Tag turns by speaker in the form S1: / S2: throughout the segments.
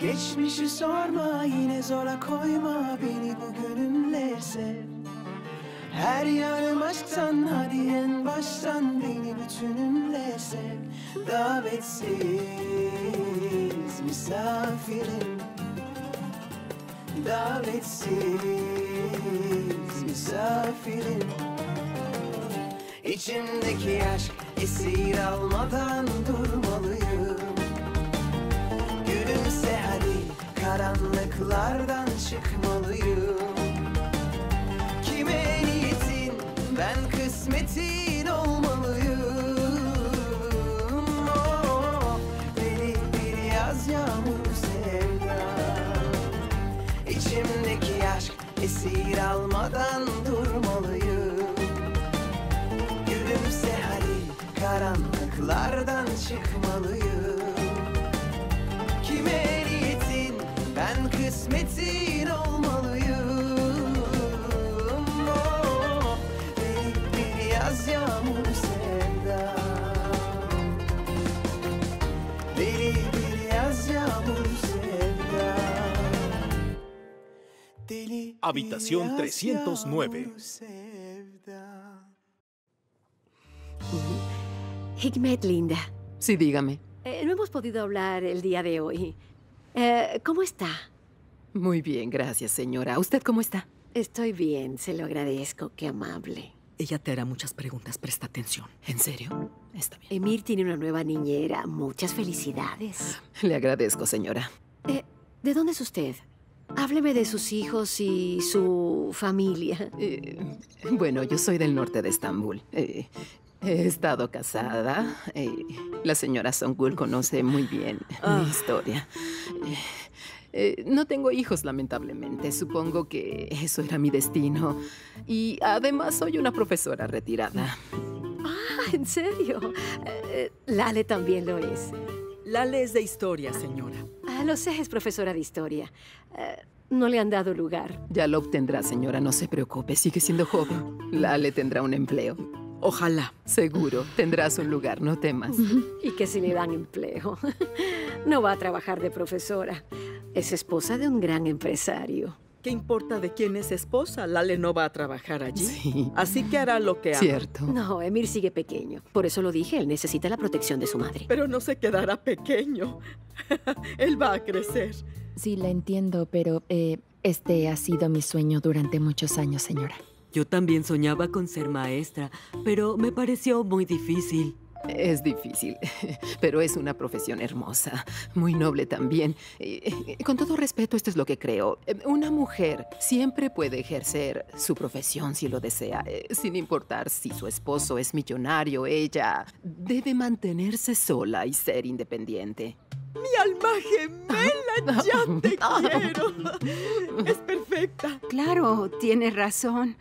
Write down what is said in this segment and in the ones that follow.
S1: Geçmişi sorma yine zora koyma beni bugünümle Her yanım aşktan hadi en baştan beni bütünümle Davetsiz misafirim. Davetsiz misafirim. İçimdeki aşk esir almadan durmalıyım karanlıklardan çıkmalıyım. Kime niyetin ben kısmetin olmalıyım. Oh, Deli bir yaz yağmur sevda. İçimdeki aşk esir almadan durmalıyım. Gülümse hadi karanlıklardan çıkmalıyım kısmetin olmalıyım oh, Deli bir yaz yağmur sevda Deli bir yaz yağmur sevda Deli bir
S2: Habitación
S1: yaz
S2: 309.
S1: yağmur sevda.
S3: Hikmet, linda.
S4: Sí, dígame.
S3: Eh, no hemos podido hablar el día de hoy. Eh, ¿Cómo está?
S4: Muy bien, gracias, señora. ¿Usted cómo está?
S3: Estoy bien, se lo agradezco. Qué amable.
S4: Ella te hará muchas preguntas, presta atención. ¿En serio? Está bien.
S3: Emir tiene una nueva niñera. Muchas felicidades.
S4: Le agradezco, señora.
S3: Eh, ¿De dónde es usted? Hábleme de sus hijos y su familia.
S4: Eh, bueno, yo soy del norte de Estambul. Eh, he estado casada. eh, la señora Songul conoce muy bien mi historia. Eh, eh, no tengo hijos, lamentablemente. Supongo que eso era mi destino. Y además soy una profesora retirada.
S3: Ah, ¿en serio? Eh, Lale también lo es.
S5: Lale es de historia, señora.
S3: Ah, lo sé, es profesora de historia. Eh, no le han dado lugar.
S4: Ya lo obtendrá, señora, no se preocupe. Sigue siendo joven. Lale tendrá un empleo.
S5: Ojalá.
S4: Seguro, tendrás un lugar, no temas.
S3: Y que si le dan empleo. No va a trabajar de profesora. Es esposa de un gran empresario.
S5: ¿Qué importa de quién es esposa? Lale no va a trabajar allí.
S4: Sí.
S5: Así que hará lo que haga.
S4: Cierto.
S3: No, Emir sigue pequeño. Por eso lo dije, él necesita la protección de su madre.
S5: Pero no se quedará pequeño. Él va a crecer.
S6: Sí, la entiendo, pero eh, este ha sido mi sueño durante muchos años, señora.
S7: Yo también soñaba con ser maestra, pero me pareció muy difícil.
S4: Es difícil, pero es una profesión hermosa, muy noble también. Y, y, Con todo respeto, esto es lo que creo. Eh, Una mujer siempre puede ejercer su profesión si lo desea, eh, sin importar si su esposo es millonario, ella debe mantenerse sola y ser independiente.
S5: Mi alma gemela, ya te quiero. Es perfecta.
S8: Claro, tiene razón.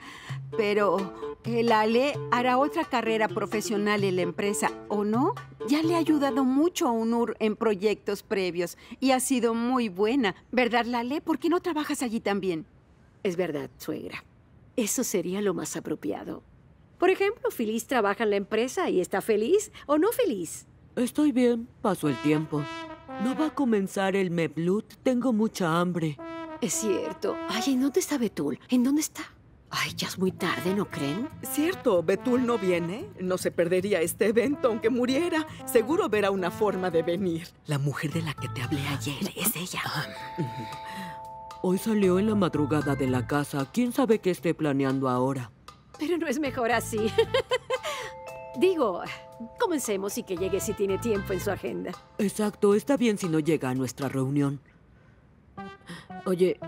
S8: Pero el Ale hará otra carrera profesional en la empresa, ¿o no? Ya le ha ayudado mucho a UNUR en proyectos previos y ha sido muy buena. ¿Verdad, Lale? ¿Por qué no trabajas allí también?
S3: Es verdad, suegra. Eso sería lo más apropiado. Por ejemplo, Feliz trabaja en la empresa y está feliz o no feliz.
S7: Estoy bien, pasó el tiempo. No va a comenzar el Meblut, tengo mucha hambre.
S3: Es cierto. Ay, ¿en dónde está Betul? ¿En dónde está? Ay, ya es muy tarde, ¿no creen?
S5: Cierto, Betul no viene. No se perdería este evento aunque muriera. Seguro verá una forma de venir.
S7: La mujer de la que te hablé ayer es ella. Hoy salió en la madrugada de la casa. ¿Quién sabe qué esté planeando ahora?
S3: Pero no es mejor así. Digo, comencemos y que llegue si tiene tiempo en su agenda.
S7: Exacto, está bien si no llega a nuestra reunión. Oye,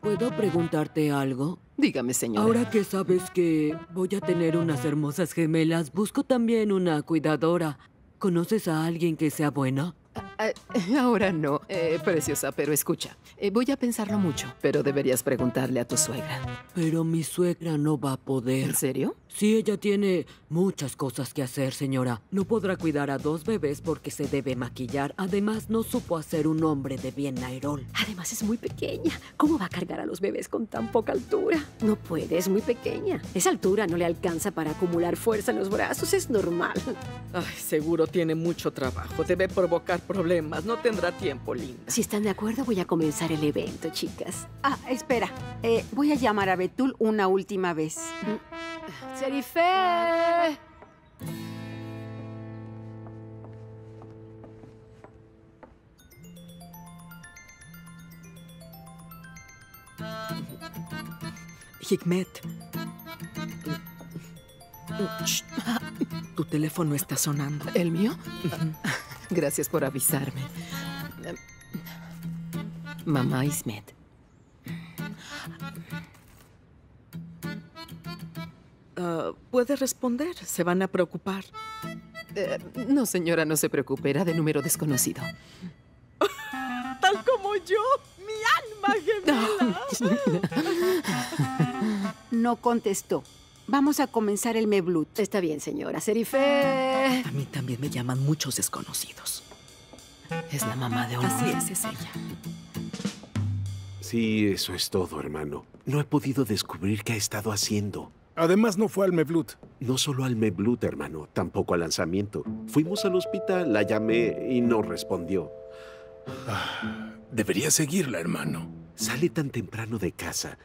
S7: ¿puedo preguntarte algo?
S4: Dígame, señora.
S7: Ahora que sabes que voy a tener unas hermosas gemelas, busco también una cuidadora. ¿Conoces a alguien que sea buena?
S4: Ah, ahora no, eh, preciosa, pero escucha. eh, voy a pensarlo mucho, pero deberías preguntarle a tu suegra.
S7: Pero mi suegra no va a poder.
S4: ¿En serio?
S7: Sí, ella tiene muchas cosas que hacer, señora. No podrá cuidar a dos bebés porque se debe maquillar. Además, no supo hacer un hombre de bien Nairol.
S3: Además es muy pequeña. ¿Cómo va a cargar a los bebés con tan poca altura? No puede, es muy pequeña. Esa altura no le alcanza para acumular fuerza en los brazos, es normal.
S5: Ay, seguro tiene mucho trabajo. Debe provocar problemas. No tendrá tiempo, linda.
S3: Si están de acuerdo, voy a comenzar el evento, chicas.
S8: Ah, espera. Eh, voy a llamar a Betul una última vez.
S3: ¡Serife!
S5: Hikmet. Tu teléfono está sonando.
S4: ¿El mío? Gracias por avisarme. Mamá Ismet.
S5: Ah, ¿Puede responder? Se van a preocupar.
S4: Eh, no, señora, no se preocupe. Era de número desconocido.
S5: Tal como yo, mi alma gemela.
S8: No contestó. Vamos a comenzar el Meblut.
S3: Está bien, señora. Serife.
S5: A mí también me llaman muchos desconocidos.
S4: Es la mamá de un
S5: Así es, es ella.
S2: Sí, eso es todo, hermano. No he podido descubrir qué ha estado haciendo.
S9: Además, no fue al Meblut.
S2: No solo al Meblut, hermano, tampoco al lanzamiento. Fuimos al hospital, la llamé y no respondió.
S9: Debería seguirla, hermano.
S2: Sale tan temprano de casa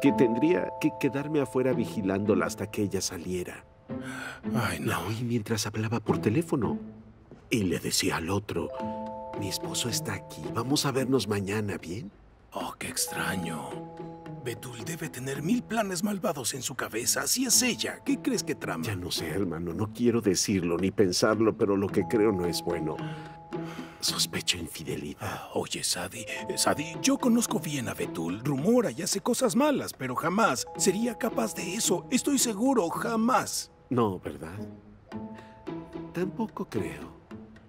S2: que tendría que quedarme afuera vigilándola hasta que ella saliera.
S9: Ay,
S2: La
S9: no.
S2: oí mientras hablaba por teléfono. Y le decía al otro, mi esposo está aquí, vamos a vernos mañana, ¿bien?
S9: Oh, qué extraño. Betul debe tener mil planes malvados en su cabeza. Así es ella. ¿Qué crees que trama?
S2: Ya no sé, hermano, no quiero decirlo ni pensarlo, pero lo que creo no es bueno. Sospecho infidelidad.
S9: Ah, Oye, Sadi, eh, Sadi, yo conozco bien a Betul. Rumora y hace cosas malas, pero jamás sería capaz de eso. Estoy seguro, jamás.
S2: No, ¿verdad? Tampoco creo.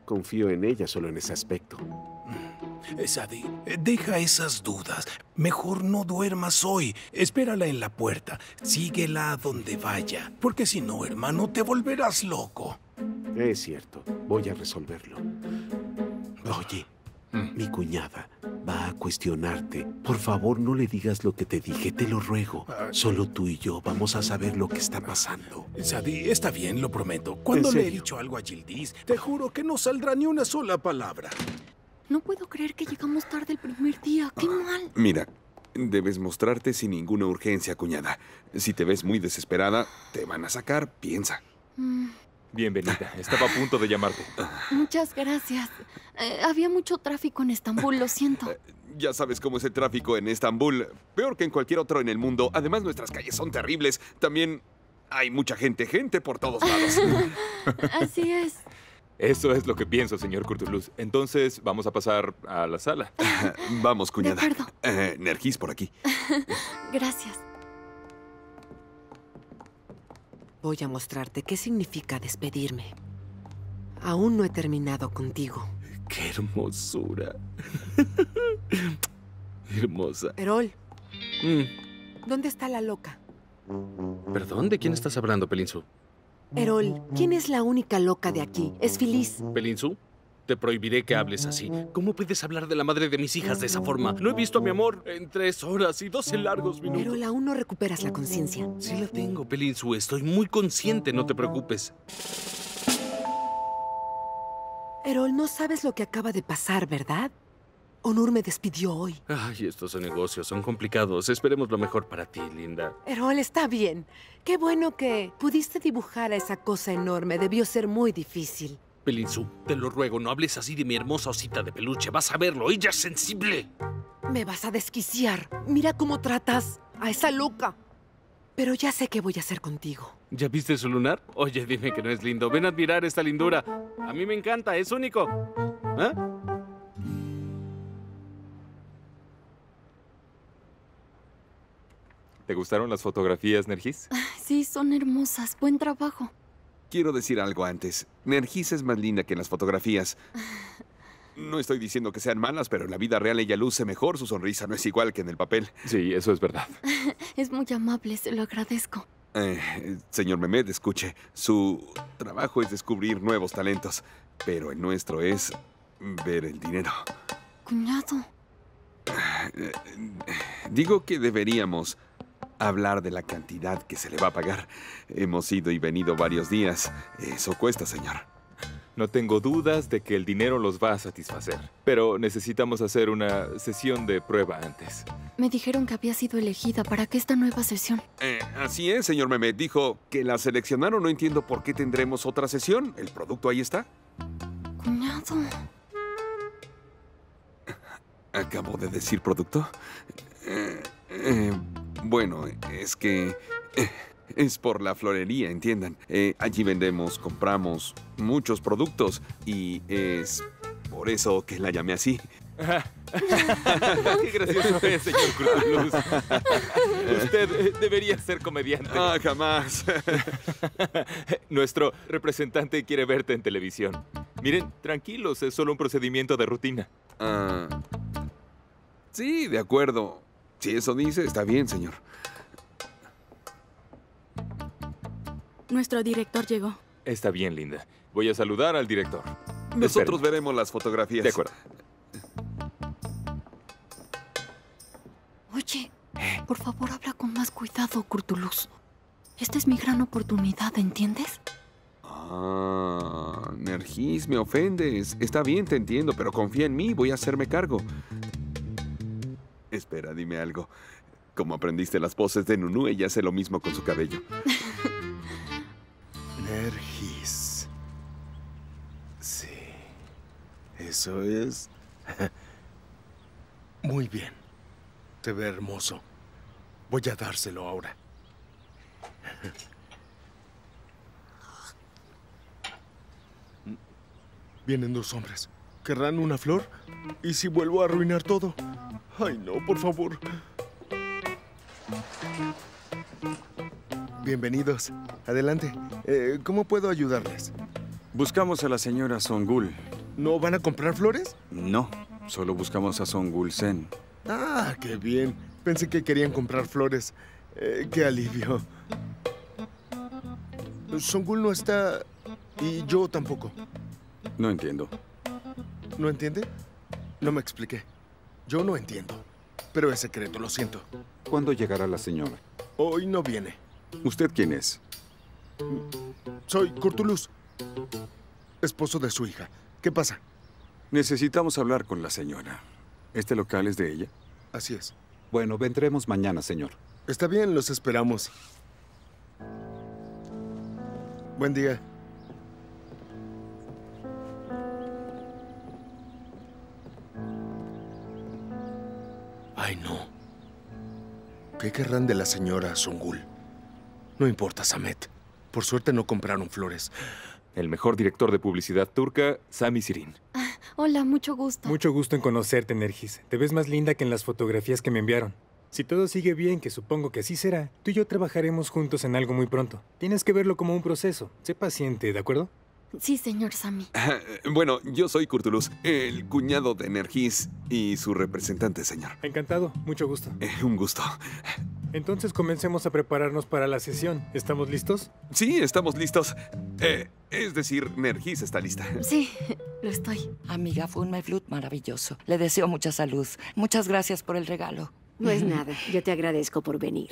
S2: Confío en ella solo en ese aspecto.
S9: Eh, Sadi, eh, deja esas dudas. Mejor no duermas hoy. Espérala en la puerta. Síguela a donde vaya. Porque si no, hermano, te volverás loco.
S2: Es cierto, voy a resolverlo. Oye,
S9: Mm.
S2: mi cuñada va a cuestionarte. Por favor, no le digas lo que te dije, te lo ruego.
S9: Ah.
S2: Solo tú y yo vamos a saber lo que está pasando.
S9: Sadi, está bien, lo prometo. Cuando
S2: ¿En
S9: le he dicho algo a Gildis, te juro que no saldrá ni una sola palabra.
S10: No puedo creer que llegamos tarde el primer día. ¡Qué mal!
S11: Mira, debes mostrarte sin ninguna urgencia, cuñada. Si te ves muy desesperada, te van a sacar, piensa.
S10: Mm,
S12: Bienvenida. Estaba a punto de llamarte.
S10: muchas gracias. Eh, había mucho tráfico en Estambul, lo siento.
S11: Ya sabes cómo es el tráfico en Estambul. Peor que en cualquier otro en el mundo. Además, nuestras calles son terribles. También hay mucha gente, gente por todos lados.
S10: Así es.
S12: Eso es lo que pienso, señor Curtulus. Entonces, vamos a pasar a la sala.
S11: Vamos, cuñada.
S10: De acuerdo.
S11: Eh, Nergis por aquí.
S10: Gracias.
S4: Voy a mostrarte qué significa despedirme. Aún no he terminado contigo.
S12: ¡Qué hermosura! Hermosa.
S4: Erol,
S12: Mm,
S4: ¿dónde está la loca?
S13: Perdón, ¿de quién estás hablando, Pelinsu?
S4: Erol, ¿quién es la única loca de aquí? Es Feliz.
S13: ¿Pelinsu? Te prohibiré que hables así. ¿Cómo puedes hablar de la madre de mis hijas de esa forma? No he visto a mi amor en tres horas y doce largos minutos.
S4: Erol, aún no recuperas la conciencia.
S13: Sí la tengo, Pelinsu. Estoy muy consciente, no te preocupes.
S4: Erol, no sabes lo que acaba de pasar, ¿verdad? Onur me despidió hoy.
S13: Ay, estos negocios son complicados. Esperemos lo mejor para ti, linda.
S4: Erol, está bien. Qué bueno que pudiste dibujar a esa cosa enorme. Debió ser muy difícil.
S13: Pelinsu, te lo ruego, no hables así de mi hermosa osita de peluche. Vas a verlo, ella es sensible.
S4: Me vas a desquiciar. Mira cómo tratas a esa loca. Pero ya sé qué voy a hacer contigo.
S13: ¿Ya viste su lunar? Oye, dime que no es lindo. Ven a admirar esta lindura. A mí me encanta, es único. ¿Ah?
S12: ¿Te gustaron las fotografías, Nergis?
S10: Sí, son hermosas. Buen trabajo.
S11: Quiero decir algo antes. Nergis es más linda que en las fotografías. No estoy diciendo que sean malas, pero en la vida real ella luce mejor. Su sonrisa no es igual que en el papel.
S12: Sí, eso es verdad.
S10: Es muy amable, se lo agradezco.
S11: Eh, señor Mehmet, escuche, su trabajo es descubrir nuevos talentos, pero el nuestro es ver el dinero.
S10: Cuñado.
S11: Eh, Digo que deberíamos hablar de la cantidad que se le va a pagar. Hemos ido y venido varios días. Eso cuesta, señor.
S12: No tengo dudas de que el dinero los va a satisfacer, pero necesitamos hacer una sesión de prueba antes.
S10: Me dijeron que había sido elegida para que esta nueva sesión.
S11: Eh, así es, señor Mehmet. Dijo que la seleccionaron. No entiendo por qué tendremos otra sesión. El producto ahí está.
S10: Cuñado.
S11: ¿Acabo de decir producto? Eh, eh, bueno, es que eh, es por la florería, entiendan. Eh, allí vendemos, compramos muchos productos y es por eso que la llamé así.
S12: Qué gracioso es, señor Cruz. Usted eh, debería ser comediante.
S11: Ah, jamás.
S12: Nuestro representante quiere verte en televisión. Miren, tranquilos, es solo un procedimiento de rutina.
S11: Ah, sí, de acuerdo. Si eso dice, está bien, señor.
S14: Nuestro director llegó.
S12: Está bien, Linda. Voy a saludar al director.
S11: Nosotros
S12: Esperen.
S11: veremos las fotografías.
S12: De acuerdo.
S10: Oye, por favor habla con más cuidado, Curtulus. Esta es mi gran oportunidad, ¿entiendes?
S11: Ah, Nergis, me ofendes. Está bien, te entiendo, pero confía en mí, voy a hacerme cargo. Espera, dime algo. Como aprendiste las poses de Nunu, ella hace lo mismo con su cabello.
S15: Nergis. Sí. Eso es. Muy bien. Se ve hermoso. Voy a dárselo ahora. Vienen dos hombres. ¿Querrán una flor? ¿Y si vuelvo a arruinar todo? Ay, no, por favor. Bienvenidos. Adelante. Eh, ¿Cómo puedo ayudarles?
S16: Buscamos a la señora Songul.
S15: ¿No van a comprar flores?
S16: No, solo buscamos a Songul Sen.
S15: Ah, qué bien. Pensé que querían comprar flores. Eh, qué alivio. Songul no está... Y yo tampoco.
S16: No entiendo.
S15: ¿No entiende? No me expliqué. Yo no entiendo. Pero es secreto, lo siento.
S16: ¿Cuándo llegará la señora?
S15: Hoy no viene.
S16: ¿Usted quién es?
S15: Soy Curtulus, esposo de su hija. ¿Qué pasa?
S16: Necesitamos hablar con la señora. ¿Este local es de ella?
S15: Así es.
S16: Bueno, vendremos mañana, señor.
S15: Está bien, los esperamos. Buen día. Ay, no. ¿Qué querrán de la señora Songul? No importa, Samet. Por suerte no compraron flores.
S12: El mejor director de publicidad turca, Sami Sirin.
S10: Hola, mucho gusto.
S17: Mucho gusto en conocerte, Nergis. Te ves más linda que en las fotografías que me enviaron. Si todo sigue bien, que supongo que así será, tú y yo trabajaremos juntos en algo muy pronto. Tienes que verlo como un proceso. Sé paciente, ¿de acuerdo?
S10: Sí, señor Sami.
S11: Bueno, yo soy Curtulus, el cuñado de Nergis y su representante, señor.
S17: Encantado, mucho gusto.
S11: Eh, un gusto.
S17: Entonces comencemos a prepararnos para la sesión. ¿Estamos listos?
S11: Sí, estamos listos. Eh, es decir, Nergis está lista.
S10: Sí, lo estoy.
S18: Amiga, fue un Meflut maravilloso. Le deseo mucha salud. Muchas gracias por el regalo.
S3: No es nada. Yo te agradezco por venir.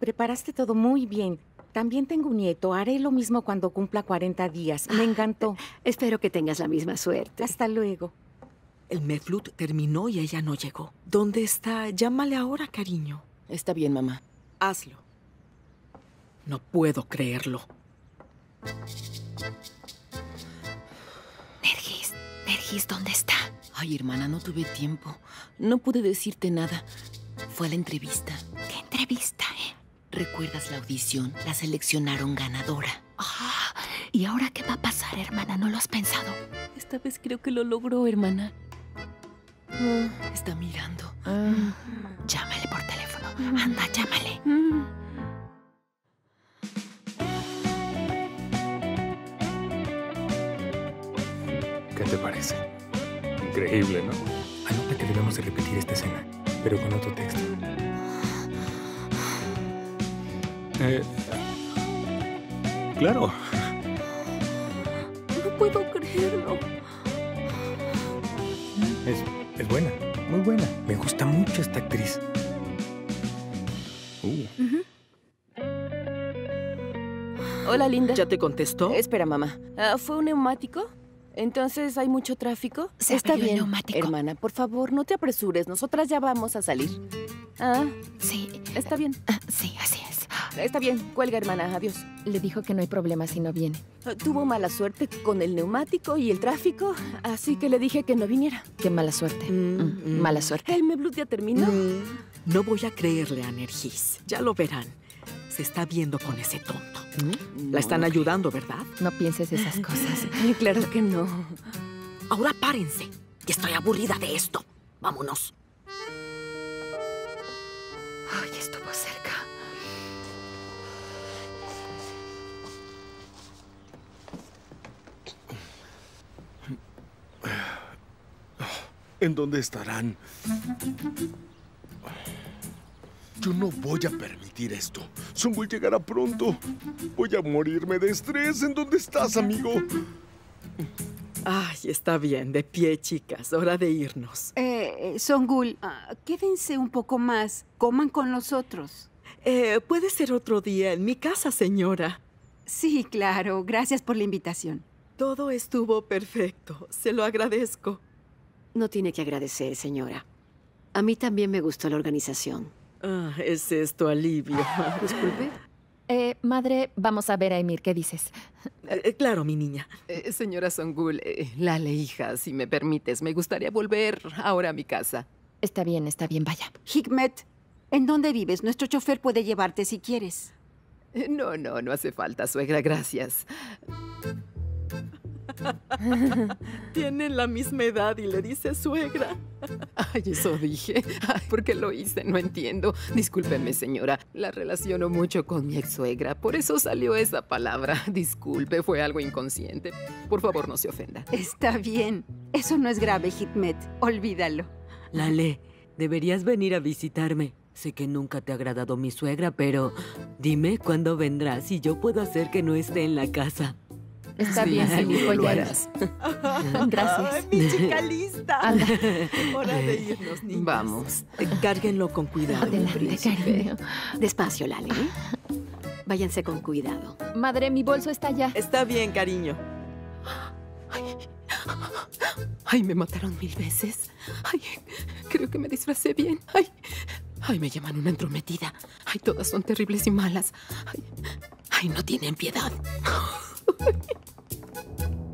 S19: Preparaste todo muy bien. También tengo un nieto. Haré lo mismo cuando cumpla 40 días. Me encantó.
S3: Espero que tengas la misma suerte.
S19: Hasta luego.
S5: El Meflut terminó y ella no llegó. ¿Dónde está? Llámale ahora, cariño.
S20: Está bien, mamá.
S5: Hazlo. No puedo creerlo.
S10: Nergis, Nergis, ¿dónde está?
S20: Ay, hermana, no tuve tiempo. No pude decirte nada. Fue a la entrevista.
S10: ¿Qué entrevista, eh?
S20: ¿Recuerdas la audición? La seleccionaron ganadora.
S10: Ah, ¿Y ahora qué va a pasar, hermana? ¿No lo has pensado?
S20: Esta vez creo que lo logró, hermana. Ah, está mirando.
S10: Llámale por teléfono. Anda, llámale.
S17: ¿Qué te parece?
S12: Increíble, ¿no?
S17: Anota que debemos de repetir esta escena, pero con otro texto.
S9: Eh, claro.
S10: No puedo creerlo.
S17: Es, es buena, muy buena. Me gusta mucho esta actriz.
S20: Hola, Linda.
S5: ¿Ya te contestó?
S20: Espera, mamá. Ah, ¿Fue un neumático? Entonces, ¿hay mucho tráfico?
S10: Se
S20: Está bien.
S10: neumático.
S20: Hermana, por favor, no te apresures. Nosotras ya vamos a salir. Ah,
S10: sí.
S20: Está bien.
S10: sí, así es.
S20: Está bien. Cuelga, hermana. Adiós.
S6: Le dijo que no hay problema si no viene.
S20: Ah, Tuvo mala suerte con el neumático y el tráfico, así que le dije que no viniera.
S6: Qué mala suerte. Mm, Mala suerte.
S20: ¿El Meblut ya terminó?
S5: Mm, no voy a creerle a Nergis. Ya lo verán. Se está viendo con ese tonto. La están ayudando, ¿verdad?
S6: No pienses esas cosas.
S20: claro que no.
S3: Ahora párense. Ya estoy aburrida de esto. Vámonos.
S21: ¿En dónde estarán? Yo no voy a permitir esto. Sungul llegará pronto. Voy a morirme de estrés. ¿En dónde estás, amigo?
S5: Ay, está bien. De pie, chicas. Hora de irnos.
S8: Eh, eh, Songul, ah, quédense un poco más. Coman con nosotros.
S5: Eh, puede ser otro día en mi casa, señora.
S8: Sí, claro. Gracias por la invitación.
S5: Todo estuvo perfecto. Se lo agradezco.
S3: No tiene que agradecer, señora. A mí también me gustó la organización.
S5: Ah, es esto alivio.
S3: Disculpe.
S6: Eh, madre, vamos a ver a Emir. ¿Qué dices?
S5: Eh, claro, mi niña.
S4: Eh, señora Songul, eh, Lale, hija, si me permites, me gustaría volver ahora a mi casa.
S6: Está bien, está bien, vaya.
S8: Hikmet, ¿en dónde vives? Nuestro chofer puede llevarte si quieres.
S4: Eh, No, no, no hace falta, suegra, gracias.
S5: Tienen la misma edad y le dice suegra.
S4: Ay, eso dije. Ay, ¿por qué lo hice? No entiendo. Discúlpeme, señora. La relaciono mucho con mi ex suegra. Por eso salió esa palabra. Disculpe, fue algo inconsciente. Por favor, no se ofenda.
S8: Está bien. Eso no es grave, Hikmet. Olvídalo.
S7: Lale, deberías venir a visitarme. Sé que nunca te ha agradado mi suegra, pero dime cuándo vendrás y yo puedo hacer que no esté en la casa.
S6: Está bien, sí, ya
S7: harás.
S6: Gracias.
S5: Ay, mi chica lista.
S6: Anda.
S5: Hora de irnos, niñas.
S4: Vamos.
S5: Eh, Cárguenlo con cuidado,
S6: Adelante, cariño.
S3: Despacio, Lale. ¿eh? Váyanse con cuidado.
S6: Madre, mi bolso está allá.
S5: Está bien, cariño.
S4: Ay, me mataron mil veces. Ay, creo que me disfracé bien. Ay, ay, me llaman una entrometida. Ay, todas son terribles y malas. Ay, ay no tienen piedad.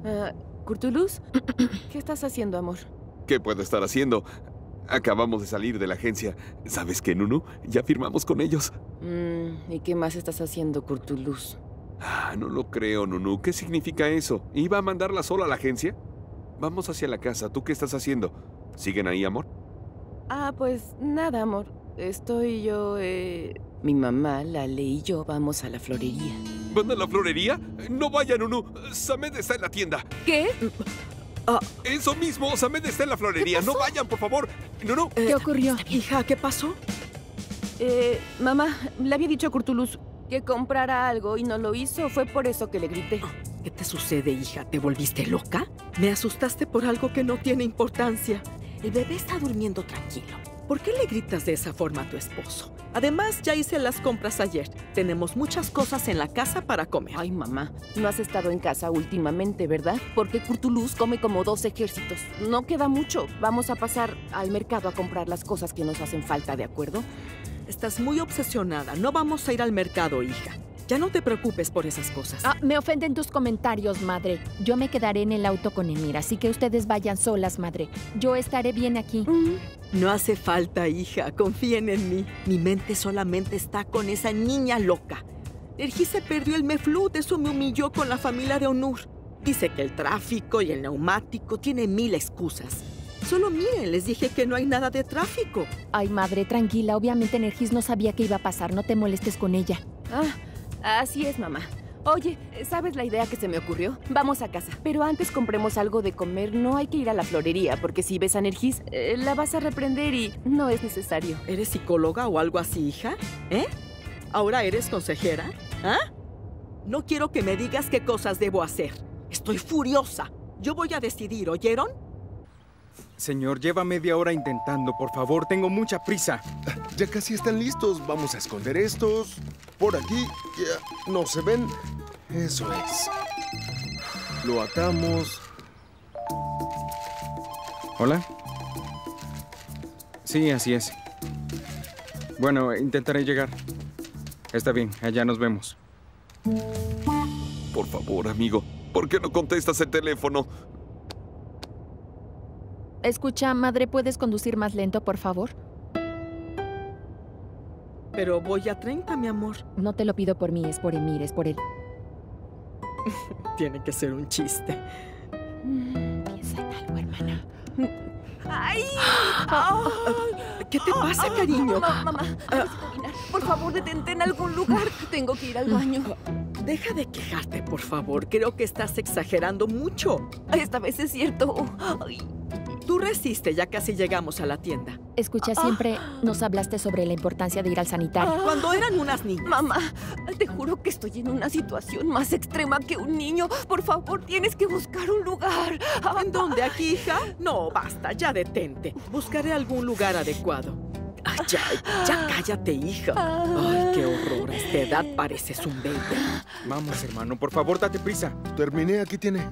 S20: Ah, Curtulus, ¿qué estás haciendo, amor?
S11: ¿Qué puedo estar haciendo? Acabamos de salir de la agencia. ¿Sabes qué, Nunu? Ya firmamos con ellos.
S20: Mm, ¿Y qué más estás haciendo, Curtulus?
S11: Ah, no lo creo, Nunu. ¿Qué significa eso? ¿Iba a mandarla sola a la agencia? Vamos hacia la casa. ¿Tú qué estás haciendo? ¿Siguen ahí, amor?
S20: Ah, pues nada, amor. Estoy yo, eh... Mi mamá, Lale y yo vamos a la florería.
S11: ¿Van a la florería? No vayan, Nunu. Samed está en la tienda.
S20: ¿Qué?
S11: Eso mismo, Samed está en la florería. No vayan, por favor. Nunu.
S6: ¿Qué ocurrió?
S5: Hija, ¿qué pasó?
S20: Eh, mamá, le había dicho a Curtulus que comprara algo y no lo hizo. Fue por eso que le grité.
S5: ¿Qué te sucede, hija? ¿Te volviste loca? Me asustaste por algo que no tiene importancia. El bebé está durmiendo tranquilo. ¿Por qué le gritas de esa forma a tu esposo? Además, ya hice las compras ayer. Tenemos muchas cosas en la casa para comer.
S20: Ay, mamá, no has estado en casa últimamente, ¿verdad? Porque Curtulus come como dos ejércitos. No queda mucho. Vamos a pasar al mercado a comprar las cosas que nos hacen falta, ¿de acuerdo?
S5: Estás muy obsesionada. No vamos a ir al mercado, hija. Ya no te preocupes por esas cosas.
S6: Ah, me ofenden tus comentarios, madre. Yo me quedaré en el auto con Emir, así que ustedes vayan solas, madre. Yo estaré bien aquí.
S5: No hace falta, hija. Confíen en mí. Mi mente solamente está con esa niña loca. Ergi se perdió el Meflut, eso me humilló con la familia de Onur. Dice que el tráfico y el neumático tiene mil excusas. Solo miren, les dije que no hay nada de tráfico.
S6: Ay, madre, tranquila. Obviamente Energis no sabía qué iba a pasar. No te molestes con ella.
S20: Ah, así es, mamá. Oye, ¿sabes la idea que se me ocurrió? Vamos a casa. Pero antes compremos algo de comer. No hay que ir a la florería, porque si ves a Nergis, eh, la vas a reprender y no es necesario.
S5: ¿Eres psicóloga o algo así, hija? ¿Eh? ¿Ahora eres consejera? ¿Ah? No quiero que me digas qué cosas debo hacer. Estoy furiosa. Yo voy a decidir, ¿oyeron?
S16: Señor, lleva media hora intentando. Por favor, tengo mucha prisa.
S21: Ya casi están listos. Vamos a esconder estos. Por aquí. Ya. ¿No se ven? Eso es. Lo atamos.
S16: ¿Hola? Sí, así es. Bueno, intentaré llegar. Está bien, allá nos vemos.
S11: Por favor, amigo, ¿por qué no contestas el teléfono?
S6: Escucha, madre, ¿puedes conducir más lento, por favor?
S5: Pero voy a 30, mi amor.
S6: No te lo pido por mí, es por Emir, es por él.
S5: Tiene que ser un chiste.
S6: Piensa en algo, hermana.
S5: ¡Ay! ¿Qué te pasa, cariño?
S20: Mamá, mamá, orinar. Por favor, detente en algún lugar. Tengo que ir al baño.
S5: Deja de quejarte, por favor. Creo que estás exagerando mucho.
S20: Esta vez es cierto. Ay.
S5: Tú resiste, ya casi llegamos a la tienda.
S6: Escucha, siempre nos hablaste sobre la importancia de ir al sanitario.
S5: Cuando eran unas niñas.
S20: Mamá, te juro que estoy en una situación más extrema que un niño. Por favor, tienes que buscar un lugar.
S5: ¿En dónde? ¿Aquí, hija? No, basta, ya detente. Buscaré algún lugar adecuado. Ay, ya, ya cállate, hija. Ay, qué horror. A esta edad pareces un bebé.
S16: Vamos, hermano, por favor, date prisa.
S21: Terminé, aquí tiene.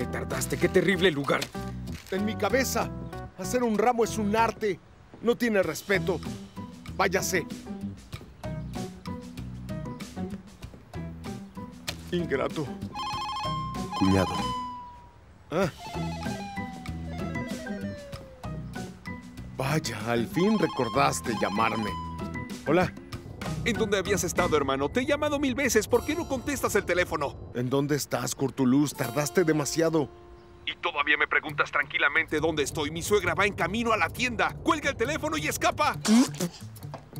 S16: Te tardaste, qué terrible lugar.
S21: En mi cabeza, hacer un ramo es un arte. No tiene respeto. Váyase. Ingrato.
S2: Cuñado.
S21: Ah. Vaya, al fin recordaste llamarme. Hola.
S11: ¿En dónde habías estado, hermano? Te he llamado mil veces. ¿Por qué no contestas el teléfono?
S21: ¿En dónde estás, Curtuluz? Tardaste demasiado.
S11: Y todavía me preguntas tranquilamente dónde estoy. Mi suegra va en camino a la tienda. Cuelga el teléfono y escapa.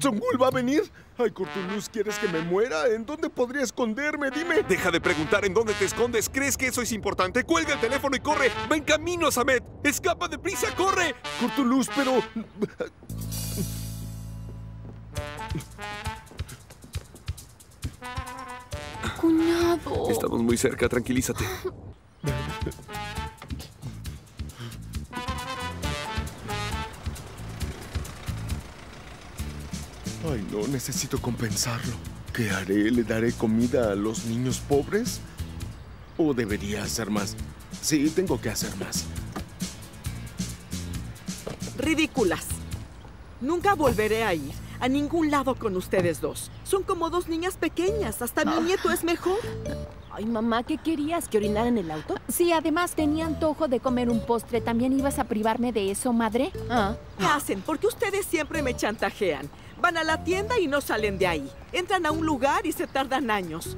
S21: ¿Zongul va a venir? Ay, Curtuluz, ¿quieres que me muera? ¿En dónde podría esconderme? Dime.
S11: Deja de preguntar en dónde te escondes. ¿Crees que eso es importante? Cuelga el teléfono y corre. Va en camino, Samet. Escapa deprisa, corre.
S21: Curtuluz, pero...
S10: Cuñado.
S11: Estamos muy cerca, tranquilízate.
S21: Ay, no, necesito compensarlo. ¿Qué haré? ¿Le daré comida a los niños pobres? ¿O debería hacer más? Sí, tengo que hacer más.
S5: Ridículas. Nunca volveré a ir a ningún lado con ustedes dos. Son como dos niñas pequeñas. Hasta mi nieto es mejor.
S20: Ay, mamá, ¿qué querías? ¿Que orinara en el auto?
S6: Sí, además tenía antojo de comer un postre. ¿También ibas a privarme de eso, madre?
S20: Ah.
S5: ¿Qué hacen? Porque ustedes siempre me chantajean. Van a la tienda y no salen de ahí. Entran a un lugar y se tardan años.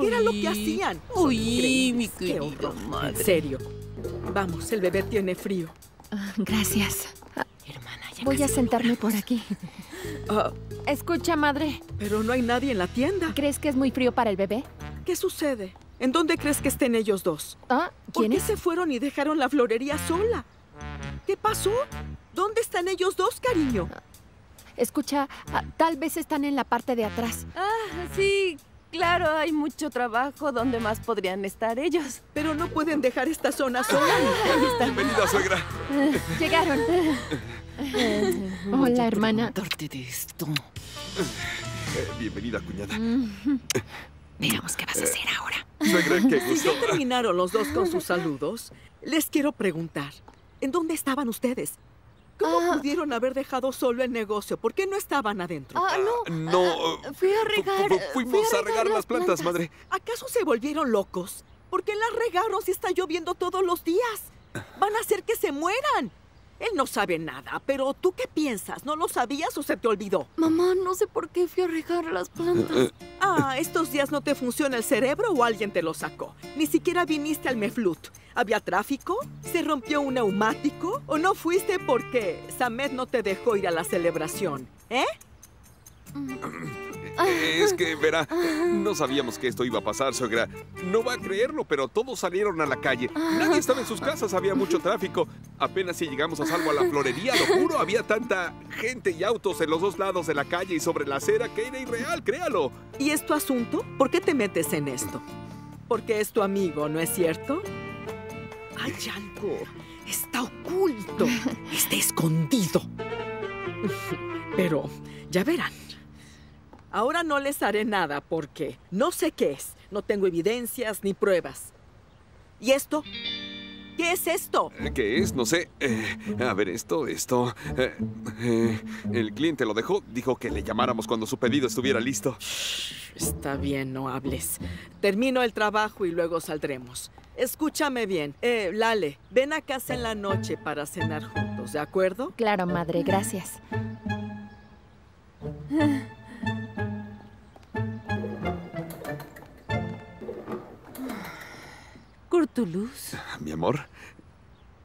S5: ¿Qué era lo que hacían?
S20: Uy, mi
S5: Qué
S20: querida
S5: horror.
S20: madre.
S5: En serio. Vamos, el bebé tiene frío.
S6: Ah, Gracias. Voy a sentarme por aquí.
S5: Ah,
S6: Escucha, madre.
S5: pero no hay nadie en la tienda.
S6: ¿Crees que es muy frío para el bebé?
S5: ¿Qué sucede? ¿En dónde crees que estén ellos dos?
S6: Ah,
S5: ¿Por
S6: ¿quién
S5: qué se fueron y dejaron la florería sola? ¿Qué pasó? ¿Dónde están ellos dos, cariño?
S6: Escucha, ah, tal vez están en la parte de atrás.
S20: Ah, sí, claro, hay mucho trabajo. ¿Dónde más podrían estar ellos?
S5: Pero no pueden dejar esta zona sola.
S20: Están.
S11: Bienvenida, suegra.
S6: Ah, Llegaron. Hola, hermana.
S20: de esto.
S11: Eh, bienvenida, cuñada.
S6: Veamos qué vas a hacer ahora.
S11: Suegra, qué
S5: Si
S11: gusto.
S5: ya terminaron los dos con sus saludos, les quiero preguntar, ¿en dónde estaban ustedes? ¿Cómo pudieron haber dejado solo el negocio? ¿Por qué no estaban adentro?
S20: Ah, no.
S11: No,
S20: Fui a regar.
S11: fu- fuimos
S20: fui
S11: a regar las plantas, madre.
S5: ¿Acaso se volvieron locos? ¿Por qué las regaron si está lloviendo todos los días? Van a hacer que se mueran. Él no sabe nada, pero ¿tú qué piensas? ¿No lo sabías o se te olvidó?
S10: Mamá, no sé por qué fui a regar las plantas.
S5: Ah, ¿estos días no te funciona el cerebro o alguien te lo sacó? Ni siquiera viniste al Meflut. ¿Había tráfico? ¿Se rompió un neumático? ¿O no fuiste porque Samet no te dejó ir a la celebración? ¿Eh?
S11: Es que, verá, no sabíamos que esto iba a pasar, suegra. No va a creerlo, pero todos salieron a la calle. Nadie estaba en sus casas, había mucho tráfico. Apenas si llegamos a salvo a la florería, lo juro, había tanta gente y autos en los dos lados de la calle y sobre la acera que era irreal, créalo.
S5: ¿Y es tu asunto? ¿Por qué te metes en esto? Porque es tu amigo, ¿no es cierto? Hay algo. Está oculto. Está escondido. Pero ya verán. Ahora no les haré nada porque no sé qué es. No tengo evidencias ni pruebas. ¿Y esto? ¿Qué es esto?
S11: Eh, ¿Qué es? No sé. Eh, a ver, esto, esto. eh, eh, el cliente lo dejó. Dijo que le llamáramos cuando su pedido estuviera listo.
S5: Está bien, no hables. Termino el trabajo y luego saldremos. Escúchame bien. Eh, Lale, ven a casa en la noche para cenar juntos, ¿de acuerdo?
S6: Claro, madre, gracias.
S20: Curtulus,
S11: Mi amor,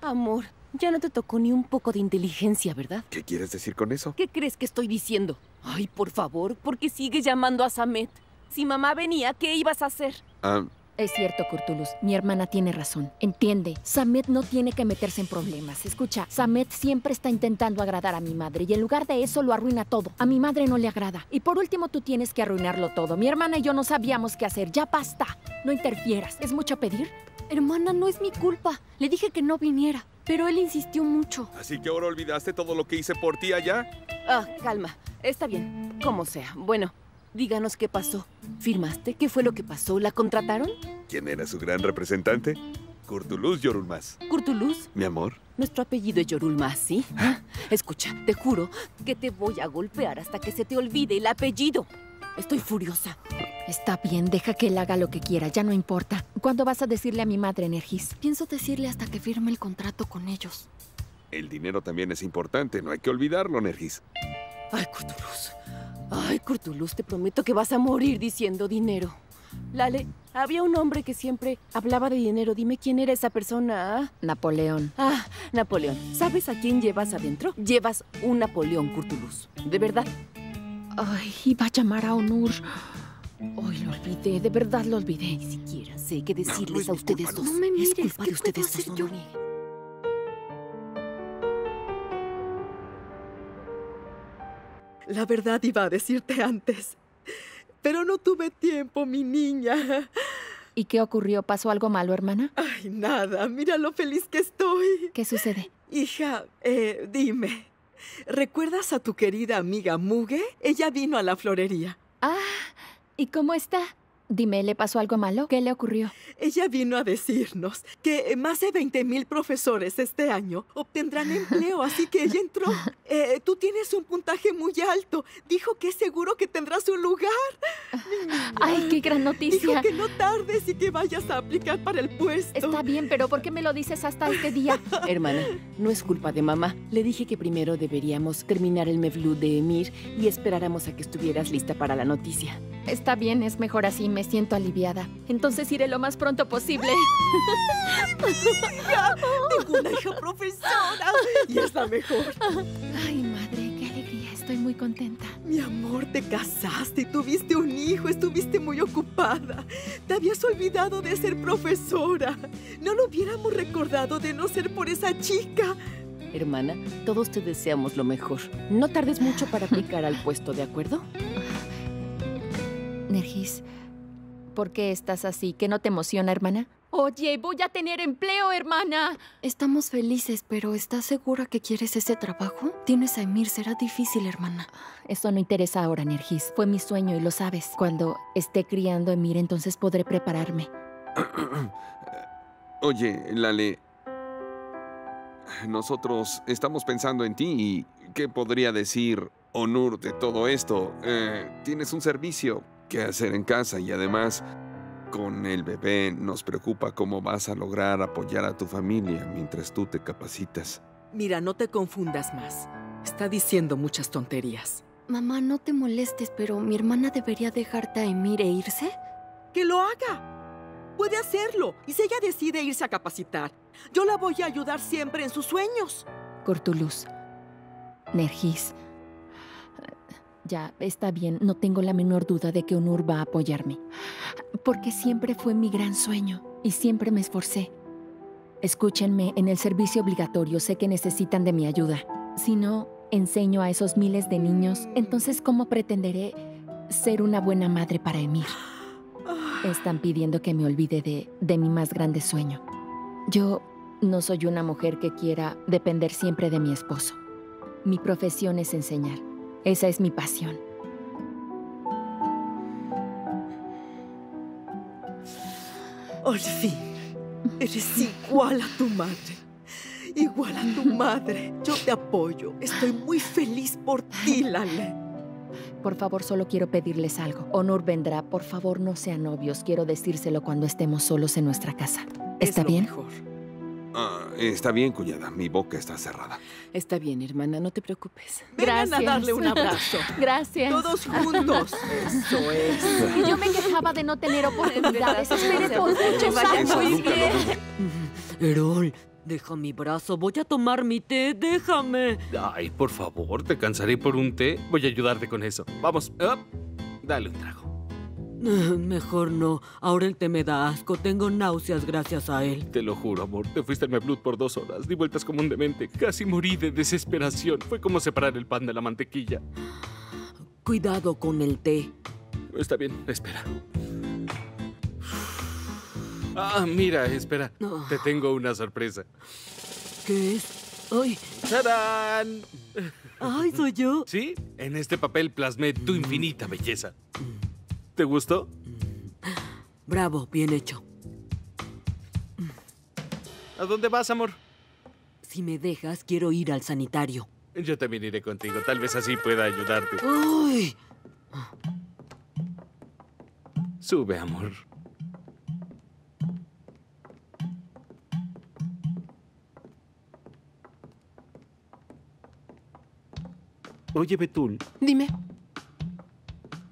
S20: amor, ya no te tocó ni un poco de inteligencia, ¿verdad?
S11: ¿qué quieres decir con eso?
S20: ¿Qué crees que estoy diciendo? Ay, por favor, ¿por qué sigues llamando a Samet? Si mamá venía, ¿qué ibas a hacer?
S11: Ah,
S6: Es cierto, Curtulus. Mi hermana tiene razón. Entiende, Samet no tiene que meterse en problemas. Escucha, Samet siempre está intentando agradar a mi madre y en lugar de eso lo arruina todo. A mi madre no le agrada. Y por último, tú tienes que arruinarlo todo. Mi hermana y yo no sabíamos qué hacer. Ya basta. No interfieras. ¿Es mucho pedir?
S10: Hermana, no es mi culpa. Le dije que no viniera, pero él insistió mucho.
S11: ¿Así que ahora olvidaste todo lo que hice por ti allá?
S20: Ah, calma. Está bien. Como sea. Bueno, díganos qué pasó. ¿Firmaste? ¿Qué fue lo que pasó? ¿La contrataron?
S11: ¿Quién era su gran representante? Curtulus Yorulmas.
S20: ¿Curtulus?
S11: Mi amor,
S20: Nuestro apellido es Yorulmas, ¿sí? Ah, Escucha, te juro que te voy a golpear hasta que se te olvide el apellido. Estoy furiosa.
S6: Está bien, deja que él haga lo que quiera, ya no importa. ¿Cuándo vas a decirle a mi madre, Energis?
S10: Pienso decirle hasta que firme el contrato con ellos.
S11: el dinero también es importante, no hay que olvidarlo, Nergis.
S20: Ay, Curtulus. Ay, Curtulus, te prometo que vas a morir diciendo dinero. Lale, había un hombre que siempre hablaba de dinero. Dime quién era esa persona. ¿ah?
S6: Napoleón.
S20: Ah, Napoleón. ¿Sabes a quién llevas adentro? Llevas un Napoleón, Curtulus. De verdad.
S6: Ay, iba a llamar a Onur. Hoy lo olvidé, de verdad lo olvidé.
S20: Ni siquiera sé qué decirles a ustedes dos.
S10: No me
S20: es
S10: mires,
S20: culpa
S10: ¿qué
S20: de ustedes
S10: puedo
S20: dos, no
S10: yo?
S20: nieguen.
S5: La verdad iba a decirte antes. Pero no tuve tiempo, mi niña.
S6: ¿Y qué ocurrió? ¿Pasó algo malo, hermana?
S5: Ay, nada. Mira lo feliz que estoy.
S6: ¿Qué sucede?
S5: Hija, eh, dime. ¿Recuerdas a tu querida amiga Muge? Ella vino a la florería.
S6: Ah, ¿y cómo está? Dime, ¿le pasó algo malo? ¿Qué le ocurrió?
S5: Ella vino a decirnos que más de 20 mil profesores este año obtendrán empleo, así que ella entró. Eh, tú tienes un puntaje muy alto. Dijo que es seguro que tendrás un lugar.
S6: Ay, qué gran noticia.
S5: Dijo que no tardes y que vayas a aplicar para el puesto.
S6: Está bien, pero ¿por qué me lo dices hasta este día?
S20: Hermana, no es culpa de mamá. Le dije que primero deberíamos terminar el Mevlú de Emir y esperáramos a que estuvieras lista para la noticia.
S6: Está bien, es mejor así, me siento aliviada. Entonces iré lo más pronto posible.
S5: Hija, tengo una hija profesora y es la mejor.
S6: Ay, madre, qué alegría, estoy muy contenta.
S5: Mi amor, te casaste y tuviste un hijo, estuviste muy ocupada. Te habías olvidado de ser profesora. No lo hubiéramos recordado de no ser por esa chica.
S20: Hermana, todos te deseamos lo mejor. No tardes mucho para aplicar al puesto, ¿de acuerdo?
S6: Nergis, ¿por qué estás así? ¿Qué no te emociona, hermana? Oye, voy a tener empleo, hermana.
S10: Estamos felices, pero ¿estás segura que quieres ese trabajo? Tienes a Emir, será difícil, hermana.
S6: Eso no interesa ahora, Nergis. Fue mi sueño y lo sabes. Cuando esté criando a Emir, entonces podré prepararme.
S11: Oye, Lale. Nosotros estamos pensando en ti y ¿qué podría decir Onur de todo esto? Eh, tienes un servicio que hacer en casa y además con el bebé nos preocupa cómo vas a lograr apoyar a tu familia mientras tú te capacitas.
S5: Mira, no te confundas más. Está diciendo muchas tonterías.
S10: Mamá, no te molestes, pero mi hermana debería dejarte a Emir e irse.
S5: ¡Que lo haga! Puede hacerlo. Y si ella decide irse a capacitar, yo la voy a ayudar siempre en sus sueños.
S6: Cortulus. Nergis. Ya, está bien, no tengo la menor duda de que Onur va a apoyarme. Porque siempre fue mi gran sueño y siempre me esforcé. Escúchenme, en el servicio obligatorio sé que necesitan de mi ayuda. Si no enseño a esos miles de niños, entonces ¿cómo pretenderé ser una buena madre para Emir? Están pidiendo que me olvide de, de mi más grande sueño. Yo no soy una mujer que quiera depender siempre de mi esposo. Mi profesión es enseñar. Esa es mi pasión.
S5: Al fin, eres igual a tu madre. Igual a tu madre. Yo te apoyo. Estoy muy feliz por ti, Lale.
S6: Por favor, solo quiero pedirles algo. Honor vendrá. Por favor, no sean novios. Quiero decírselo cuando estemos solos en nuestra casa. ¿Está bien?
S11: Ah, está bien, cuñada. Mi boca está cerrada.
S20: Está bien, hermana, no te preocupes.
S5: Vengan a darle un abrazo.
S6: Gracias.
S5: Todos juntos. Eso es.
S6: Y yo me quejaba de no tener oportunidades. Esperé por muchos
S7: vaya
S6: años.
S7: muy bien. Erol, deja mi brazo. Voy a tomar mi té. Déjame.
S13: Ay, por favor, te cansaré por un té. Voy a ayudarte con eso. Vamos, up. dale un trago.
S7: Mejor no. Ahora el té me da asco. Tengo náuseas gracias a él.
S13: Te lo juro, amor. Te fuiste al Meblut por dos horas. Di vueltas como un demente. Casi morí de desesperación. Fue como separar el pan de la mantequilla.
S7: Cuidado con el té.
S13: Está bien, espera. Ah, mira, espera. Te tengo una sorpresa.
S7: ¿Qué es? ¡Ay!
S13: ¡Tarán!
S7: ¡Ay, soy yo!
S13: ¿Sí? En este papel plasmé tu infinita belleza. ¿Te gustó?
S7: Bravo, bien hecho.
S13: ¿A dónde vas, amor?
S7: Si me dejas, quiero ir al sanitario.
S13: Yo también iré contigo. Tal vez así pueda ayudarte.
S7: ¡Ay!
S13: Sube, amor.
S2: Oye, Betul,
S4: Dime.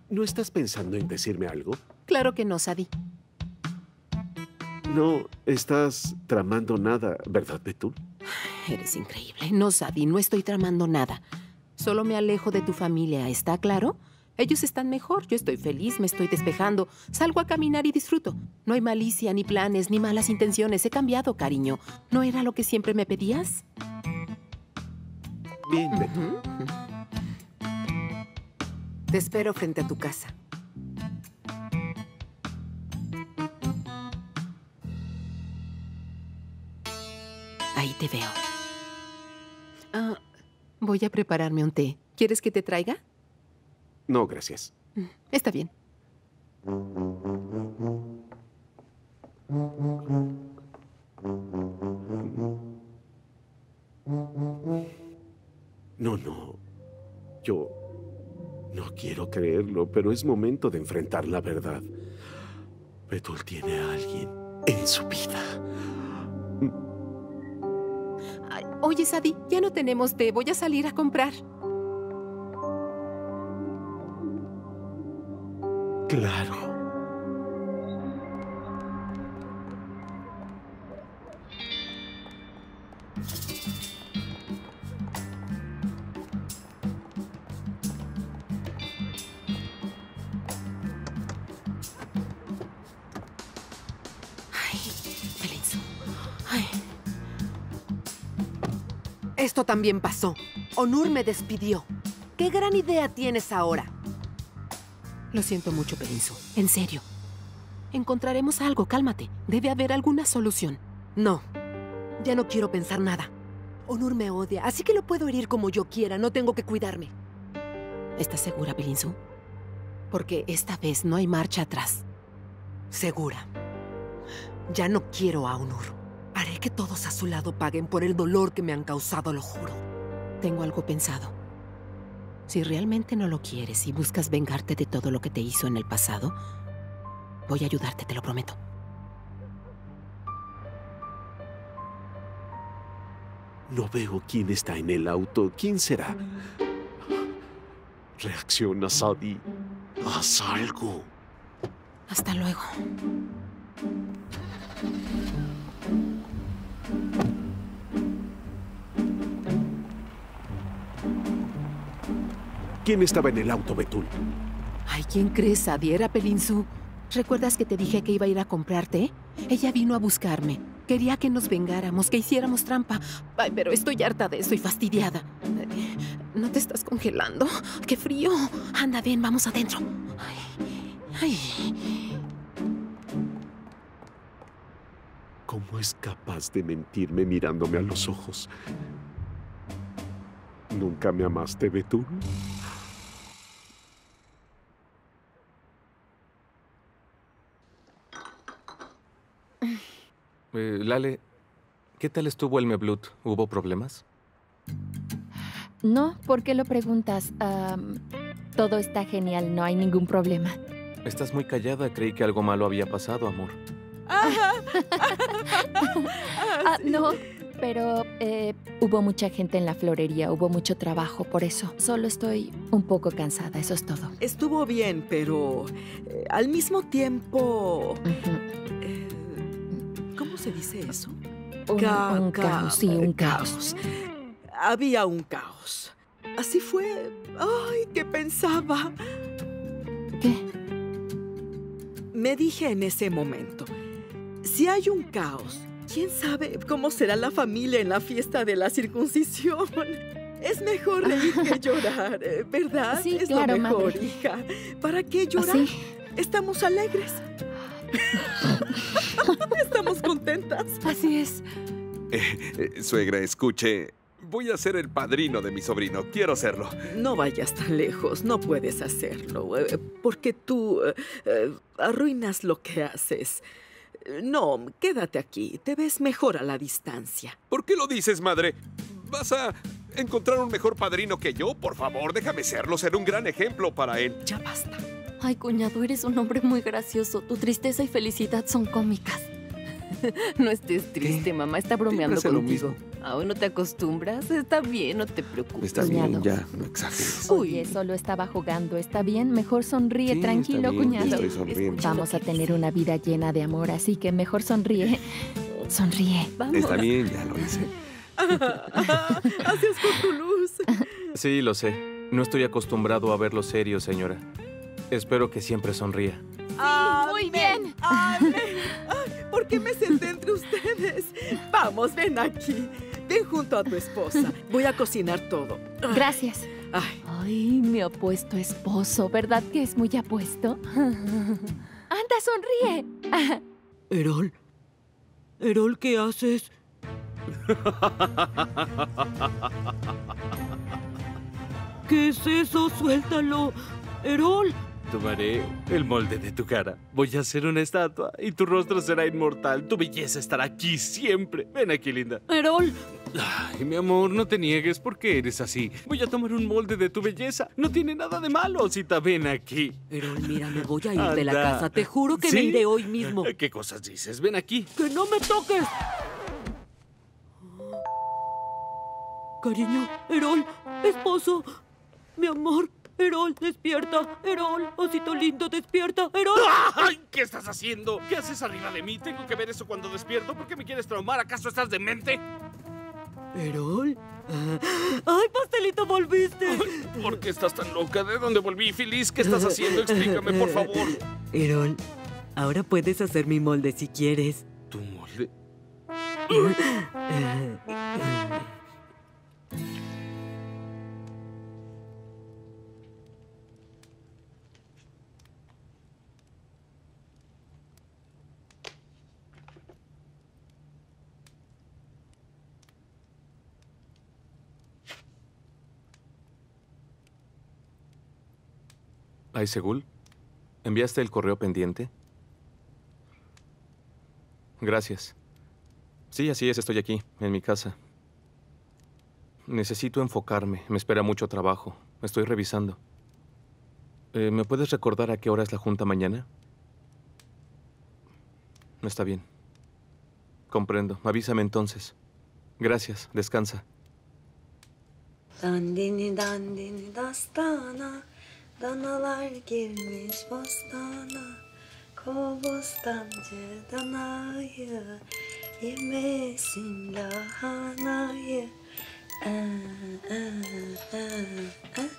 S2: ¿No estás pensando en decirme algo?
S4: Claro que no, Sadie.
S2: No estás tramando nada, ¿verdad, Betul?
S4: Eres increíble. No, Sadie, no estoy tramando nada. Solo me alejo de tu familia, ¿está claro? Ellos están mejor, yo estoy feliz, me estoy despejando, salgo a caminar y disfruto. No hay malicia, ni planes, ni malas intenciones. He cambiado, cariño. ¿No era lo que siempre me pedías?
S2: Bien, Betul.
S4: Te espero frente a tu casa. Ahí te veo. Ah, voy a prepararme un té. ¿Quieres que te traiga?
S2: No, gracias.
S4: Está bien.
S2: No, no. Yo no quiero creerlo, pero es momento de enfrentar la verdad. Betul tiene a alguien en su vida.
S4: Ay, Oye, Sadie, ya no tenemos té. Voy a salir a comprar.
S2: Claro.
S4: Esto también pasó. Onur me despidió. ¿Qué gran idea tienes ahora? Lo siento mucho, Pelinzu. En serio. Encontraremos algo, cálmate. Debe haber alguna solución. No. Ya no quiero pensar nada. Onur me odia, así que lo puedo herir como yo quiera. No tengo que cuidarme. ¿Estás segura, Pelinzu? Porque esta vez no hay marcha atrás. Segura. Ya no quiero a Onur. Que todos a su lado paguen por el dolor que me han causado, lo juro. Tengo algo pensado. Si realmente no lo quieres y buscas vengarte de todo lo que te hizo en el pasado, voy a ayudarte, te lo prometo.
S2: No veo quién está en el auto. ¿Quién será? Reacciona, Sadie. Haz algo.
S4: Hasta luego.
S2: ¿Quién estaba en el auto, Betul?
S4: Ay, ¿quién crees, Sadie? Era Pelinsu. ¿Recuerdas que te dije que iba a ir a comprarte? Ella vino a buscarme. Quería que nos vengáramos, que hiciéramos trampa. Ay, pero estoy harta de eso y fastidiada. ¿No te estás congelando? ¡Qué frío! Anda, ven, vamos adentro. Ay, ay.
S2: ¿Cómo es capaz de mentirme mirándome a los ojos? ¿Nunca me amaste, Betul?
S22: Eh, Lale, ¿qué tal estuvo el Meblut? ¿Hubo problemas?
S6: No, ¿por qué lo preguntas? Todo está genial, no hay ningún problema.
S22: Estás muy callada, creí que algo malo había pasado, amor.
S6: Ah, no, pero eh, hubo mucha gente en la florería, hubo mucho trabajo, por eso. Solo estoy un poco cansada, eso es todo.
S5: Estuvo bien, pero eh, al mismo tiempo... eh, ¿Cómo se dice eso?
S6: Un-
S5: Ca-
S6: un
S5: ca-
S6: caos, sí, un
S5: eh,
S6: caos.
S5: Había un caos. Así fue. Ay, ¿qué pensaba?
S6: ¿Qué?
S5: Me dije en ese momento, si hay un caos, ¿quién sabe cómo será la familia en la fiesta de la circuncisión? Es mejor reír que llorar, eh, ¿verdad?
S6: Sí,
S5: es
S6: claro,
S5: lo mejor,
S6: madre.
S5: hija. ¿Para qué llorar?
S6: sí?
S5: Estamos alegres. Estamos contentas.
S6: Así es.
S11: Eh, eh, suegra, escuche. Voy a ser el padrino de mi sobrino. Quiero serlo.
S5: No vayas tan lejos, no puedes hacerlo, eh, porque tú arruinas lo que haces. No, quédate aquí, te ves mejor a la distancia.
S11: ¿Por qué lo dices, madre? ¿Vas a encontrar un mejor padrino que yo? Por favor, déjame serlo. Ser un gran ejemplo para él.
S5: Ya basta.
S10: Ay, cuñado, eres un hombre muy gracioso. Tu tristeza y felicidad son cómicas.
S20: No estés triste, mamá. Está bromeando
S11: Siempre lo
S20: contigo. ¿Aún no te acostumbras? Está bien, no te preocupes.
S11: Está bien,
S6: Cuñado.
S11: ya, no exageres.
S6: Oye, solo estaba jugando, ¿está bien? Mejor sonríe,
S11: Sí,
S6: tranquilo,
S11: está bien,
S6: cuñado.
S11: estoy sonriendo.
S6: Vamos a tener una vida llena de amor, así que mejor sonríe. Sonríe.
S11: Está bien, ya lo hice.
S5: Así es con tu luz.
S22: Sí, lo sé. No estoy acostumbrado a verlo serio, señora. Espero que siempre sonría.
S5: muy bien. Amén. ¿Por qué me senté entre ustedes? Vamos, ven aquí. Ven junto a tu esposa. Voy a cocinar todo.
S6: Gracias.
S5: Ay,
S6: Ay, mi apuesto esposo, ¿verdad que es muy apuesto? Anda, sonríe.
S7: Erol. Erol, ¿qué haces? ¿Qué es eso? Suéltalo. Erol.
S13: Tomaré el molde de tu cara. Voy a hacer una estatua y tu rostro será inmortal. Tu belleza estará aquí siempre. Ven aquí, linda.
S7: Erol.
S13: Ay, mi amor, no te niegues porque eres así. Voy a tomar un molde de tu belleza. No tiene nada de malo, Cita. Ven aquí.
S7: Erol, mira, me voy a ir de la casa. Te juro que me
S13: ¿Sí?
S7: iré hoy mismo.
S13: ¿Qué cosas dices? Ven aquí.
S7: ¡Que no me toques! Cariño, Erol, esposo, mi amor, Erol, despierta, Erol, osito lindo, despierta, Erol.
S13: ¡Ay! ¿Qué estás haciendo? ¿Qué haces arriba de mí? ¿Tengo que ver eso cuando despierto? ¿Por qué me quieres traumar? ¿Acaso estás demente?
S7: Erol. ¡Ay, pastelito, volviste!
S13: ¿Por qué estás tan loca? ¿De dónde volví? Feliz, ¿qué estás haciendo? Explícame, por favor.
S7: Erol, ahora puedes hacer mi molde si quieres.
S13: ¿Tu molde?
S22: Ay, Segul, ¿enviaste el correo pendiente? Gracias. Sí, así es, estoy aquí, en mi casa. Necesito enfocarme, me espera mucho trabajo. Estoy revisando. Eh, ¿Me puedes recordar a qué hora es la junta mañana? No está bien. Comprendo. Avísame entonces. Gracias. Descansa.
S1: Danalar girmiş bostana Kobostancı danayı Yemesin lahanayı ee, ee, ee,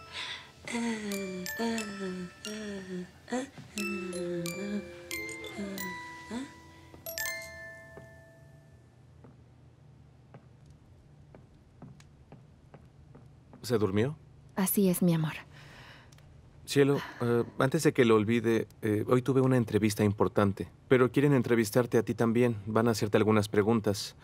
S22: ¿Se durmió?
S6: Así es, mi amor.
S22: Cielo, eh, antes de que lo olvide, eh, hoy tuve una entrevista importante, pero quieren entrevistarte a ti también. Van a hacerte algunas preguntas.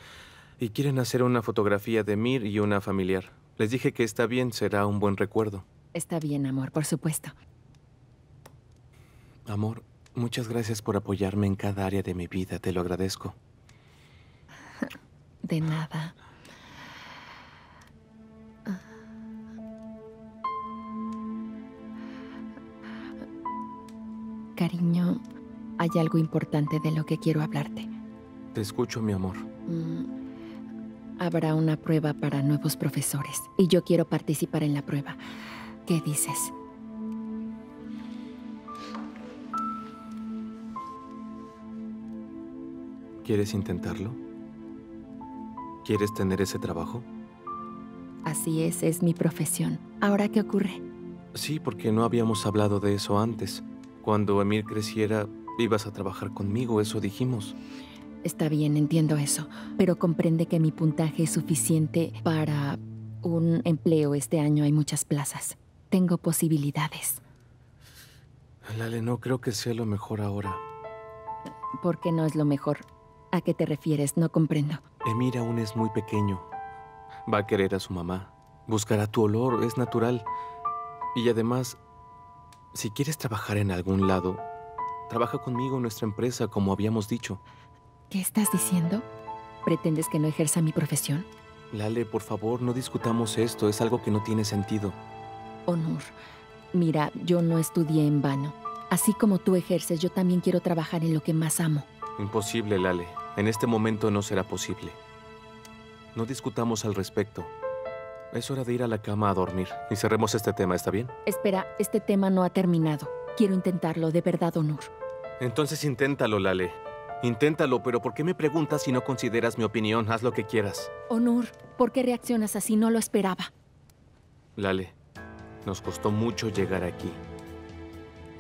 S22: Y quieren hacer una fotografía de Mir y una familiar. Les dije que está bien, será un buen recuerdo.
S6: Está bien, amor, por supuesto.
S22: Amor, muchas gracias por apoyarme en cada área de mi vida, te lo agradezco.
S6: De nada. Cariño, hay algo importante de lo que quiero hablarte.
S22: Te escucho, mi amor.
S6: Mm, Habrá una prueba para nuevos profesores y yo quiero participar en la prueba. ¿Qué dices?
S22: ¿Quieres intentarlo? ¿Quieres tener ese trabajo?
S6: Así es, es mi profesión. ¿Ahora qué ocurre?
S22: Sí, porque no habíamos hablado de eso antes. Cuando Emir creciera, ibas a trabajar conmigo, eso dijimos.
S6: Está bien, entiendo eso, pero comprende que mi puntaje es suficiente para un empleo. Este año hay muchas plazas. Tengo posibilidades.
S22: Lale, no creo que sea lo mejor ahora.
S6: ¿Por qué no es lo mejor? ¿A qué te refieres? No comprendo.
S22: Emir aún es muy pequeño. Va a querer a su mamá. Buscará tu olor, es natural. Y además, si quieres trabajar en algún lado, trabaja conmigo en nuestra empresa, como habíamos dicho.
S6: ¿Qué estás diciendo? ¿Pretendes que no ejerza mi profesión?
S22: Lale, por favor, no discutamos esto. Es algo que no tiene sentido.
S6: Honor. Mira, yo no estudié en vano. Así como tú ejerces, yo también quiero trabajar en lo que más amo.
S22: Imposible, Lale. En este momento no será posible. No discutamos al respecto. Es hora de ir a la cama a dormir. Y cerremos este tema, ¿está bien?
S6: Espera, este tema no ha terminado. Quiero intentarlo, de verdad, Honor.
S22: Entonces inténtalo, Lale. Inténtalo, pero ¿por qué me preguntas si no consideras mi opinión? Haz lo que quieras.
S6: Honor, ¿por qué reaccionas así? No lo esperaba.
S22: Lale, nos costó mucho llegar aquí.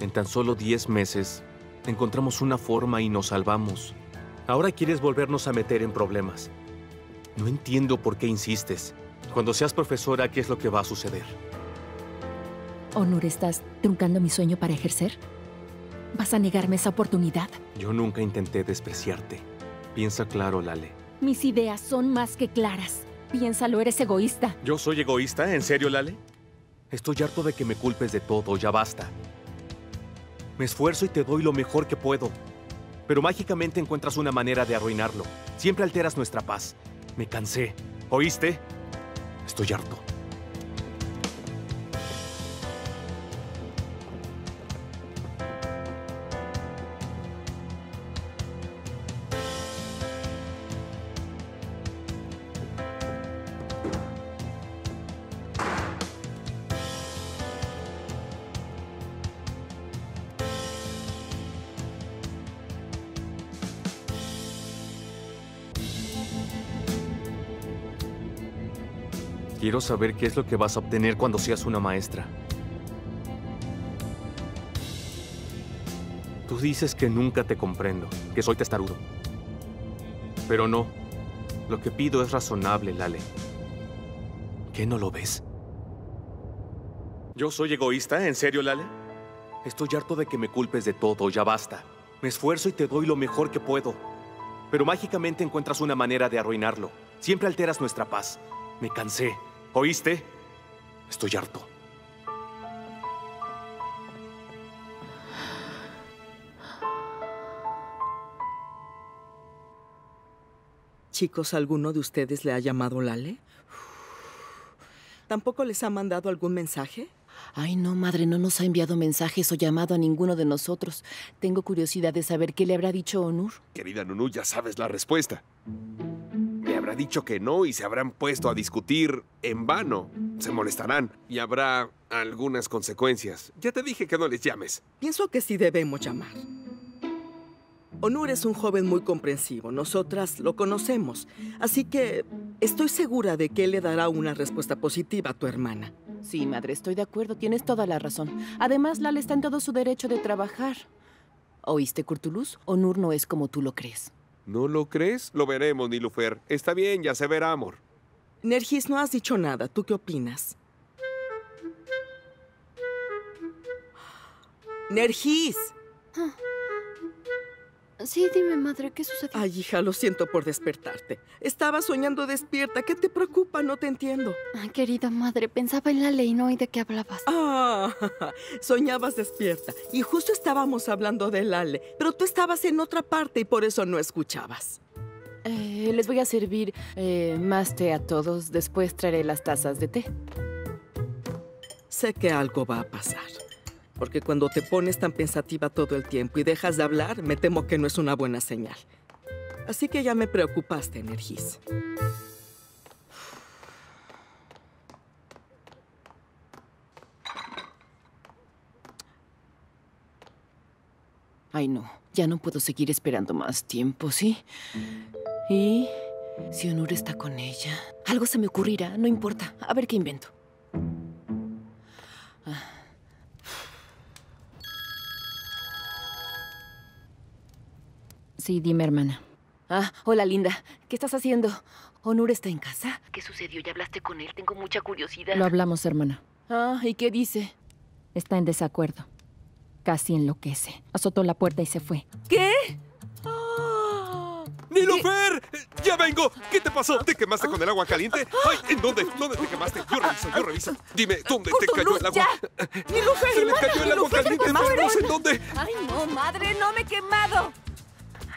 S22: En tan solo 10 meses, encontramos una forma y nos salvamos. Ahora quieres volvernos a meter en problemas. No entiendo por qué insistes. Cuando seas profesora, ¿qué es lo que va a suceder?
S6: Honor, ¿estás truncando mi sueño para ejercer? ¿Vas a negarme esa oportunidad?
S22: Yo nunca intenté despreciarte. Piensa claro, Lale.
S6: Mis ideas son más que claras. Piénsalo, eres egoísta.
S22: ¿Yo soy egoísta? ¿En serio, Lale? Estoy harto de que me culpes de todo, ya basta. Me esfuerzo y te doy lo mejor que puedo. Pero mágicamente encuentras una manera de arruinarlo. Siempre alteras nuestra paz. Me cansé. ¿Oíste? Estoy harto. Quiero saber qué es lo que vas a obtener cuando seas una maestra. Tú dices que nunca te comprendo, que soy testarudo. Pero no. Lo que pido es razonable, Lale. ¿Qué no lo ves? ¿Yo soy egoísta? ¿En serio, Lale? Estoy harto de que me culpes de todo, ya basta. Me esfuerzo y te doy lo mejor que puedo. Pero mágicamente encuentras una manera de arruinarlo. Siempre alteras nuestra paz. Me cansé. ¿Oíste? Estoy harto.
S5: Chicos, ¿alguno de ustedes le ha llamado Lale? ¿Tampoco les ha mandado algún mensaje?
S20: Ay, no, madre, no nos ha enviado mensajes o llamado a ninguno de nosotros. Tengo curiosidad de saber qué le habrá dicho Onur.
S11: Querida Nunu, ya sabes la respuesta. Habrá dicho que no y se habrán puesto a discutir en vano. Se molestarán y habrá algunas consecuencias. Ya te dije que no les llames.
S5: Pienso que sí debemos llamar. Onur es un joven muy comprensivo. Nosotras lo conocemos. Así que estoy segura de que él le dará una respuesta positiva a tu hermana.
S20: Sí, madre, estoy de acuerdo. Tienes toda la razón. Además, Lale está en todo su derecho de trabajar. ¿Oíste, Curtulus? Onur no es como tú lo crees.
S11: ¿No lo crees? Lo veremos, Nilufer. Está bien, ya se verá, amor.
S5: Nergis, no has dicho nada. ¿Tú qué opinas? Nergis. Ah.
S10: Sí, dime, madre, ¿qué sucedió?
S5: Ay, hija, lo siento por despertarte. Estaba soñando despierta. ¿Qué te preocupa? No te entiendo.
S10: Ay, querida madre, pensaba en la ley, ¿no? ¿Y de qué hablabas?
S5: Ah, soñabas despierta. Y justo estábamos hablando del Ale. Pero tú estabas en otra parte y por eso no escuchabas.
S20: Eh, les voy a servir eh, más té a todos. Después traeré las tazas de té.
S5: Sé que algo va a pasar. Porque cuando te pones tan pensativa todo el tiempo y dejas de hablar, me temo que no es una buena señal. Así que ya me preocupaste, Energis.
S20: Ay, no. Ya no puedo seguir esperando más tiempo, ¿sí? ¿Y si Onur está con ella? Algo se me ocurrirá, no importa. A ver qué invento. Ah.
S6: Sí, dime, hermana.
S20: Ah, hola, linda. ¿Qué estás haciendo? ¿Onur está en casa? ¿Qué sucedió? ¿Ya hablaste con él? Tengo mucha curiosidad.
S6: Lo hablamos, hermana.
S20: Ah, ¿y qué dice?
S6: Está en desacuerdo. Casi enloquece. Azotó la puerta y se fue.
S20: ¿Qué?
S11: ¡Nilufer! ¡Ya vengo! ¿Qué te pasó? ¿Te quemaste con el agua caliente? ¡Ay! ¿En dónde? ¿Dónde te quemaste? Yo reviso, yo reviso. Dime, ¿dónde te cayó el agua?
S20: ¡Nilufer!
S11: Se le cayó el agua caliente, pero no sé en dónde.
S20: ¡Ay, no, madre! ¡No me he quemado!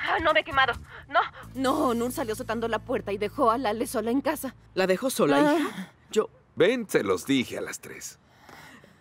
S20: Ah, no me he quemado. No. No, Nur salió azotando la puerta y dejó a Lale sola en casa.
S5: ¿La dejó sola,
S20: Ah.
S5: hija? Yo...
S11: Ven, se los dije a las tres.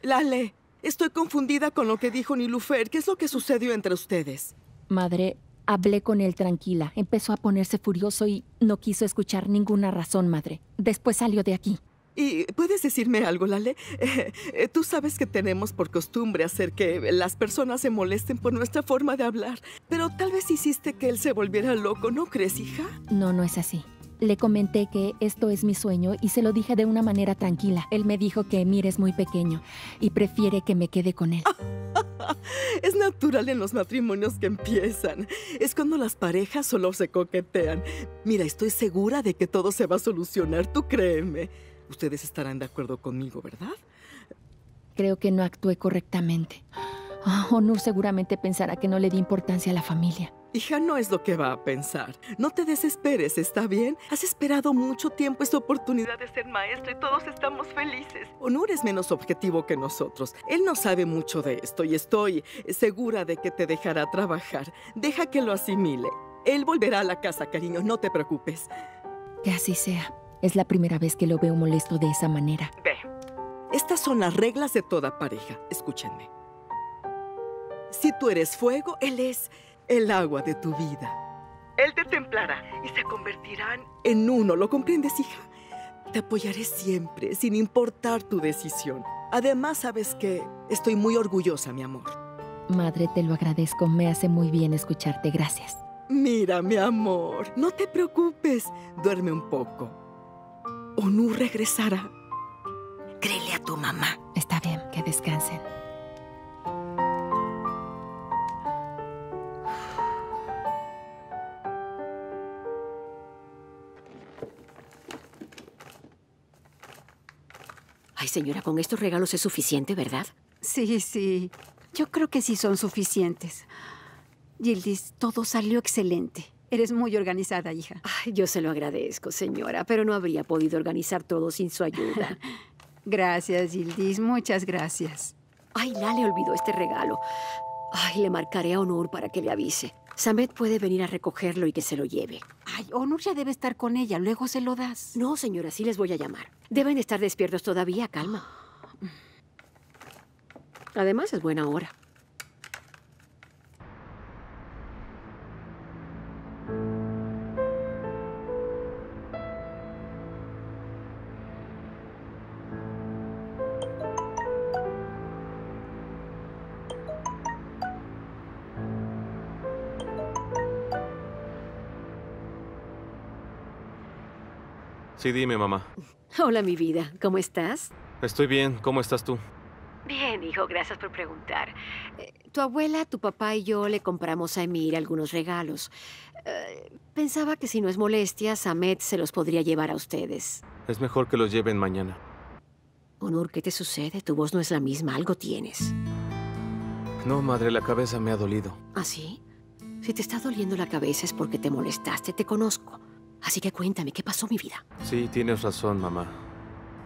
S5: Lale, estoy confundida con lo que dijo Nilufer. ¿Qué es lo que sucedió entre ustedes?
S6: Madre, hablé con él tranquila. Empezó a ponerse furioso y no quiso escuchar ninguna razón, madre. Después salió de aquí.
S5: ¿Y puedes decirme algo, Lale? Eh, eh, tú sabes que tenemos por costumbre hacer que las personas se molesten por nuestra forma de hablar. Pero tal vez hiciste que él se volviera loco, ¿no crees, hija?
S6: No, no es así. Le comenté que esto es mi sueño y se lo dije de una manera tranquila. Él me dijo que Emir es muy pequeño y prefiere que me quede con él.
S5: Es natural en los matrimonios que empiezan. Es cuando las parejas solo se coquetean. Mira, estoy segura de que todo se va a solucionar, tú créeme. Ustedes estarán de acuerdo conmigo, ¿verdad?
S6: Creo que no actué correctamente. Ah, Onur seguramente pensará que no le di importancia a la familia.
S5: Hija, no es lo que va a pensar. No te desesperes, ¿está bien? Has esperado mucho tiempo esta oportunidad de ser maestra y todos estamos felices. Onur es menos objetivo que nosotros. Él no sabe mucho de esto y estoy segura de que te dejará trabajar. Deja que lo asimile. Él volverá a la casa, cariño, no te preocupes.
S6: Que así sea. Es la primera vez que lo veo molesto de esa manera.
S5: Ve, estas son las reglas de toda pareja. Escúchenme. Si tú eres fuego, él es el agua de tu vida. Él te templará y se convertirán en uno. ¿Lo comprendes, hija? Te apoyaré siempre, sin importar tu decisión. Además, sabes que estoy muy orgullosa, mi amor.
S6: Madre, te lo agradezco. Me hace muy bien escucharte. Gracias.
S5: Mira, mi amor, no te preocupes. Duerme un poco. Onur regresará. Créele a tu mamá.
S6: Está bien, que descansen.
S3: Ay, señora, con estos regalos es suficiente, ¿verdad?
S8: Sí, sí. Yo creo que sí son suficientes. Gildis, todo salió excelente. Eres muy organizada, hija.
S3: Ay, yo se lo agradezco, señora, pero no habría podido organizar todo sin su ayuda.
S8: Gracias, Gildis. Muchas gracias.
S3: Ay, Lale olvidó este regalo. Ay, le marcaré a Honor para que le avise. Samet puede venir a recogerlo y que se lo lleve.
S8: Ay, Onur ya debe estar con ella. Luego se lo das.
S3: No, señora, sí les voy a llamar. Deben estar despiertos todavía, calma. Además, es buena hora.
S22: Sí, dime, mamá.
S3: Hola, mi vida. ¿Cómo estás?
S22: Estoy bien. ¿Cómo estás tú?
S3: Bien, hijo, gracias por preguntar. Eh, tu abuela, tu papá y yo le compramos a Emir algunos regalos. Eh, pensaba que si no es molestia, Samet se los podría llevar a ustedes.
S22: Es mejor que los lleven mañana.
S3: Honor, ¿qué te sucede? Tu voz no es la misma, algo tienes.
S22: No, madre, la cabeza me ha dolido.
S3: ¿Ah, sí? Si te está doliendo la cabeza es porque te molestaste, te conozco. Así que cuéntame, ¿qué pasó, mi vida?
S22: Sí, tienes razón, mamá.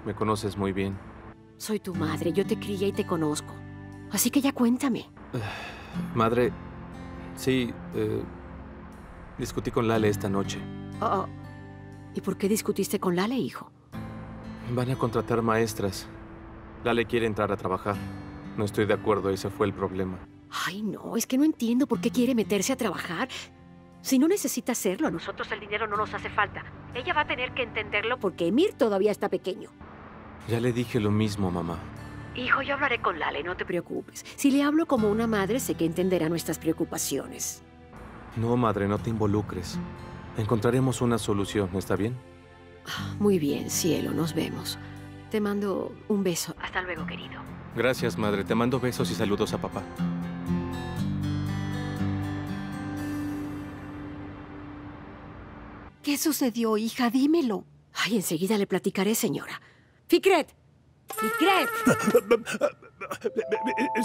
S22: Me conoces muy bien.
S3: Soy tu madre, yo te crié y te conozco. Así que ya cuéntame.
S22: Madre, sí, eh, discutí con Lale esta noche.
S3: Oh, oh. ¿Y por qué discutiste con Lale, hijo?
S22: Van a contratar maestras. Lale quiere entrar a trabajar. No estoy de acuerdo, ese fue el problema.
S3: Ay, no, es que no entiendo por qué quiere meterse a trabajar. Si no necesita hacerlo, a nosotros el dinero no nos hace falta. Ella va a tener que entenderlo porque Emir todavía está pequeño.
S22: Ya le dije lo mismo, mamá.
S3: Hijo, yo hablaré con Lale, no te preocupes. Si le hablo como una madre, sé que entenderá nuestras preocupaciones.
S22: No, madre, no te involucres. Encontraremos una solución, ¿está bien?
S3: Muy bien, cielo, nos vemos. Te mando un beso. Hasta luego, querido.
S22: Gracias, madre. Te mando besos y saludos a papá.
S8: ¿Qué sucedió, hija? Dímelo.
S3: Ay, enseguida le platicaré, señora. Fikret. Fikret.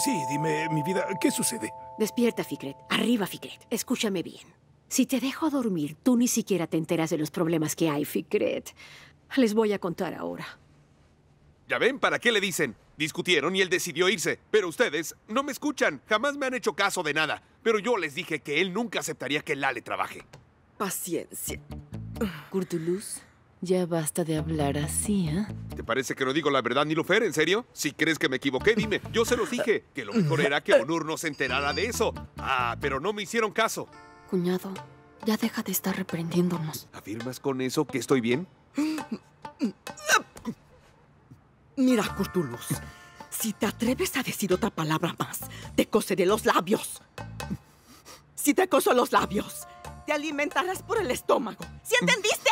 S9: Sí, dime, mi vida, ¿qué sucede?
S3: Despierta, Fikret. Arriba, Fikret. Escúchame bien. Si te dejo dormir, tú ni siquiera te enteras de los problemas que hay, Fikret. Les voy a contar ahora.
S11: Ya ven, ¿para qué le dicen? Discutieron y él decidió irse. Pero ustedes no me escuchan. Jamás me han hecho caso de nada. Pero yo les dije que él nunca aceptaría que Lale trabaje.
S4: Paciencia. Curtulus, ya basta de hablar así, ¿eh?
S11: ¿Te parece que no digo la verdad, Nilufer? ¿En serio? Si crees que me equivoqué, dime. Yo se los dije. Que lo mejor era que Onur no se enterara de eso. Ah, pero no me hicieron caso.
S10: Cuñado, ya deja de estar reprendiéndonos.
S11: ¿Afirmas con eso que estoy bien?
S5: Mira, Curtulus, si te atreves a decir otra palabra más, te coseré los labios. Si te coso los labios, te alimentarás por el estómago. ¿Sí entendiste?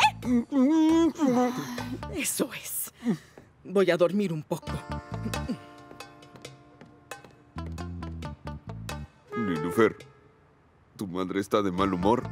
S5: Eso es. Voy a dormir un poco.
S11: Nilufer, tu madre está de mal humor.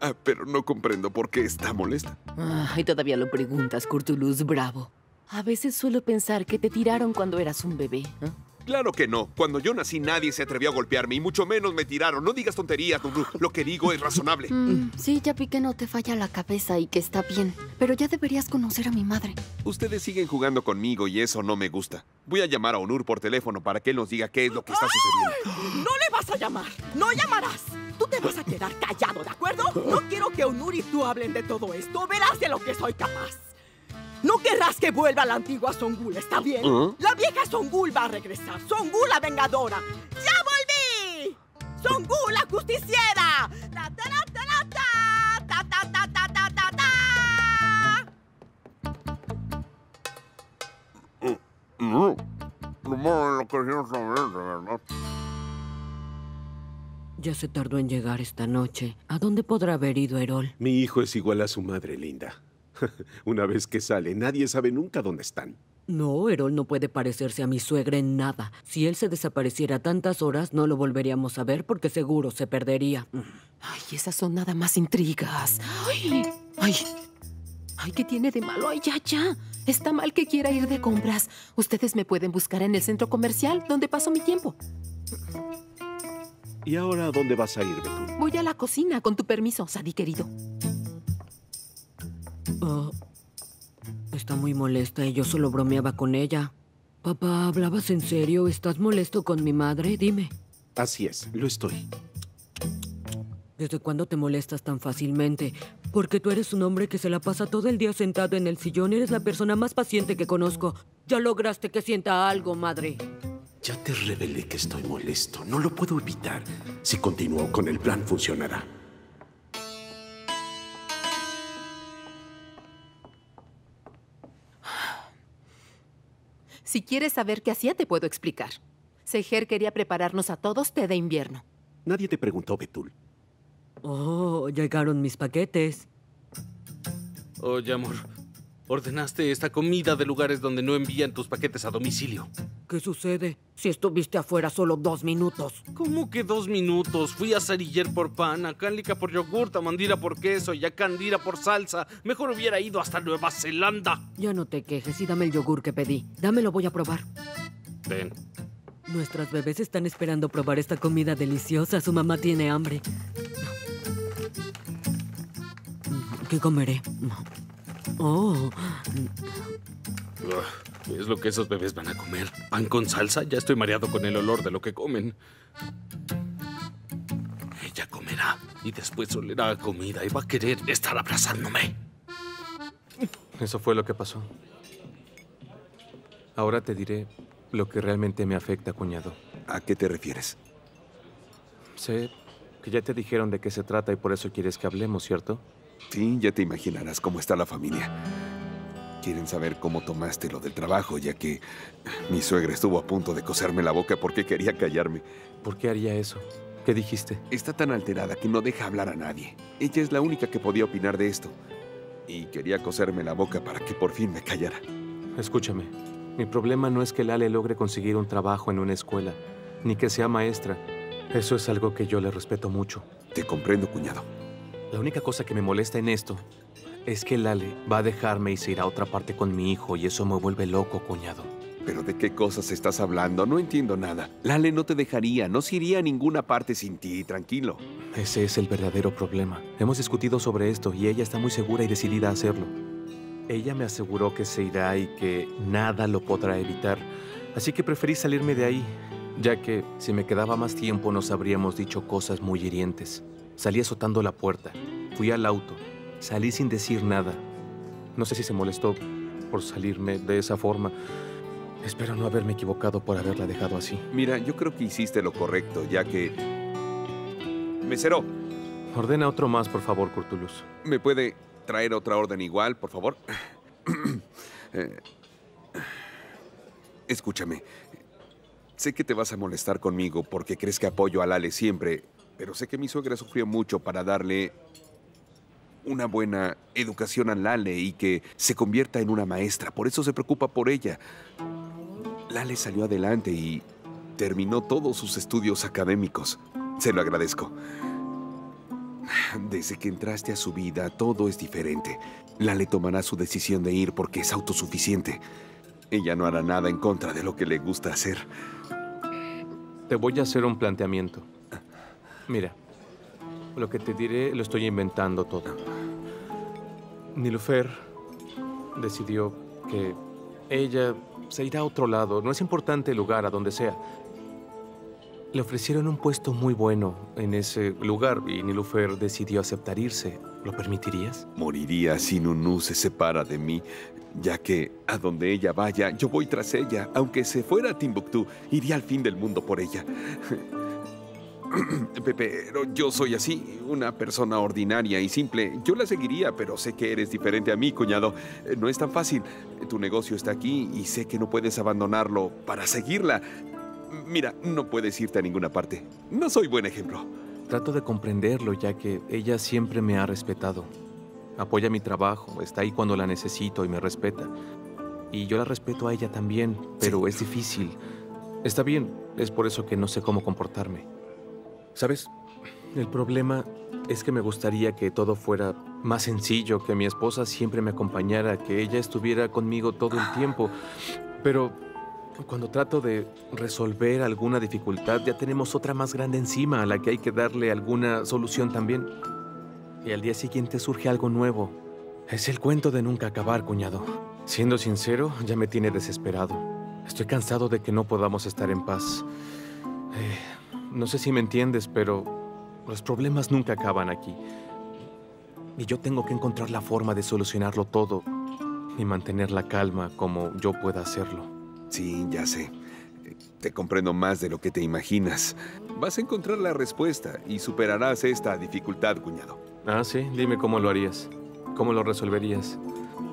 S11: Ah, pero no comprendo por qué está molesta.
S4: Ah, y todavía lo preguntas, Curtulus, bravo. A veces suelo pensar que te tiraron cuando eras un bebé. ¿eh?
S11: Claro que no. Cuando yo nací nadie se atrevió a golpearme y mucho menos me tiraron. No digas tonterías, Nunu. Lo que digo es razonable.
S10: Mm, sí, ya vi que no te falla la cabeza y que está bien. Pero ya deberías conocer a mi madre.
S11: Ustedes siguen jugando conmigo y eso no me gusta. Voy a llamar a Onur por teléfono para que él nos diga qué es lo que está sucediendo.
S5: No le vas a llamar. No llamarás. Tú te vas a quedar callado, ¿de acuerdo? No quiero que Onur y tú hablen de todo esto. Verás de lo que soy capaz. No querrás que vuelva la antigua Songul, ¿está bien?
S11: ¿Ah?
S5: La vieja Songul va a regresar. Songul la vengadora. ¡Ya volví! ¡Songul la justiciera! ¡Ta, ta, ra, ta, ra, ta! ¡Ta, ta, ta, ta, ta, ta, ta!
S11: No, no lo quería saber, de verdad.
S7: Ya se tardó en llegar esta noche. ¿A dónde podrá haber ido Erol?
S2: Mi hijo es igual a su madre, linda. Una vez que sale, nadie sabe nunca dónde están.
S7: No, Erol no puede parecerse a mi suegra en nada. Si él se desapareciera tantas horas, no lo volveríamos a ver porque seguro se perdería.
S4: Ay, esas son nada más intrigas. Ay, ay, ay, ¿qué tiene de malo? Ay, ya, ya. Está mal que quiera ir de compras. Ustedes me pueden buscar en el centro comercial donde paso mi tiempo.
S2: ¿Y ahora a dónde vas a ir, Betul?
S4: Voy a la cocina, con tu permiso, Sadie querido.
S7: Oh, está muy molesta y yo solo bromeaba con ella. Papá, ¿hablabas en serio? ¿Estás molesto con mi madre? Dime.
S2: Así es, lo estoy.
S7: ¿Desde cuándo te molestas tan fácilmente? Porque tú eres un hombre que se la pasa todo el día sentado en el sillón. Eres la persona más paciente que conozco. Ya lograste que sienta algo, madre.
S2: Ya te revelé que estoy molesto. No lo puedo evitar. Si continúo con el plan, funcionará.
S4: Si quieres saber qué hacía, te puedo explicar. Sejer quería prepararnos a todos té de invierno.
S2: Nadie te preguntó, Betul.
S7: Oh, llegaron mis paquetes.
S13: Oye, amor, ordenaste esta comida de lugares donde no envían tus paquetes a domicilio.
S7: ¿Qué sucede? Si estuviste afuera solo dos minutos.
S13: ¿Cómo que dos minutos? Fui a Sariller por pan, a Cánlica por yogurt, a Mandira por queso y a Candira por salsa. Mejor hubiera ido hasta Nueva Zelanda.
S7: Ya no te quejes y dame el yogur que pedí. Dámelo, voy a probar.
S13: Ven.
S7: Nuestras bebés están esperando probar esta comida deliciosa. Su mamá tiene hambre. ¿Qué comeré? Oh.
S13: Ugh, es lo que esos bebés van a comer? ¿Pan con salsa? Ya estoy mareado con el olor de lo que comen. Ella comerá y después olerá a comida y va a querer estar abrazándome.
S22: Eso fue lo que pasó. Ahora te diré lo que realmente me afecta, cuñado.
S11: ¿A qué te refieres?
S22: Sé que ya te dijeron de qué se trata y por eso quieres que hablemos, ¿cierto?
S11: Sí, ya te imaginarás cómo está la familia. Quieren saber cómo tomaste lo del trabajo, ya que mi suegra estuvo a punto de coserme la boca porque quería callarme.
S22: ¿Por qué haría eso? ¿Qué dijiste?
S11: Está tan alterada que no deja hablar a nadie. Ella es la única que podía opinar de esto. Y quería coserme la boca para que por fin me callara.
S22: Escúchame, mi problema no es que Lale logre conseguir un trabajo en una escuela, ni que sea maestra. Eso es algo que yo le respeto mucho.
S11: Te comprendo, cuñado.
S22: La única cosa que me molesta en esto es que Lale va a dejarme y se irá a otra parte con mi hijo y eso me vuelve loco, cuñado.
S11: ¿Pero de qué cosas estás hablando? No entiendo nada. Lale no te dejaría, no se iría a ninguna parte sin ti, tranquilo.
S22: Ese es el verdadero problema. Hemos discutido sobre esto y ella está muy segura y decidida a hacerlo. Ella me aseguró que se irá y que nada lo podrá evitar. Así que preferí salirme de ahí, ya que si me quedaba más tiempo nos habríamos dicho cosas muy hirientes. Salí azotando la puerta, fui al auto, salí sin decir nada. No sé si se molestó por salirme de esa forma. Espero no haberme equivocado por haberla dejado así.
S11: Mira, yo creo que hiciste lo correcto, ya que... Mesero,
S22: Ordena otro más, por favor, Curtulus.
S11: ¿me puede traer otra orden igual, por favor? Eh, Escúchame. Sé que te vas a molestar conmigo porque crees que apoyo a Lale siempre, pero sé que mi suegra sufrió mucho para darle una buena educación a Lale y que se convierta en una maestra. Por eso se preocupa por ella. Lale salió adelante y terminó todos sus estudios académicos. Se lo agradezco. Desde que entraste a su vida, todo es diferente. Lale tomará su decisión de ir porque es autosuficiente. Ella no hará nada en contra de lo que le gusta hacer.
S22: Te voy a hacer un planteamiento. Mira, lo que te diré lo estoy inventando todo. Nilufer decidió que ella se irá a otro lado. No es importante el lugar, a donde sea. Le ofrecieron un puesto muy bueno en ese lugar y Nilufer decidió aceptar irse. ¿Lo permitirías?
S11: Moriría si Nunu se separa de mí, ya que a donde ella vaya, yo voy tras ella. Aunque se fuera a Timbuktu, iría al fin del mundo por ella. Pero yo soy así, una persona ordinaria y simple. Yo la seguiría, pero sé que eres diferente a mí, cuñado. Eh, No es tan fácil. Tu negocio está aquí y sé que no puedes abandonarlo para seguirla. Mira, no puedes irte a ninguna parte. No soy buen ejemplo.
S22: Trato de comprenderlo ya que ella siempre me ha respetado. Apoya mi trabajo, está ahí cuando la necesito y me respeta. Y yo la respeto a ella también, pero es difícil. Está bien, es por eso que no sé cómo comportarme. ¿Sabes? El problema es que me gustaría que todo fuera más sencillo, que mi esposa siempre me acompañara, que ella estuviera conmigo todo el tiempo. Pero cuando trato de resolver alguna dificultad, ya tenemos otra más grande encima a la que hay que darle alguna solución también. Y al día siguiente surge algo nuevo. Es el cuento de nunca acabar, cuñado. Siendo sincero, ya me tiene desesperado. Estoy cansado de que no podamos estar en paz. Eh, no sé si me entiendes, pero los problemas nunca acaban aquí. Y yo tengo que encontrar la forma de solucionarlo todo y mantener la calma como yo pueda hacerlo.
S11: Sí, ya sé. Te comprendo más de lo que te imaginas. Vas a encontrar la respuesta y superarás esta dificultad, cuñado.
S22: Ah, sí, dime cómo lo harías. ¿Cómo lo resolverías?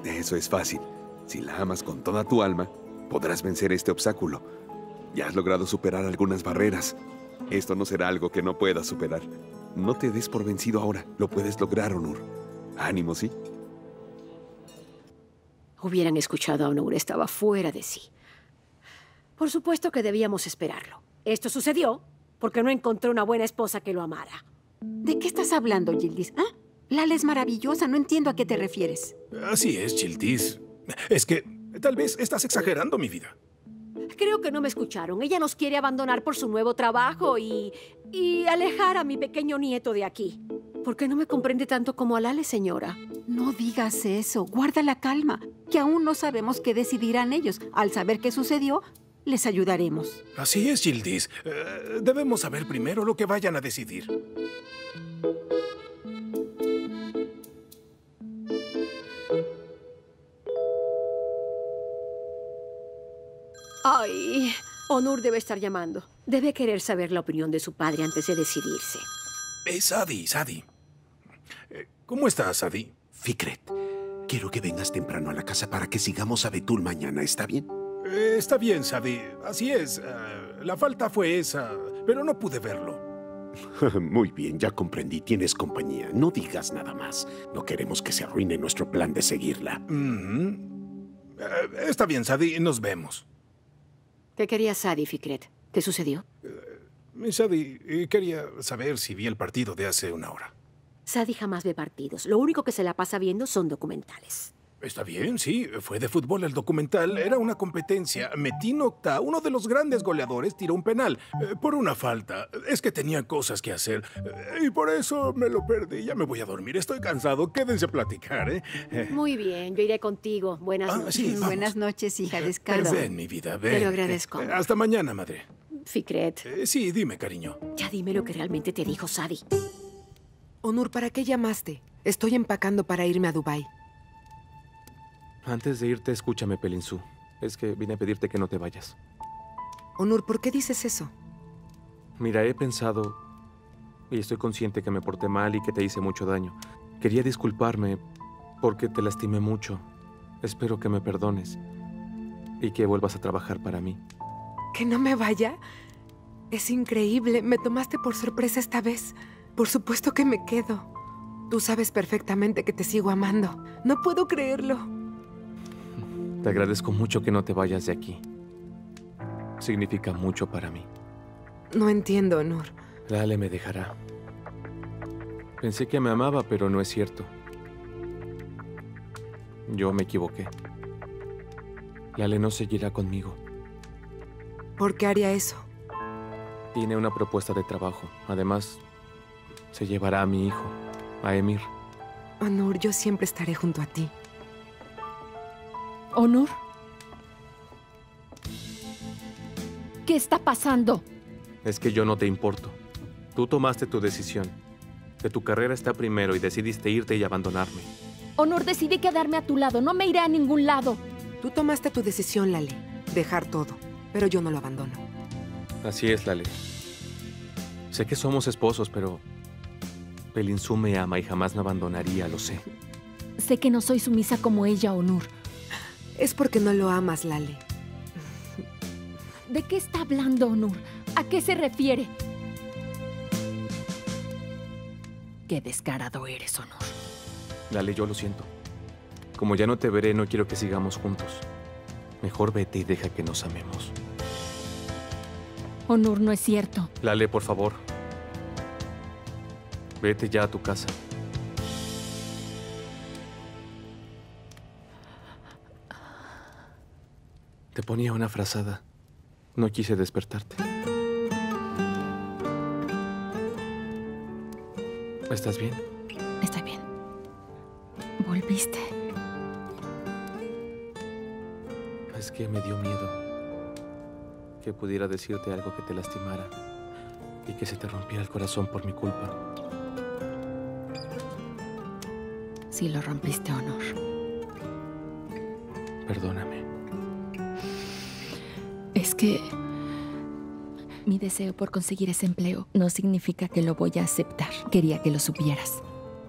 S11: Eso es fácil. Si la amas con toda tu alma, podrás vencer este obstáculo. Ya has logrado superar algunas barreras. Esto no será algo que no puedas superar. No te des por vencido ahora. Lo puedes lograr, Onur. Ánimo, ¿sí?
S3: Hubieran escuchado a Onur, estaba fuera de sí. Por supuesto que debíamos esperarlo. Esto sucedió porque no encontró una buena esposa que lo amara.
S8: ¿De qué estás hablando, Gildis? ¿Ah? Lala es maravillosa, no entiendo a qué te refieres.
S9: Así es, Chiltis. Es que tal vez estás exagerando mi vida.
S3: Creo que no me escucharon. Ella nos quiere abandonar por su nuevo trabajo y... y alejar a mi pequeño nieto de aquí. ¿Por qué no me comprende tanto como a Lale, señora?
S8: No digas eso. Guarda la calma, que aún no sabemos qué decidirán ellos. Al saber qué sucedió, les ayudaremos.
S9: Así es, Gildis. Eh, debemos saber primero lo que vayan a decidir.
S3: Ay, Onur debe estar llamando. Debe querer saber la opinión de su padre antes de decidirse.
S9: Eh, Sadi, Sadi. Eh, ¿Cómo estás, Sadi?
S2: Fikret, quiero que vengas temprano a la casa para que sigamos a Betul mañana, ¿está bien?
S9: Eh, está bien, Sadi. Así es. la falta fue esa, pero no pude verlo.
S2: Muy bien, ya comprendí. Tienes compañía. No digas nada más. No queremos que se arruine nuestro plan de seguirla.
S9: Eh, está bien, Sadi. Nos vemos.
S3: ¿Qué quería Sadie, Fikret? ¿Qué sucedió?
S9: Mi Sadi, eh, quería saber si vi el partido de hace una hora.
S3: Sadie jamás ve partidos. Lo único que se la pasa viendo son documentales.
S9: Está bien, sí. Fue de fútbol el documental. Era una competencia. Metin Octa, uno de los grandes goleadores, tiró un penal. eh, por una falta. Es que tenía cosas que hacer. eh, y por eso me lo perdí. Ya me voy a dormir. Estoy cansado. Quédense a platicar, ¿eh? Eh,
S3: Muy bien, yo iré contigo. Buenas
S9: Ah,
S3: noches.
S9: sí.
S8: Buenas noches, hija. Descansa.
S9: Ven, mi vida, ven.
S3: Te lo agradezco.
S9: Eh, hasta mañana, madre.
S3: Fikret,
S9: Eh, sí, dime, cariño.
S3: ya dime lo que realmente te dijo Sadie.
S4: Onur, ¿para qué llamaste? Estoy empacando para irme a Dubái.
S22: Antes de irte, escúchame, Pelinsu. Es que vine a pedirte que no te vayas.
S4: Onur, ¿por qué dices eso?
S22: Mira, he pensado y estoy consciente que me porté mal y que te hice mucho daño. Quería disculparme porque te lastimé mucho. Espero que me perdones y que vuelvas a trabajar para mí.
S4: ¿Que no me vaya? Es increíble. Me tomaste por sorpresa esta vez. Por supuesto que me quedo. Tú sabes perfectamente que te sigo amando. No puedo creerlo.
S22: Te agradezco mucho que no te vayas de aquí. Significa mucho para mí.
S4: No entiendo, Onur.
S22: Lale me dejará. Pensé que me amaba, pero no es cierto. Yo me equivoqué. Lale no seguirá conmigo.
S4: ¿Por qué haría eso?
S22: Tiene una propuesta de trabajo. Además, se llevará a mi hijo, a Emir.
S4: Onur, yo siempre estaré junto a ti.
S6: ¿Onur? ¿Qué está pasando?
S22: Es que yo no te importo. Tú tomaste tu decisión. Que tu carrera está primero y decidiste irte y abandonarme.
S6: Onur, decidí quedarme a tu lado. No me iré a ningún lado.
S4: Tú tomaste tu decisión, Lale. Dejar todo. Pero yo no lo abandono.
S22: Así es, Lale. Sé que somos esposos, pero Pelinsu me ama y jamás me abandonaría, lo sé.
S6: Sé que no soy sumisa como ella, Onur.
S4: Es porque no lo amas, Lale.
S6: ¿De qué está hablando, Onur? ¿A qué se refiere? Qué descarado eres, Onur.
S22: Lale, yo lo siento. Como ya no te veré, no quiero que sigamos juntos. Mejor vete y deja que nos amemos.
S6: Onur, no es cierto.
S22: Lale, por favor. Vete ya a tu casa. Te ponía una frazada. No quise despertarte. ¿Estás bien?
S6: Estoy bien. ¿Volviste?
S22: Es que me dio miedo que pudiera decirte algo que te lastimara y que se te rompiera el corazón por mi culpa.
S6: Sí lo rompiste, Onur.
S22: Perdóname.
S6: Es que mi deseo por conseguir ese empleo no significa que lo voy a aceptar. Quería que lo supieras.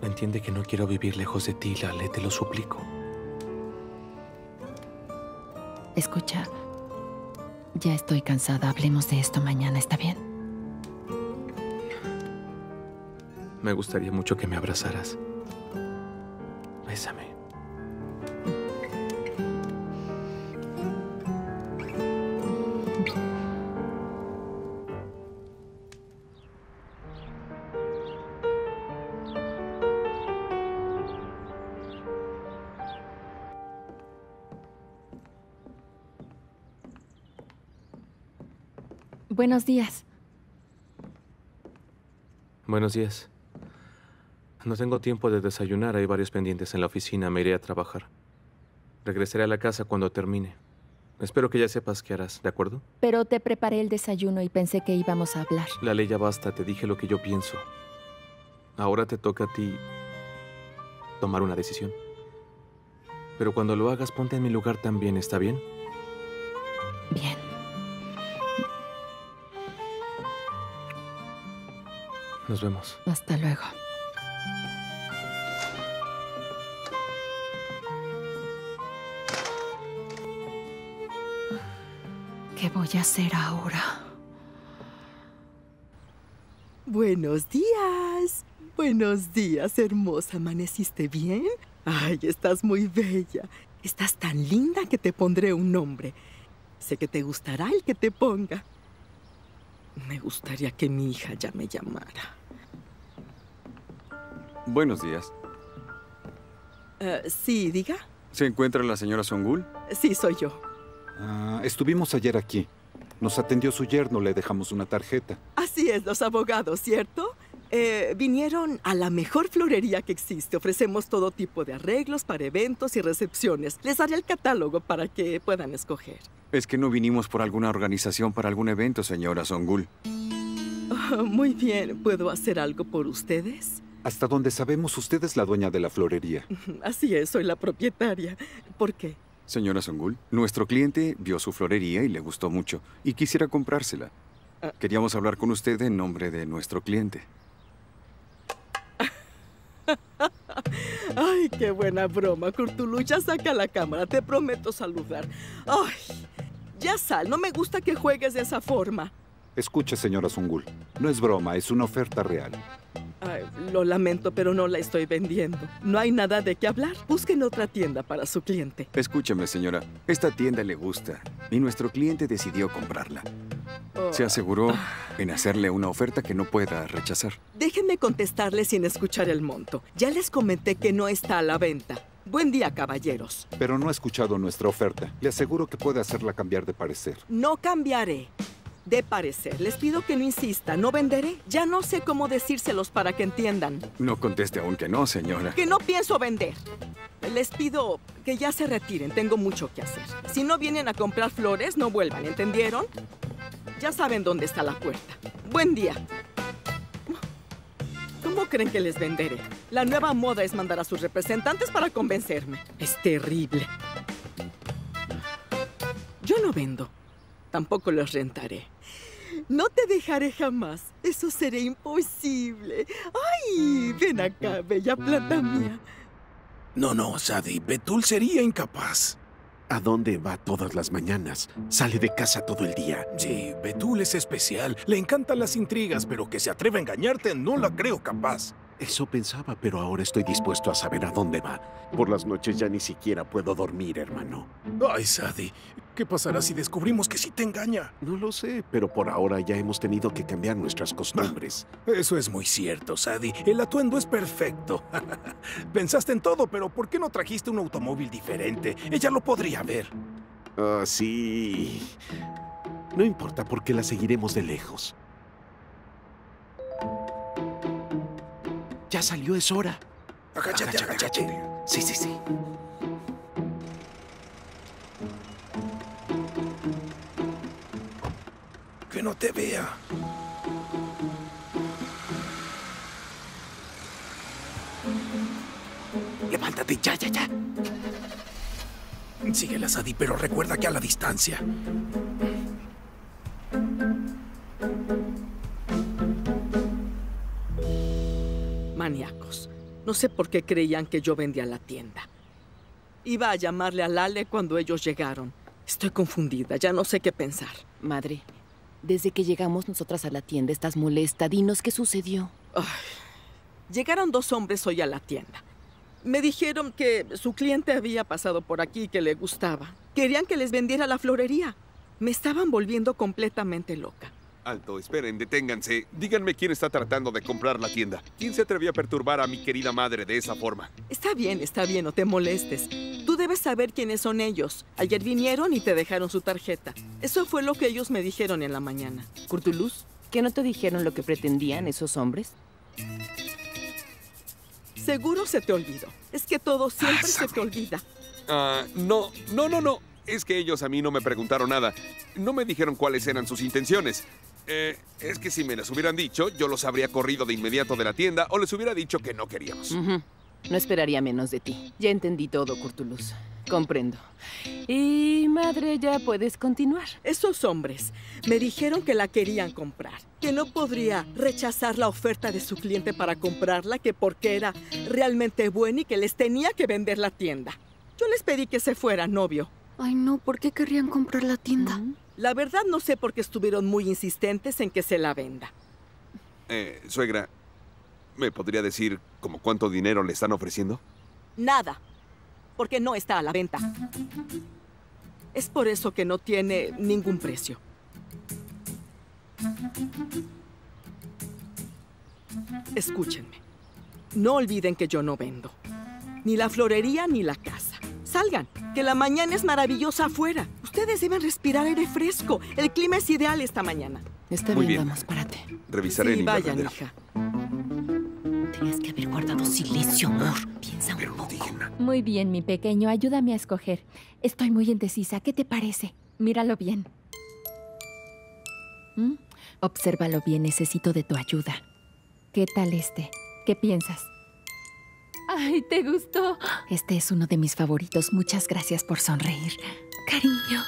S22: Entiende que no quiero vivir lejos de ti, Lale, te lo suplico.
S6: Escucha, ya estoy cansada. Hablemos de esto mañana, ¿está bien?
S22: Me gustaría mucho que me abrazaras. Bésame.
S6: Buenos días.
S22: Buenos días. No tengo tiempo de desayunar, hay varios pendientes en la oficina, me iré a trabajar. Regresaré a la casa cuando termine. Espero que ya sepas qué harás, ¿de acuerdo?
S6: Pero te preparé el desayuno y pensé que íbamos a hablar.
S22: La ley ya basta, te dije lo que yo pienso. Ahora te toca a ti tomar una decisión. Pero cuando lo hagas, ponte en mi lugar también, ¿está bien?
S6: Bien.
S22: Nos vemos.
S6: Hasta luego. ¿Qué voy a hacer ahora?
S5: Buenos días. Buenos días, hermosa. ¿Amaneciste bien? Ay, estás muy bella. Estás tan linda que te pondré un nombre. Sé que te gustará el que te ponga. Me gustaría que mi hija ya me llamara.
S16: Buenos días.
S5: Eh, sí, diga.
S16: ¿Se encuentra la señora Songul?
S5: Sí, soy yo.
S23: Ah, estuvimos ayer aquí. Nos atendió su yerno, le dejamos una tarjeta.
S5: Así es, los abogados, ¿cierto? Eh, vinieron a la mejor florería que existe. Ofrecemos todo tipo de arreglos para eventos y recepciones. Les daré el catálogo para que puedan escoger.
S16: Es que no vinimos por alguna organización para algún evento, señora Songul.
S5: Ah, muy bien, ¿puedo hacer algo por ustedes?
S23: Hasta donde sabemos, usted es la dueña de la florería.
S5: Así es, soy la propietaria. ¿Por qué?
S16: Señora Songul, nuestro cliente vio su florería y le gustó mucho y quisiera comprársela. Queríamos hablar con usted en nombre de nuestro cliente.
S5: Ay, qué buena broma, Curtulu. Ya saca la cámara, te prometo saludar. Ay, ya sal, no me gusta que juegues de esa forma.
S23: Escuche, señora Sungul. No es broma, es una oferta real.
S5: Ay, lo lamento, pero no la estoy vendiendo. No hay nada de qué hablar. Busquen otra tienda para su cliente.
S16: Escúcheme, señora. Esta tienda le gusta y nuestro cliente decidió comprarla. Se aseguró en hacerle una oferta que no pueda rechazar.
S5: Déjenme contestarle sin escuchar el monto. Ya les comenté que no está a la venta. Buen día, caballeros.
S23: Pero no ha escuchado nuestra oferta. Le aseguro que puede hacerla cambiar de parecer.
S5: No cambiaré de parecer. Les pido que no insista. ¿No venderé? Ya no sé cómo decírselos para que entiendan.
S16: No conteste aún que no, señora.
S5: Que no pienso vender. Les pido que ya se retiren. Tengo mucho que hacer. Si no vienen a comprar flores, no vuelvan. ¿Entendieron? Ya saben dónde está la puerta. Buen día. ¿Cómo creen que les venderé? La nueva moda es mandar a sus representantes para convencerme. Es terrible. Yo no vendo. Tampoco los rentaré. No te dejaré jamás. Eso sería imposible. ¡Ay! Ven acá, bella planta mía.
S9: No, no, Sadie. Betul sería incapaz.
S2: ¿A dónde va todas las mañanas? Sale de casa todo el día.
S9: Sí, Betul es especial. Le encantan las intrigas, pero que se atreva a engañarte no la creo capaz.
S2: Eso pensaba, pero ahora estoy dispuesto a saber a dónde va. Por las noches ya ni siquiera puedo dormir, hermano.
S9: Ay, Sadie, ¿qué pasará si descubrimos que sí te engaña?
S2: No lo sé, pero por ahora ya hemos tenido que cambiar nuestras costumbres.
S9: Eso es muy cierto, Sadie. El atuendo es perfecto. Pensaste en todo, pero ¿por qué no trajiste un automóvil diferente? Ella lo podría ver.
S2: Ah, sí. No importa porque la seguiremos de lejos. Ya salió, es hora.
S9: Agáchate, agáchate.
S2: Sí, sí, sí.
S9: Que no te vea.
S2: Levántate, ya, ya, ya.
S9: Síguela, Sadie, pero recuerda que a la distancia.
S5: Maníacos. No sé por qué creían que yo vendía la tienda. Iba a llamarle a Lale cuando ellos llegaron. Estoy confundida, ya no sé qué pensar.
S20: Madre, desde que llegamos nosotras a la tienda estás molesta. Dinos qué sucedió.
S5: Ay, llegaron dos hombres hoy a la tienda. Me dijeron que su cliente había pasado por aquí y que le gustaba. Querían que les vendiera la florería. Me estaban volviendo completamente loca.
S11: Alto, esperen, deténganse. Díganme quién está tratando de comprar la tienda. ¿Quién se atrevió a perturbar a mi querida madre de esa forma?
S5: Está bien, está bien, no te molestes. Tú debes saber quiénes son ellos. Ayer vinieron y te dejaron su tarjeta. Eso fue lo que ellos me dijeron en la mañana.
S20: Curtulus, ¿qué no te dijeron lo que pretendían esos hombres?
S5: Seguro se te olvidó. Es que todo siempre se te olvida.
S11: Ah, no, no, no, no. Es que ellos a mí no me preguntaron nada. No me dijeron cuáles eran sus intenciones. Eh, es que si me las hubieran dicho, yo los habría corrido de inmediato de la tienda o les hubiera dicho que no queríamos.
S20: No esperaría menos de ti. Ya entendí todo, Curtulus. Comprendo. Y madre, ya puedes continuar.
S5: Esos hombres me dijeron que la querían comprar, que no podría rechazar la oferta de su cliente para comprarla, que porque era realmente buena y que les tenía que vender la tienda. Yo les pedí que se fueran, novio.
S10: Ay, no, ¿por qué querrían comprar la tienda?
S5: La verdad no sé por qué estuvieron muy insistentes en que se la venda.
S11: Eh, suegra, ¿me podría decir como cuánto dinero le están ofreciendo?
S5: Nada, porque no está a la venta. Es por eso que no tiene ningún precio. Escúchenme. No olviden que yo no vendo. Ni la florería ni la casa. Salgan, que la mañana es maravillosa afuera. Ustedes deben respirar aire fresco. El clima es ideal esta mañana.
S20: Está
S11: Muy
S20: bien,
S11: bien.
S20: vamos, párate.
S11: Revisaré
S5: Sí,
S11: el
S5: vayan, hija.
S10: Tenías que haber guardado silencio, amor. Piensa un poco.
S6: Muy bien, mi pequeño, ayúdame a escoger. Estoy muy indecisa. ¿Qué te parece? Míralo bien. ¿Mm? Obsérvalo bien, necesito de tu ayuda. ¿Qué tal este? ¿Qué piensas? Ay, ¿te gustó? Este es uno de mis favoritos. Muchas gracias por sonreír. Cariño.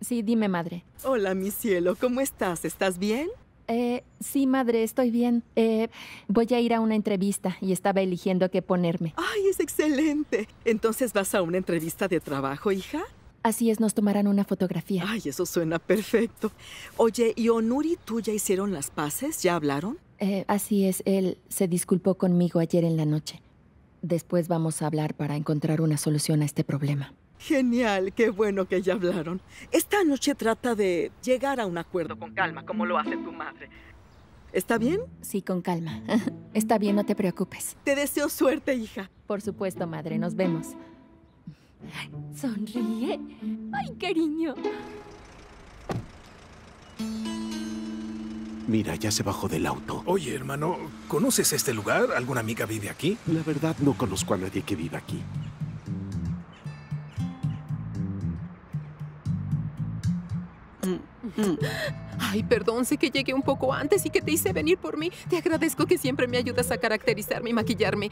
S6: Sí, dime, madre.
S5: Hola, mi cielo, ¿cómo estás? ¿Estás bien?
S6: Eh, sí, madre, estoy bien. Eh, voy a ir a una entrevista y estaba eligiendo qué ponerme.
S5: Ay, es excelente. Entonces vas a una entrevista de trabajo, hija.
S6: Así es, nos tomarán una fotografía.
S5: Ay, eso suena perfecto. Oye, ¿y Onur y tú ya hicieron las paces? ¿Ya hablaron?
S6: Eh, así es, él se disculpó conmigo ayer en la noche. Después vamos a hablar para encontrar una solución a este problema.
S5: Genial, qué bueno que ya hablaron. Esta noche trata de llegar a un acuerdo con calma, como lo hace tu madre. ¿Está bien?
S6: Sí, con calma. Está bien, no te preocupes.
S5: Te deseo suerte, hija.
S6: Por supuesto, madre, nos vemos. Sonríe. Ay, cariño.
S2: Mira, ya se bajó del auto.
S9: Oye, hermano, ¿conoces este lugar? ¿Alguna amiga vive aquí?
S2: La verdad, no conozco a nadie que viva aquí.
S4: Ay, perdón, sé que llegué un poco antes y que te hice venir por mí. Te agradezco que siempre me ayudas a caracterizarme y maquillarme.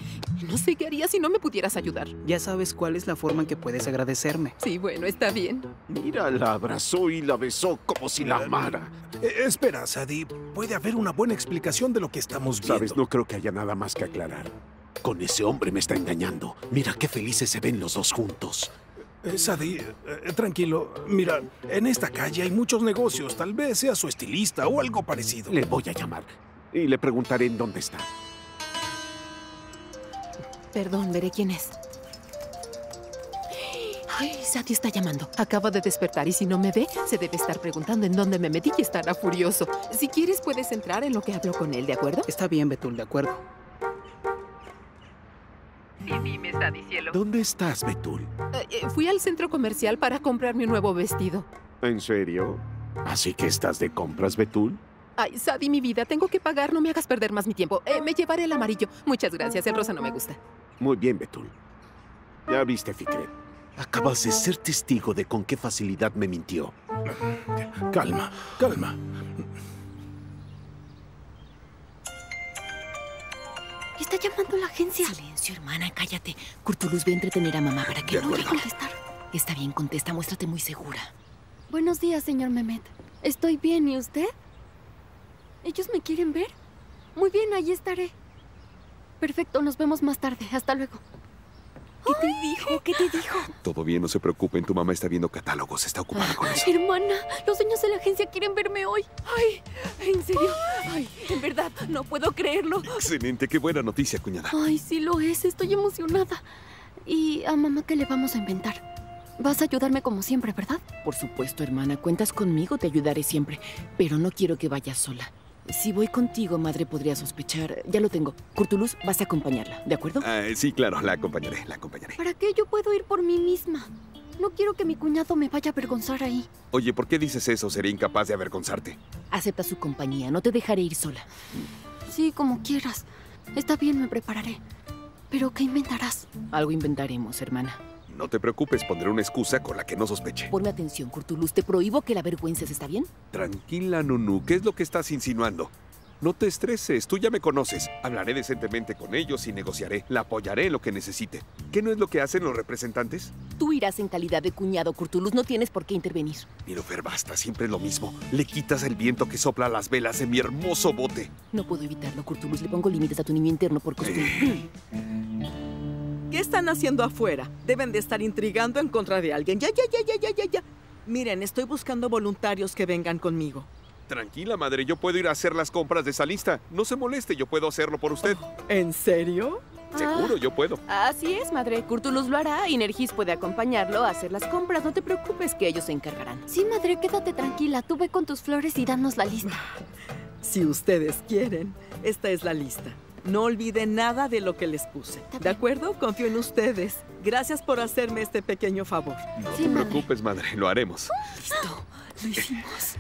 S4: No sé qué haría si no me pudieras ayudar.
S24: Ya sabes cuál es la forma en que puedes agradecerme.
S4: Sí, bueno, está bien.
S2: Mira, la abrazó y la besó como si la amara.
S9: Eh, espera, Sadie. Puede haber una buena explicación de lo que estamos viendo.
S2: Sabes, no creo que haya nada más que aclarar. Con ese hombre me está engañando. Mira qué felices se ven los dos juntos.
S9: Eh, Sadie, eh, tranquilo. Mira, en esta calle hay muchos negocios. Tal vez sea su estilista o algo parecido.
S2: Le voy a llamar y le preguntaré en dónde está.
S4: Perdón, veré quién es. Ay, Sadie está llamando. Acaba de despertar y si no me ve, se debe estar preguntando en dónde me metí y estará furioso. Si quieres, puedes entrar en lo que hablo con él, ¿de acuerdo?
S24: Está bien, Betul, de acuerdo.
S4: Sí, dime, Sadie, cielo.
S2: ¿Dónde estás, Betul?
S4: Eh, eh, fui al centro comercial para comprarme un nuevo vestido.
S2: ¿En serio? ¿Así que estás de compras, Betul?
S4: Ay, Sadie, mi vida, tengo que pagar, no me hagas perder más mi tiempo. Eh, me llevaré el amarillo. Muchas gracias, el rosa no me gusta.
S2: Muy bien, Betul. Ya viste, Fikret. Acabas de ser testigo de con qué facilidad me mintió.
S9: Calma, calma.
S10: Está llamando la agencia.
S20: Silencio, hermana, cállate. Curtulus, ve a entretener a mamá para que
S10: De
S20: no
S10: acuerdo.
S20: contestar. Está bien, contesta, muéstrate muy segura.
S10: Buenos días, señor Mehmet. Estoy bien, ¿y usted? ¿Ellos me quieren ver? Muy bien, ahí estaré. Perfecto, nos vemos más tarde. Hasta luego. ¿Qué te dijo? ¿Qué te dijo?
S11: Todo bien, no se preocupen. Tu mamá está viendo catálogos. Está ocupada con eso.
S10: Hermana, los dueños de la agencia quieren verme hoy.
S20: Ay, ¿en serio? Ay, en verdad, no puedo creerlo.
S11: Excelente, qué buena noticia, cuñada.
S10: Ay, sí lo es. Estoy emocionada. ¿Y a mamá qué le vamos a inventar? Vas a ayudarme como siempre, ¿verdad?
S20: Por supuesto, hermana, cuentas conmigo, te ayudaré siempre. Pero no quiero que vayas sola. Si voy contigo, madre podría sospechar. Ya lo tengo. Curtulus, vas a acompañarla, ¿de acuerdo?
S11: Ah, sí, claro, la acompañaré, la acompañaré.
S10: ¿Para qué yo puedo ir por mí misma? No quiero que mi cuñado me vaya a avergonzar ahí.
S11: Oye, ¿por qué dices eso? Sería incapaz de avergonzarte.
S20: Acepta su compañía, no te dejaré ir sola.
S10: Sí, como quieras. Está bien, me prepararé. ¿Pero qué inventarás?
S20: Algo inventaremos, hermana.
S11: No te preocupes, pondré una excusa con la que no sospeche.
S20: Ponme atención, Curtulus. Te prohíbo que la avergüences, ¿está bien?
S11: Tranquila, Nunu. ¿Qué es lo que estás insinuando? No te estreses, tú ya me conoces. Hablaré decentemente con ellos y negociaré. La apoyaré en lo que necesite. ¿Qué no es lo que hacen los representantes?
S20: Tú irás en calidad de cuñado, Curtulus. No tienes por qué intervenir.
S11: Nilofer, basta, siempre es lo mismo. Le quitas el viento que sopla las velas de mi hermoso bote.
S20: No puedo evitarlo, Curtulus. Le pongo límites a tu niño interno por costumbre.
S5: ¿Qué están haciendo afuera? Deben de estar intrigando en contra de alguien. Ya, ya, ya, ya, ya, ya, ya. Miren, estoy buscando voluntarios que vengan conmigo.
S11: Tranquila, madre, yo puedo ir a hacer las compras de esa lista. No se moleste, yo puedo hacerlo por usted.
S5: ¿En serio?
S11: Seguro, yo puedo.
S20: Así es, madre. Curtulus lo hará y Nergis puede acompañarlo a hacer las compras. No te preocupes, que ellos se encargarán.
S10: Sí, madre, quédate tranquila. Tú ve con tus flores y danos la lista.
S5: Si ustedes quieren, esta es la lista. No olviden nada de lo que les puse. ¿De acuerdo? Confío en ustedes. Gracias por hacerme este pequeño favor.
S11: No te preocupes, madre, lo haremos.
S10: Listo, lo hicimos.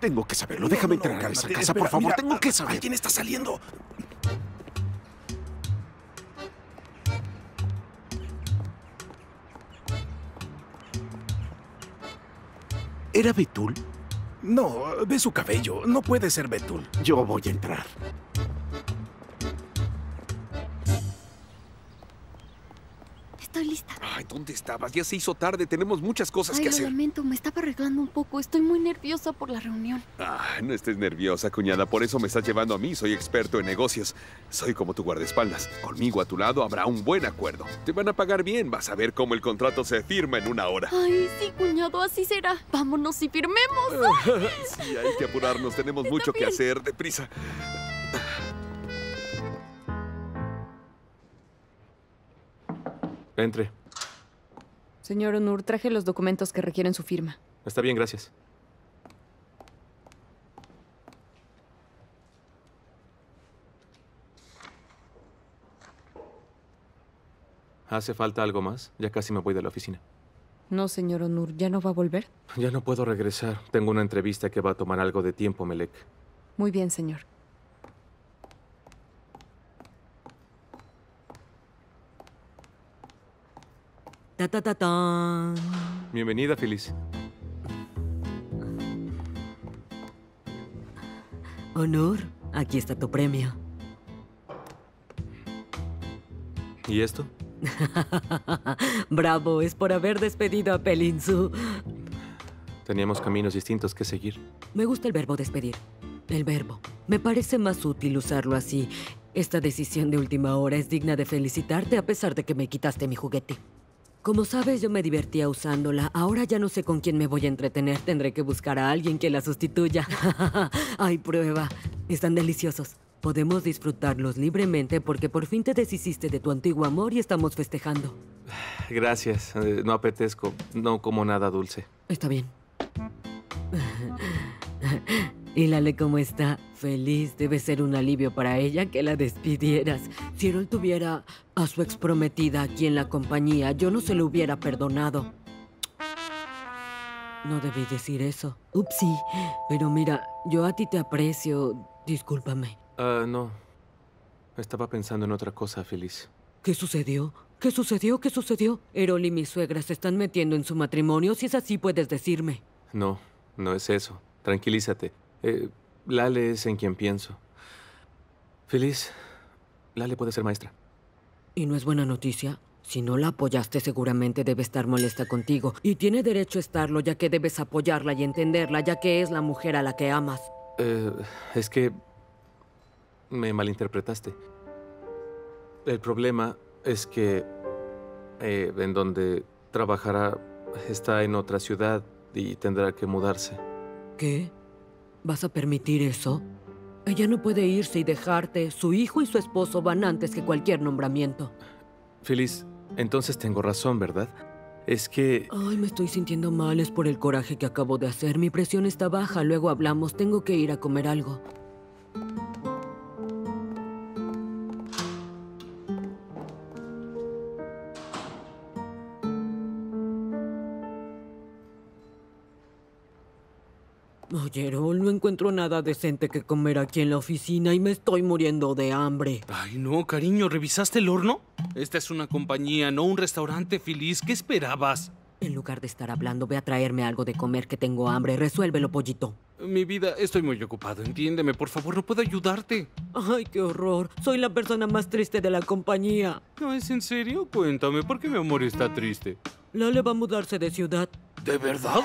S2: Tengo que saberlo. Déjame entrar a esa casa, por favor. Tengo que saber.
S9: Alguien está saliendo.
S2: ¿Era Betul?
S9: No, ve su cabello. No puede ser Betul.
S2: Yo voy a entrar.
S10: Estoy lista.
S11: Ay, ¿dónde estabas? Ya se hizo tarde. Tenemos muchas cosas
S10: Ay,
S11: que
S10: lo
S11: hacer.
S10: lamento, me estaba arreglando un poco. Estoy muy nerviosa por la reunión.
S11: Ah, no estés nerviosa, cuñada. Por eso me estás llevando a mí. Soy experto en negocios. Soy como tu guardaespaldas. Conmigo a tu lado habrá un buen acuerdo. Te van a pagar bien. Vas a ver cómo el contrato se firma en una hora.
S10: Ay, sí, cuñado, así será. Vámonos y firmemos.
S11: sí, hay que apurarnos. Tenemos mucho que hacer. Deprisa.
S12: Entre.
S25: Señor Onur, traje los documentos que requieren su firma.
S12: Está bien, gracias. ¿Hace falta algo más? Ya casi me voy de la oficina.
S25: No, señor Onur, ¿ya no va a volver?
S12: Ya no puedo regresar. Tengo una entrevista que va a tomar algo de tiempo, Melek.
S25: Muy bien, señor.
S7: Ta ta ta tan.
S12: Bienvenida, Feliz.
S7: Honor, aquí está tu premio.
S12: ¿Y esto?
S7: Bravo, es por haber despedido a Pelinsu.
S12: Teníamos caminos distintos que seguir.
S7: Me gusta el verbo despedir. El verbo. Me parece más útil usarlo así. Esta decisión de última hora es digna de felicitarte a pesar de que me quitaste mi juguete. Como sabes, yo me divertía usándola. Ahora ya no sé con quién me voy a entretener. Tendré que buscar a alguien que la sustituya. Ay, prueba. Están deliciosos. Podemos disfrutarlos libremente porque por fin te deshiciste de tu antiguo amor y estamos festejando.
S12: Gracias. Eh, No apetezco. No como nada dulce.
S7: Está bien. ¿Y Lale cómo está? Feliz. Debe ser un alivio para ella que la despidieras. Si él tuviera a su ex prometida aquí en la compañía, yo no se lo hubiera perdonado. No debí decir eso. Upsi. Pero mira, yo a ti te aprecio. Discúlpame.
S12: Ah, no. Estaba pensando en otra cosa, Feliz.
S7: ¿Qué sucedió? ¿Qué sucedió? ¿Qué sucedió? Erol y mi suegra se están metiendo en su matrimonio. Si es así, puedes decirme.
S12: No, no es eso. Tranquilízate. Eh, Lale es en quien pienso. Feliz, Lale puede ser maestra.
S7: ¿Y no es buena noticia? Si no la apoyaste, seguramente debe estar molesta contigo. Y tiene derecho a estarlo, ya que debes apoyarla y entenderla, ya que es la mujer a la que amas.
S12: Eh, es que me malinterpretaste. El problema es que eh, en donde trabajará está en otra ciudad y tendrá que mudarse.
S7: ¿Qué? ¿Vas a permitir eso? Ella no puede irse y dejarte. Su hijo y su esposo van antes que cualquier nombramiento.
S12: Feliz, entonces tengo razón, ¿verdad? Es que...
S7: Ay, me estoy sintiendo mal. Es por el coraje que acabo de hacer. Mi presión está baja. Luego hablamos. Tengo que ir a comer algo. No encuentro nada decente que comer aquí en la oficina y me estoy muriendo de hambre.
S13: Ay, no, cariño, ¿revisaste el horno? Esta es una compañía, no un restaurante feliz. ¿Qué esperabas?
S7: En lugar de estar hablando, ve a traerme algo de comer que tengo hambre. Resuélvelo, pollito.
S13: Mi vida, estoy muy ocupado. Entiéndeme, por favor, no puedo ayudarte.
S7: Ay, qué horror. Soy la persona más triste de la compañía.
S13: ¿No es en serio? Cuéntame, ¿por qué mi amor está triste?
S7: Lale va a mudarse de ciudad.
S13: ¿De verdad?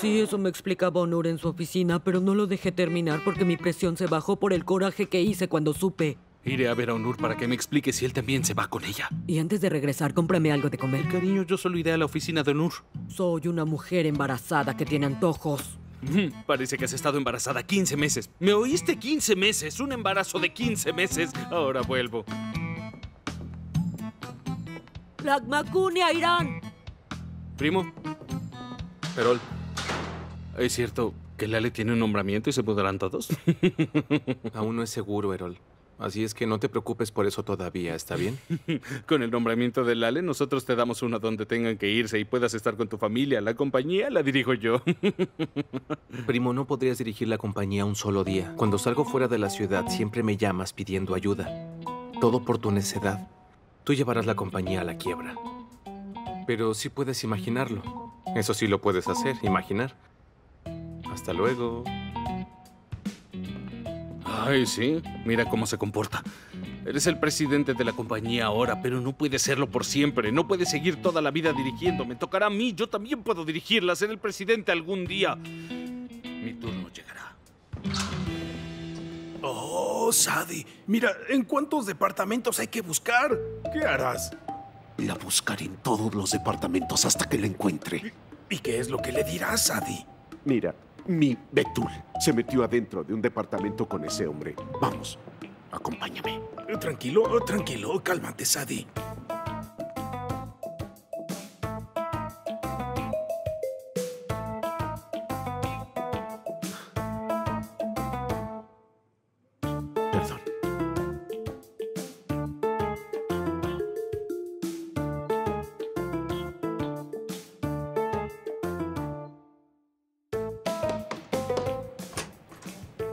S7: Sí, eso me explicaba Honor en su oficina, pero no lo dejé terminar porque mi presión se bajó por el coraje que hice cuando supe.
S13: Iré a ver a Onur para que me explique si él también se va con ella.
S7: Y antes de regresar, cómprame algo de comer.
S13: Cariño, yo solo iré a la oficina de Onur.
S7: Soy una mujer embarazada que tiene antojos.
S13: Mm, Parece que has estado embarazada 15 meses. ¿Me oíste 15 meses? Un embarazo de 15 meses. Ahora vuelvo.
S7: ¡Lagmacunia, Irán!
S13: Primo. Erol. ¿Es cierto que Lale tiene un nombramiento y se mudarán todos?
S22: Aún no es seguro, Erol. Así es que no te preocupes por eso todavía, ¿está bien?
S13: Con el nombramiento de Lale, nosotros te damos uno donde tengan que irse y puedas estar con tu familia. La compañía la dirijo yo.
S22: Primo, no podrías dirigir la compañía un solo día. Cuando salgo fuera de la ciudad, siempre me llamas pidiendo ayuda. Todo por tu necedad. Tú llevarás la compañía a la quiebra. Pero sí puedes imaginarlo. Eso sí lo puedes hacer, imaginar. Hasta luego.
S13: Ay, sí. Mira cómo se comporta. Eres el presidente de la compañía ahora, pero no puedes serlo por siempre. No puedes seguir toda la vida dirigiendo. Me tocará a mí. Yo también puedo dirigirla, ser el presidente algún día. Mi turno llegará.
S9: Oh, Sadie. Mira, ¿en cuántos departamentos hay que buscar? ¿Qué harás?
S2: La buscaré en todos los departamentos hasta que la encuentre.
S9: ¿Y qué es lo que le dirás, Sadie?
S2: Mira, mi Betul se metió adentro de un departamento con ese hombre. Vamos, acompáñame.
S9: Tranquilo, tranquilo, cálmate, Sadie.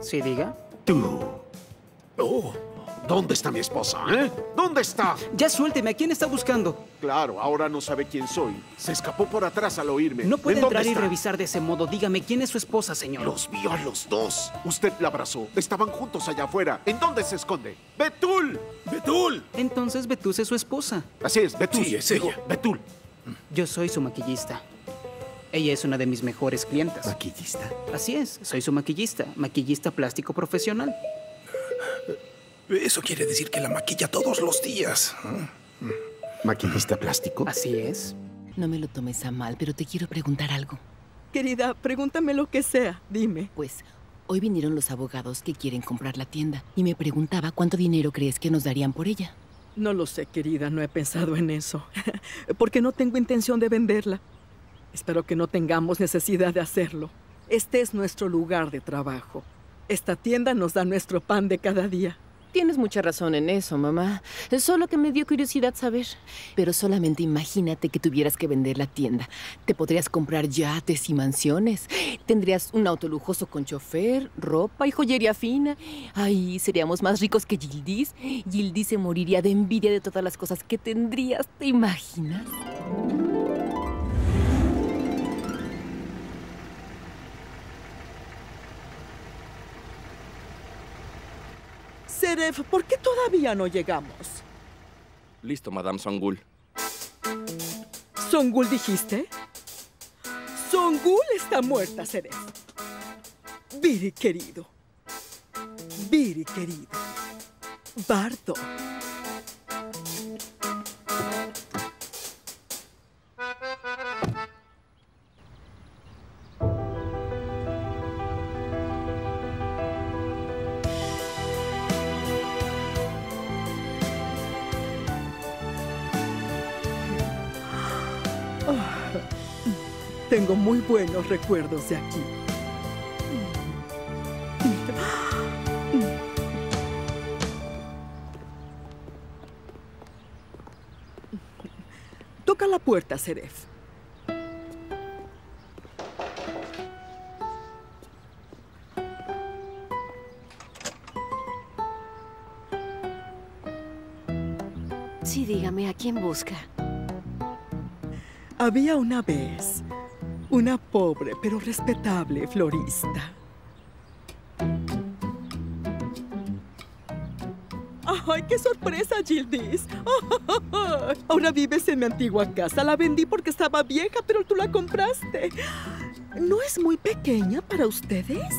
S24: Sí, diga.
S2: Tú. Oh, ¿dónde está mi esposa, eh? ¿Dónde está?
S24: Ya suélteme, ¿a quién está buscando?
S2: Claro, ahora no sabe quién soy. Se escapó por atrás al oírme.
S24: No puede
S2: ¿En dónde
S24: entrar y revisar de ese modo. Dígame, ¿quién es su esposa, señor?
S2: Los vio a los dos. Usted la abrazó. Estaban juntos allá afuera. ¿En dónde se esconde? ¡Betul!
S9: ¡Betul!
S24: Entonces Betus es su esposa.
S2: Así es, Betul.
S9: Sí, es ella.
S2: Betul.
S24: Yo soy su maquillista. Ella es una de mis mejores clientas.
S2: ¿Maquillista?
S24: Así es, soy su maquillista. Maquillista plástico profesional.
S9: Eso quiere decir que la maquilla todos los días.
S2: ¿Maquillista plástico?
S24: Así es.
S4: No me lo tomes a mal, pero te quiero preguntar algo.
S5: Querida, pregúntame lo que sea. Dime.
S4: Pues hoy vinieron los abogados que quieren comprar la tienda y me preguntaba cuánto dinero crees que nos darían por ella.
S5: No lo sé, querida, no he pensado en eso. Porque no tengo intención de venderla. Espero que no tengamos necesidad de hacerlo. Este es nuestro lugar de trabajo. Esta tienda nos da nuestro pan de cada día.
S20: Tienes mucha razón en eso, mamá. Solo que me dio curiosidad saber.
S4: Pero solamente imagínate que tuvieras que vender la tienda. Te podrías comprar yates y mansiones. Tendrías un auto lujoso con chofer, ropa y joyería fina. Ay, seríamos más ricos que Gildis. Gildis se moriría de envidia de todas las cosas que tendrías. ¿Te imaginas?
S5: Seref, ¿por qué todavía no llegamos?
S26: Listo, Madame Songul.
S5: ¿Songul dijiste? Songul está muerta, Seref. Viri, querido. Viri, querido. Bardo. muy buenos recuerdos de aquí. Toca la puerta, Seref.
S3: Sí, dígame, ¿a quién busca?
S5: Había una vez una pobre pero respetable florista. ¡Ay, qué sorpresa, Gildis! Ahora vives en mi antigua casa. La vendí porque estaba vieja, pero tú la compraste. ¿No es muy pequeña para ustedes?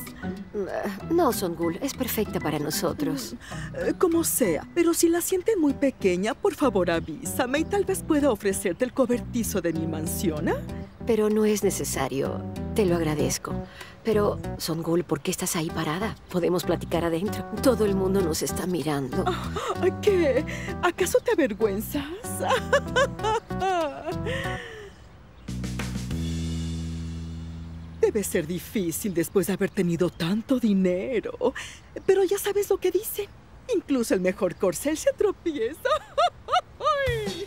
S3: No, Songul, es perfecta para nosotros.
S5: Eh, Como sea, pero si la sienten muy pequeña, por favor avísame y tal vez pueda ofrecerte el cobertizo de mi mansión. ¿ah?
S3: Pero no es necesario. Te lo agradezco. Pero, Songul, ¿por qué estás ahí parada? Podemos platicar adentro. Todo el mundo nos está mirando.
S5: ¿Qué? ¿Acaso te avergüenzas? Debe ser difícil después de haber tenido tanto dinero. Pero ya sabes lo que dicen. Incluso el mejor corcel se tropieza.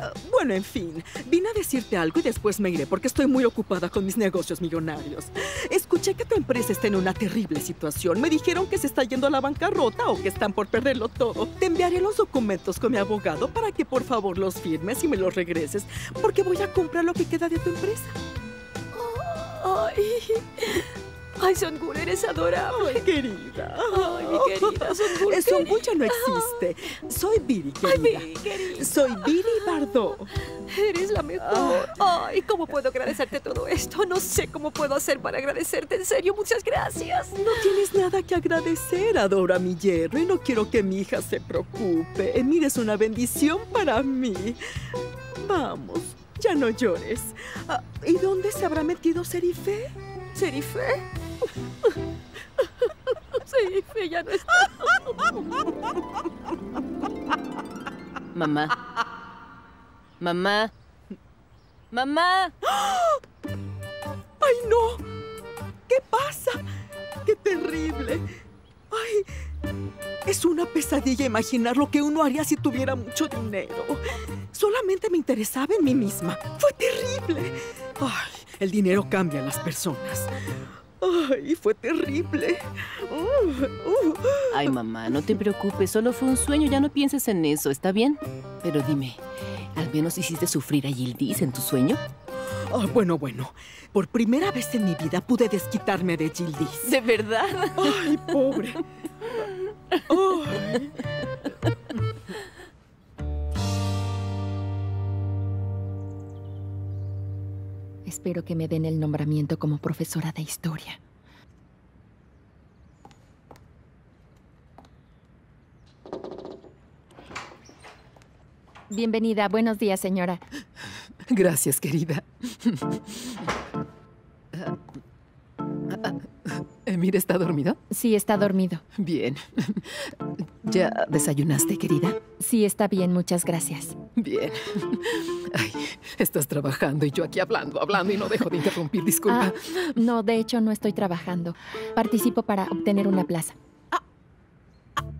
S5: Ah, Bueno, en fin, vine a decirte algo y después me iré porque estoy muy ocupada con mis negocios millonarios. Escuché que tu empresa está en una terrible situación. Me dijeron que se está yendo a la bancarrota o que están por perderlo todo. Te enviaré los documentos con mi abogado para que por favor los firmes y me los regreses porque voy a comprar lo que queda de tu empresa.
S20: Ay, Songul, eres adorable.
S5: Ay, querida.
S20: Ay, mi querida Songul
S5: ya no existe. Soy Viri, querida.
S20: Ay, mi querida.
S5: Soy Viri Bardot.
S20: Eres la mejor. Ay, ¿cómo puedo agradecerte todo esto? No sé cómo puedo hacer para agradecerte. En serio, muchas gracias.
S5: No tienes nada que agradecer, adoro a mi hierro y no quiero que mi hija se preocupe. Mira, es una bendición para mí. Vamos, ya no llores. Ah, ¿Y dónde se habrá metido Serife?
S20: ¿Serife? Serife ya no está. Mamá. Mamá. Mamá.
S5: ¡Ay, no! ¿Qué pasa? ¡Qué terrible! ¡Ay! Es una pesadilla imaginar lo que uno haría si tuviera mucho dinero. Solamente me interesaba en mí misma. ¡Fue terrible! ¡Ay! El dinero cambia a las personas. ¡Ay! Fue terrible. Uh, uh.
S20: Ay, mamá, no te preocupes. Solo fue un sueño. Ya no pienses en eso, ¿está bien? Pero dime, ¿al menos hiciste sufrir a Yildiz en tu sueño?
S5: Ah, bueno, bueno. Por primera vez en mi vida pude desquitarme de Gildis.
S20: ¿De verdad?
S5: Ay, pobre. Ay.
S6: Espero que me den el nombramiento como profesora de historia. Bienvenida. Buenos días, señora.
S4: Gracias, querida. ¿Emir está dormido?
S6: Sí, está dormido.
S4: Bien. ¿Ya desayunaste, querida?
S6: Sí, está bien, muchas gracias.
S4: Bien. Ay, estás trabajando y yo aquí hablando, hablando y no dejo de interrumpir, disculpa.
S6: Ah, no, de hecho no estoy trabajando. Participo para obtener una plaza.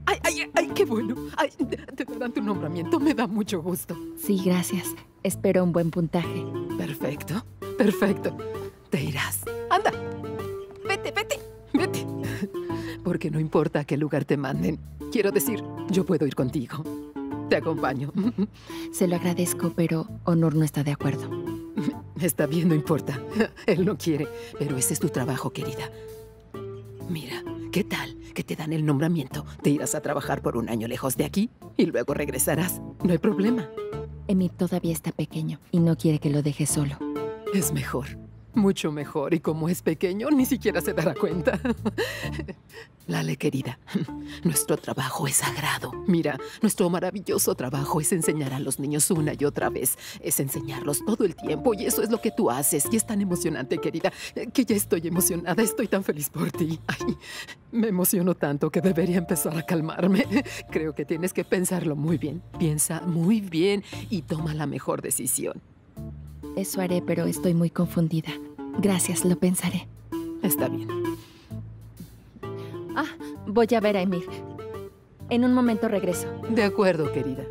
S4: Ay, ay, ay, qué bueno. Ay, te darán tu nombramiento, me da mucho gusto.
S6: Sí, gracias. Espero un buen puntaje.
S4: Perfecto, perfecto. Te irás. Anda. Vete, vete, vete. Porque no importa a qué lugar te manden. Quiero decir, yo puedo ir contigo. Te acompaño.
S6: Se lo agradezco, pero Honor no está de acuerdo.
S4: Está bien, no importa. Él no quiere, pero ese es tu trabajo, querida. Mira, ¿qué tal que te dan el nombramiento? Te irás a trabajar por un año lejos de aquí y luego regresarás. No hay problema.
S6: Emir todavía está pequeño y no quiere que lo deje solo.
S4: Es mejor. Mucho mejor. Y como es pequeño, ni siquiera se dará cuenta. Lale, querida, nuestro trabajo es sagrado. Mira, nuestro maravilloso trabajo es enseñar a los niños una y otra vez. Es enseñarlos todo el tiempo y eso es lo que tú haces. Y es tan emocionante, querida, que ya estoy emocionada. Estoy tan feliz por ti. Ay, me emociono tanto que debería empezar a calmarme. Creo que tienes que pensarlo muy bien. Piensa muy bien y toma la mejor decisión.
S6: Eso haré, pero estoy muy confundida. Gracias, lo pensaré.
S4: Está bien.
S6: Ah, voy a ver a Emir. En un momento regreso.
S4: De acuerdo, querida.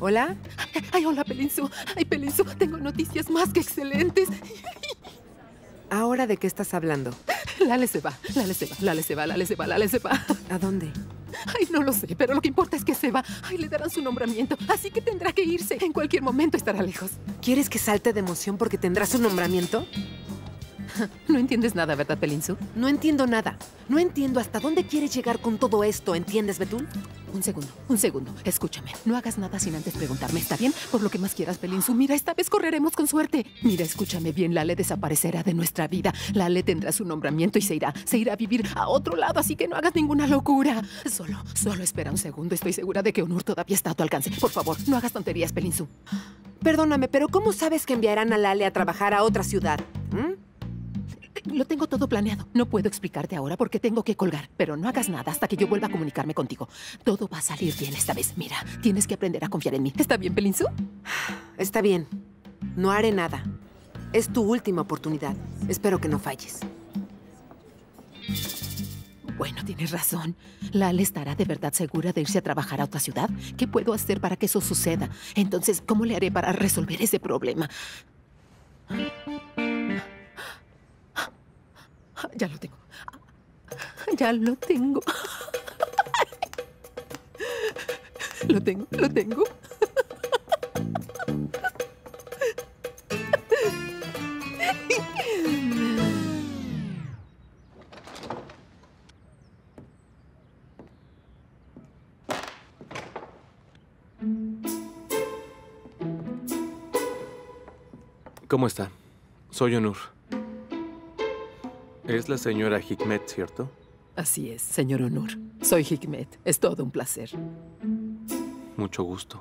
S4: ¿Hola? Ay, hola, Pelinsu. Ay, Pelinsu, tengo noticias más que excelentes. ¿Ahora de qué estás hablando? Lale se va, Lale se va, Lale se va, Lale se va, Lale se va. ¿A dónde? Ay, no lo sé, pero lo que importa es que se va. Ay, le darán su nombramiento, así que tendrá que irse. En cualquier momento estará lejos. ¿Quieres que salte de emoción porque tendrá su nombramiento? No entiendes nada, ¿verdad, Pelinsu? No entiendo nada. No entiendo hasta dónde quieres llegar con todo esto, ¿entiendes, Betul? Un segundo, un segundo. Escúchame. No hagas nada sin antes preguntarme, ¿está bien? Por lo que más quieras, Pelinsu. Mira, esta vez correremos con suerte. Mira, escúchame bien. Lale desaparecerá de nuestra vida. Lale tendrá su nombramiento y se irá. Se irá a vivir a otro lado, así que no hagas ninguna locura. Solo, solo espera un segundo. Estoy segura de que Onur todavía está a tu alcance. Por favor, no hagas tonterías, Pelinsu. Perdóname, pero ¿cómo sabes que enviarán a Lale a trabajar a otra ciudad? ¿Mm? Lo tengo todo planeado. No puedo explicarte ahora porque tengo que colgar, pero no hagas nada hasta que yo vuelva a comunicarme contigo. Todo va a salir bien esta vez. Mira, tienes que aprender a confiar en mí. ¿Está bien, Pelinsu? Está bien. No haré nada. Es tu última oportunidad. Espero que no falles. Bueno, tienes razón. Lale estará de verdad segura de irse a trabajar a otra ciudad. ¿Qué puedo hacer para que eso suceda? Entonces, ¿cómo le haré para resolver ese problema? Ya lo tengo. Ya lo tengo. Lo tengo, lo tengo.
S22: ¿Cómo está? Soy Onur. Es la señora Hikmet, ¿cierto?
S4: Así es, señor Onur. Soy Hikmet. Es todo un placer.
S22: Mucho gusto.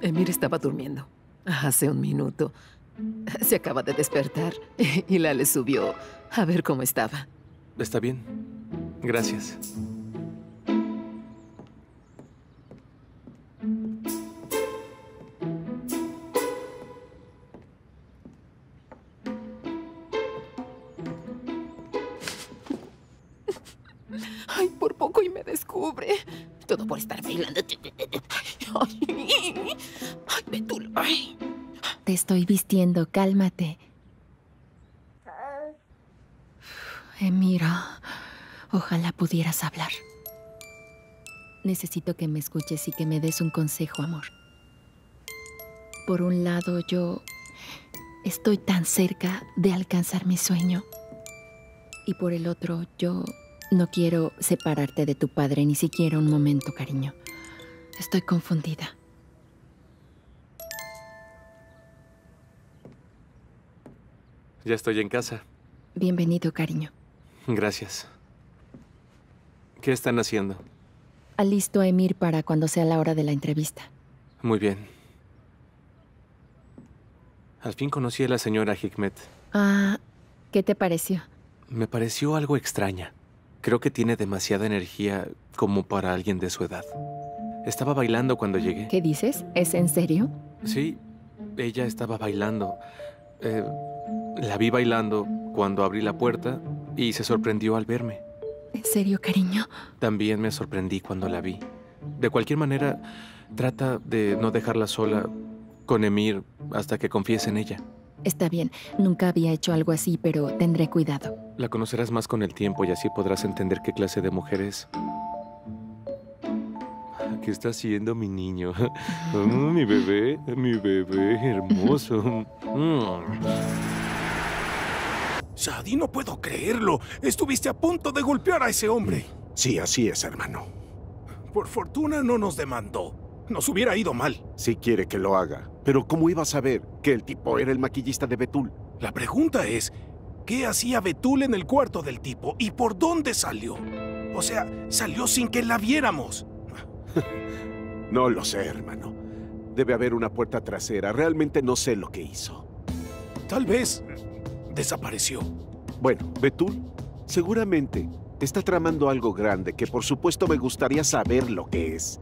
S4: Emir estaba durmiendo. Hace un minuto. Se acaba de despertar y Lale subió a ver cómo estaba.
S22: Está bien. Gracias.
S6: Te estoy vistiendo, cálmate. Emira, ojalá pudieras hablar. Necesito que me escuches y que me des un consejo, amor. Por un lado, yo estoy tan cerca de alcanzar mi sueño. Y por el otro, yo no quiero separarte de tu padre ni siquiera un momento, cariño. Estoy confundida.
S22: Ya estoy en casa.
S6: Bienvenido, cariño.
S22: Gracias. ¿Qué están haciendo?
S6: Alisto a Emir para cuando sea la hora de la entrevista.
S22: Muy bien. Al fin conocí a la señora Hikmet.
S6: Ah, ¿qué te pareció?
S22: Me pareció algo extraña. Creo que tiene demasiada energía como para alguien de su edad. Estaba bailando cuando llegué.
S6: ¿Qué dices? ¿Es en serio?
S22: Sí, ella estaba bailando. Eh, la vi bailando cuando abrí la puerta y se sorprendió al verme.
S6: ¿En serio, cariño?
S22: También me sorprendí cuando la vi. De cualquier manera, trata de no dejarla sola con Emir hasta que confíes en ella.
S6: Está bien, nunca había hecho algo así, pero tendré cuidado.
S22: La conocerás más con el tiempo y así podrás entender qué clase de mujer es. ¿Qué está haciendo mi niño? Oh, mi bebé, mi bebé hermoso. Mm.
S9: Shadi, no puedo creerlo. Estuviste a punto de golpear a ese hombre.
S2: Sí, así es, hermano.
S9: Por fortuna no nos demandó. Nos hubiera ido mal.
S2: Sí quiere que lo haga. Pero ¿cómo iba a saber que el tipo era el maquillista de Betul?
S9: La pregunta es, ¿qué hacía Betul en el cuarto del tipo y por dónde salió? O sea, salió sin que la viéramos.
S2: No lo sé, hermano. Debe haber una puerta trasera. Realmente no sé lo que hizo.
S9: Tal vez desapareció.
S2: Bueno, Betul, seguramente está tramando algo grande que por supuesto me gustaría saber lo que es.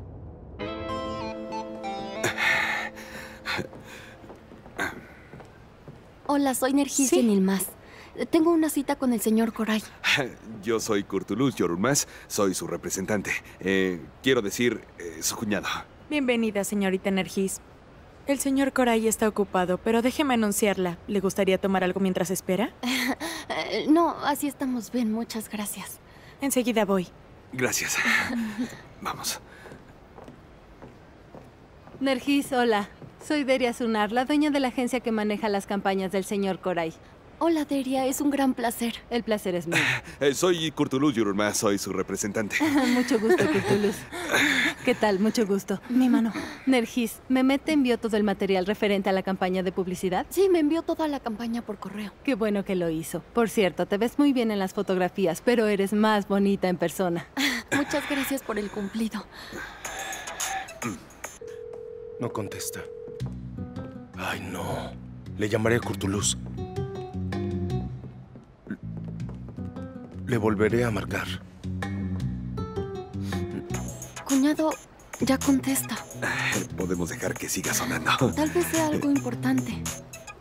S10: Hola, soy Nergis Yenilmaz. Tengo una cita con el señor Coray.
S11: Yo soy Curtulus Yorulmas, soy su representante. Eh, quiero decir, eh, su cuñado.
S27: Bienvenida, señorita Energis. El señor Coray está ocupado, pero déjeme anunciarla. ¿Le gustaría tomar algo mientras espera?
S10: No, así estamos bien, muchas gracias.
S27: Enseguida voy.
S11: Gracias. Vamos.
S28: Nergis, hola. Soy Deria Sunar, la dueña de la agencia que maneja las campañas del señor Coray.
S10: Hola, Deria, es un gran placer.
S28: El placer es mío.
S11: Eh, soy Curtulus Yorulmas, soy su representante.
S28: Mucho gusto, Curtulus. ¿Qué tal? Mucho gusto. Mi mano. Nergis, ¿Memet te envió todo el material referente a la campaña de publicidad?
S10: Sí, me envió toda la campaña por correo.
S28: Qué bueno que lo hizo. Por cierto, te ves muy bien en las fotografías, pero eres más bonita en persona.
S10: Muchas gracias por el cumplido.
S15: No contesta. Ay, no. Le llamaré a Curtulus. Le volveré a marcar.
S10: Cuñado, ya contesta.
S11: Podemos dejar que siga sonando.
S10: Tal vez sea algo importante.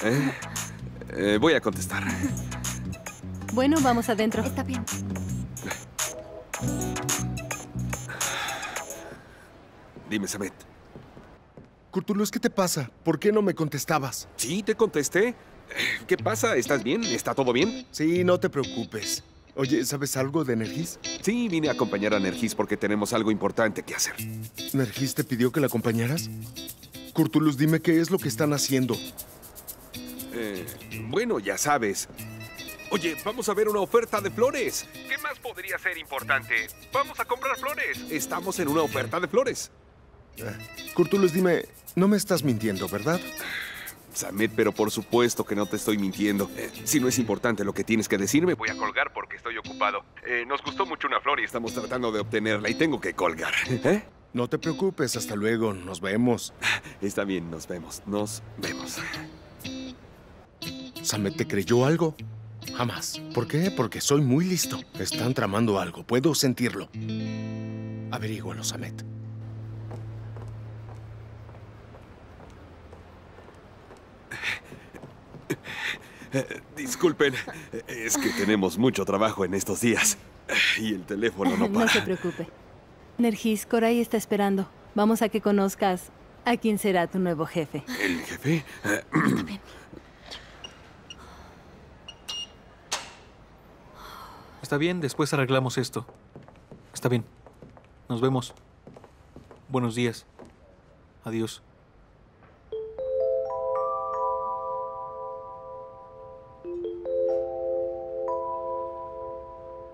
S11: ¿Eh? Eh, voy a contestar.
S28: Bueno, vamos adentro.
S10: Está bien.
S11: Dime, Samet.
S15: Curtulus, ¿qué te pasa? ¿Por qué no me contestabas?
S11: Sí, te contesté. ¿Qué pasa? ¿Estás bien? ¿Está todo bien?
S15: Sí, no te preocupes. Oye, ¿sabes algo de Nergis?
S11: Sí, vine a acompañar a Nergis porque tenemos algo importante que hacer.
S15: ¿Nergis te pidió que la acompañaras? Curtulus, dime qué es lo que están haciendo.
S11: Eh, bueno, ya sabes. Oye, vamos a ver una oferta de flores. ¿Qué más podría ser importante? Vamos a comprar flores. Estamos en una oferta de flores.
S15: Eh, Curtulus, dime, no me estás mintiendo, ¿verdad?
S11: Samet, pero por supuesto que no te estoy mintiendo. Eh, si no es importante lo que tienes que decirme, voy a colgar porque estoy ocupado. Eh, nos gustó mucho una flor y estamos tratando de obtenerla y tengo que colgar. ¿Eh?
S15: No te preocupes, hasta luego, nos vemos.
S11: Está bien, nos vemos, nos vemos.
S15: ¿Samet te creyó algo? Jamás. ¿Por qué? Porque soy muy listo. Están tramando algo, puedo sentirlo. Averígualo, Samet.
S11: Disculpen, es que tenemos mucho trabajo en estos días. Y el teléfono no para.
S28: No se preocupe. Nergis, Coray está esperando. Vamos a que conozcas a quién será tu nuevo jefe.
S11: ¿El jefe?
S22: Está bien, después arreglamos esto. Está bien. Nos vemos. Buenos días. Adiós.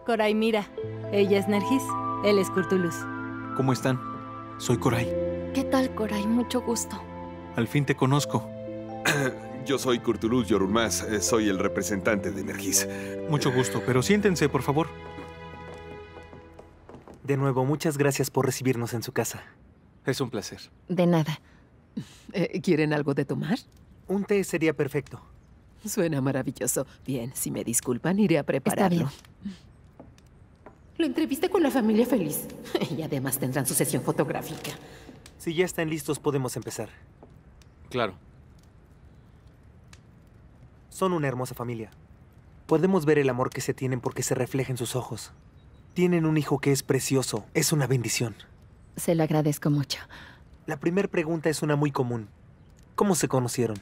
S28: Coray, mira. Ella es Nergis. Él es Curtulus.
S22: ¿Cómo están? Soy Coray.
S10: ¿Qué tal, Coray? Mucho gusto.
S22: Al fin te conozco.
S11: Yo soy Curtulus Yorulmas, eh, soy el representante de Energis.
S22: Mucho gusto, pero siéntense, por favor.
S29: De nuevo, muchas gracias por recibirnos en su casa.
S22: Es un placer.
S6: De nada.
S4: Eh, ¿Quieren algo de tomar?
S29: Un té sería perfecto.
S4: Suena maravilloso. Bien, si me disculpan, iré a prepararlo. Lo entrevisté con la familia feliz. Y además tendrán su sesión fotográfica.
S29: Si ya están listos, podemos empezar.
S22: Claro.
S29: Son una hermosa familia. Podemos ver el amor que se tienen porque se refleja en sus ojos. Tienen un hijo que es precioso. Es una bendición.
S6: Se lo agradezco mucho.
S29: La primera pregunta es una muy común. ¿Cómo se conocieron?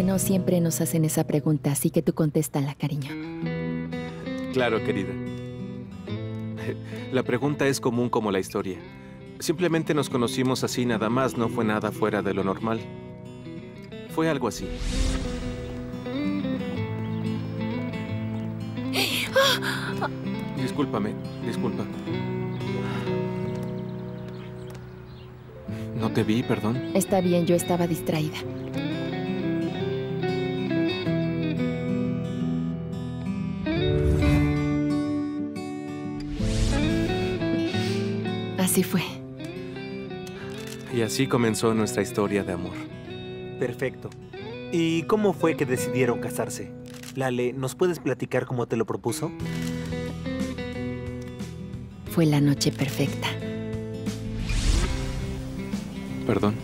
S6: Bueno, siempre nos hacen esa pregunta, así que tú contéstala, cariño.
S22: Claro, querida. La pregunta es común como la historia. Simplemente nos conocimos así nada más, no fue nada fuera de lo normal. Fue algo así. Discúlpame, disculpa. No te vi, perdón.
S6: Está bien, yo estaba distraída. Así fue.
S22: Y así comenzó nuestra historia de amor.
S29: Perfecto. ¿Y cómo fue que decidieron casarse? Lale, ¿nos puedes platicar cómo te lo propuso?
S3: Fue la noche perfecta.
S12: Perdón.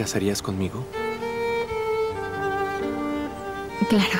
S12: Casarías conmigo?
S3: Claro.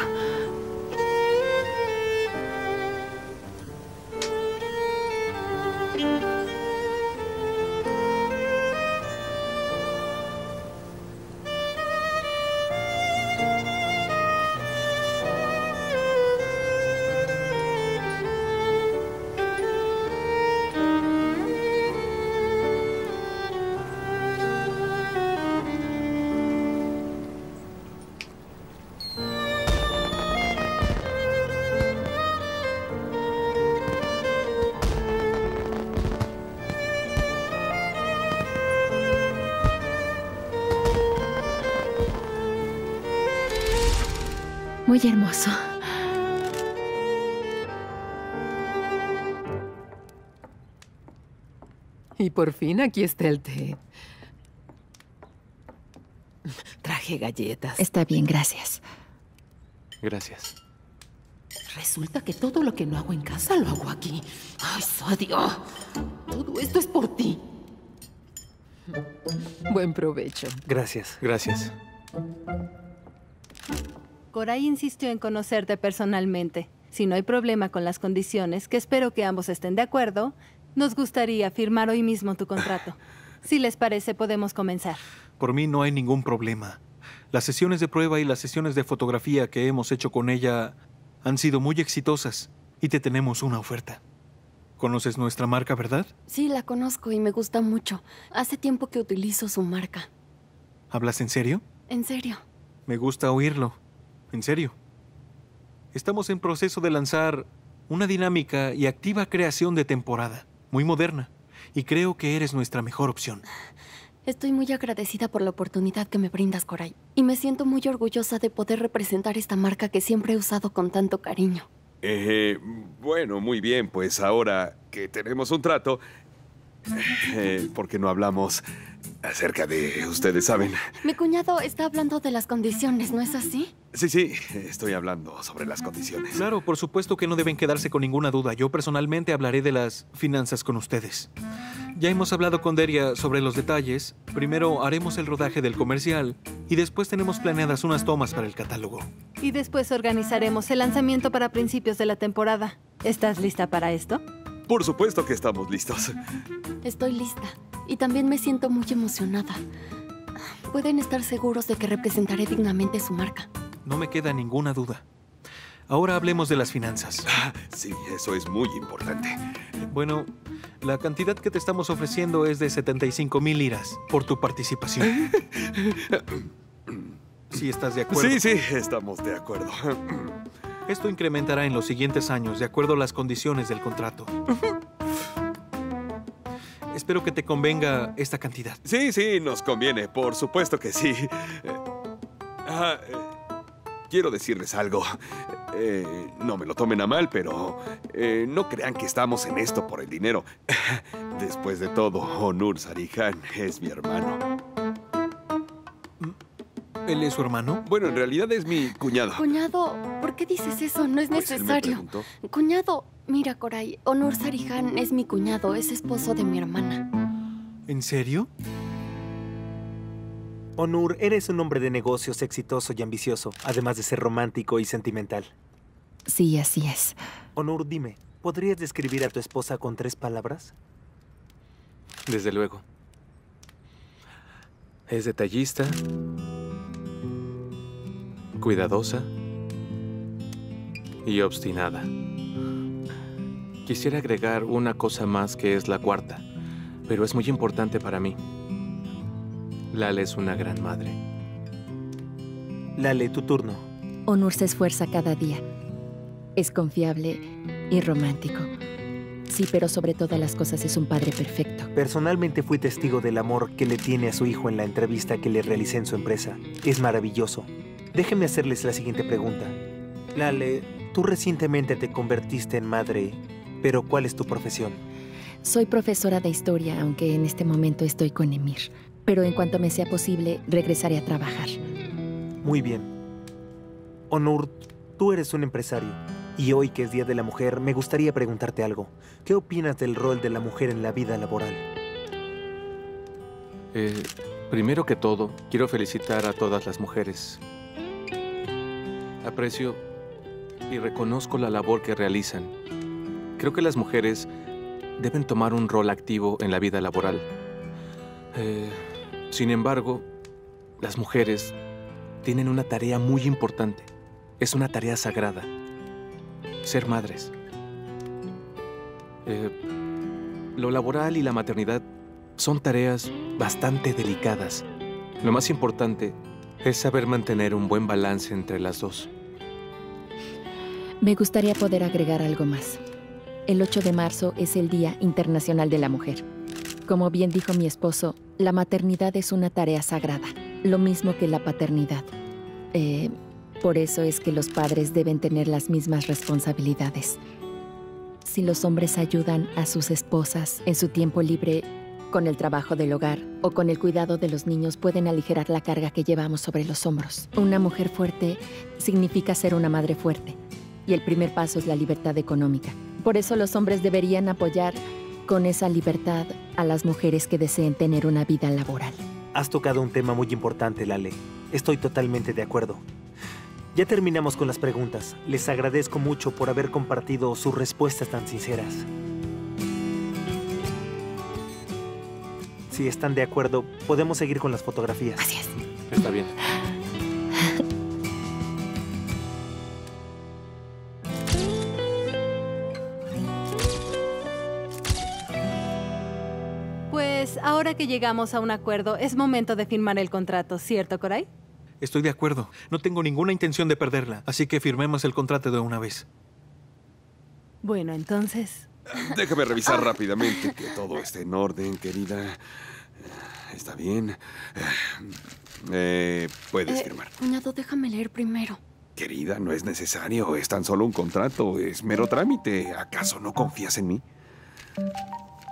S3: Muy hermoso.
S4: Y por fin aquí está el té. Traje galletas.
S3: Está bien, gracias.
S12: Gracias.
S4: Resulta que todo lo que no hago en casa lo hago aquí. ¡Ay, Sadio! Todo esto es por ti. Buen provecho.
S29: Gracias.
S12: Gracias.
S28: Coray insistió en conocerte personalmente. Si no hay problema con las condiciones, que espero que ambos estén de acuerdo, nos gustaría firmar hoy mismo tu contrato. Si les parece, podemos comenzar.
S30: Por mí no hay ningún problema. Las sesiones de prueba y las sesiones de fotografía que hemos hecho con ella han sido muy exitosas y te tenemos una oferta. ¿Conoces nuestra marca, verdad?
S10: Sí, la conozco y me gusta mucho. Hace tiempo que utilizo su marca.
S30: ¿Hablas en serio?
S10: En serio.
S30: Me gusta oírlo. En serio. Estamos en proceso de lanzar una dinámica y activa creación de temporada, muy moderna, y creo que eres nuestra mejor opción.
S10: Estoy muy agradecida por la oportunidad que me brindas, Coray. Y me siento muy orgullosa de poder representar esta marca que siempre he usado con tanto cariño.
S11: Eh, bueno, muy bien, pues ahora que tenemos un trato, eh, ¿por qué no hablamos acerca de, ustedes saben?
S10: Mi cuñado está hablando de las condiciones, ¿no es así?
S11: Sí, sí, estoy hablando sobre las condiciones.
S30: Claro, por supuesto que no deben quedarse con ninguna duda. Yo personalmente hablaré de las finanzas con ustedes. Ya hemos hablado con Deria sobre los detalles. Primero haremos el rodaje del comercial y después tenemos planeadas unas tomas para el catálogo.
S28: Y después organizaremos el lanzamiento para principios de la temporada. ¿Estás lista para esto?
S11: Por supuesto que estamos listos.
S10: Estoy lista. Y también me siento muy emocionada. Pueden estar seguros de que representaré dignamente su marca.
S30: No me queda ninguna duda. Ahora hablemos de las finanzas.
S11: Ah, sí, eso es muy importante.
S30: Bueno, la cantidad que te estamos ofreciendo es de 75 mil liras por tu participación. Si estás de acuerdo.
S11: Sí, sí, estamos de acuerdo.
S30: Esto incrementará en los siguientes años de acuerdo a las condiciones del contrato. Espero que te convenga esta cantidad.
S11: Sí, sí, nos conviene, por supuesto que sí. Eh, ah, eh, quiero decirles algo. Eh, no me lo tomen a mal, pero eh, no crean que estamos en esto por el dinero. Después de todo, Onur Sarihan es mi hermano.
S30: ¿Él es su hermano?
S11: Bueno, en realidad es mi cuñado.
S10: Cuñado, ¿por qué dices eso? No es
S11: Pues él me
S10: necesario. Cuñado, mira, Coray, Onur Sarihan es mi cuñado, es esposo de mi hermana.
S30: ¿En serio?
S29: Onur, eres un hombre de negocios exitoso y ambicioso, además de ser romántico y sentimental.
S3: Sí, así es.
S29: Onur, dime, ¿podrías describir a tu esposa con tres palabras?
S12: Desde luego. Es detallista, cuidadosa y obstinada. Quisiera agregar una cosa más que es la cuarta, pero es muy importante para mí. Lala es una gran madre.
S29: Lale, tu turno.
S6: Onur se esfuerza cada día. Es confiable y romántico. Sí, pero sobre todas las cosas es un padre perfecto.
S29: Personalmente fui testigo del amor que le tiene a su hijo en la entrevista que le realicé en su empresa. Es maravilloso. Déjenme hacerles la siguiente pregunta. Lale, tú recientemente te convertiste en madre, pero ¿cuál es tu profesión?
S6: Soy profesora de historia, aunque en este momento estoy con Emir. Pero en cuanto me sea posible, regresaré a trabajar.
S29: Muy bien. Onur, tú eres un empresario. Y hoy que es Día de la Mujer, me gustaría preguntarte algo. ¿Qué opinas del rol de la mujer en la vida laboral?
S22: Eh, primero que todo, quiero felicitar a todas las mujeres. Aprecio y reconozco la labor que realizan. Creo que las mujeres deben tomar un rol activo en la vida laboral. Eh, sin embargo, las mujeres tienen una tarea muy importante. Es una tarea sagrada. Ser madres. Eh, lo laboral y la maternidad son tareas bastante delicadas. Lo más importante es saber mantener un buen balance entre las dos.
S6: Me gustaría poder agregar algo más. El 8 de marzo es el Día Internacional de la Mujer. Como bien dijo mi esposo, la maternidad es una tarea sagrada, lo mismo que la paternidad. Eh, por eso es que los padres deben tener las mismas responsabilidades. Si los hombres ayudan a sus esposas en su tiempo libre con el trabajo del hogar o con el cuidado de los niños, pueden aligerar la carga que llevamos sobre los hombros. Una mujer fuerte significa ser una madre fuerte. Y el primer paso es la libertad económica. Por eso los hombres deberían apoyar con esa libertad a las mujeres que deseen tener una vida laboral.
S29: Has tocado un tema muy importante, Lale. Estoy totalmente de acuerdo. Ya terminamos con las preguntas. Les agradezco mucho por haber compartido sus respuestas tan sinceras. Si están de acuerdo, podemos seguir con las fotografías.
S6: Así es.
S22: Está bien.
S28: Pues ahora que llegamos a un acuerdo, es momento de firmar el contrato, ¿cierto, Coray?
S30: Estoy de acuerdo. No tengo ninguna intención de perderla, así que firmemos el contrato de una vez.
S28: Bueno, entonces...
S11: Déjame revisar rápidamente que todo esté en orden, querida. Está bien. Eh, puedes
S10: Eh,
S11: firmar.
S10: Cuñado, déjame leer primero.
S11: Querida, no es necesario. Es tan solo un contrato. Es mero trámite. ¿Acaso no confías en mí?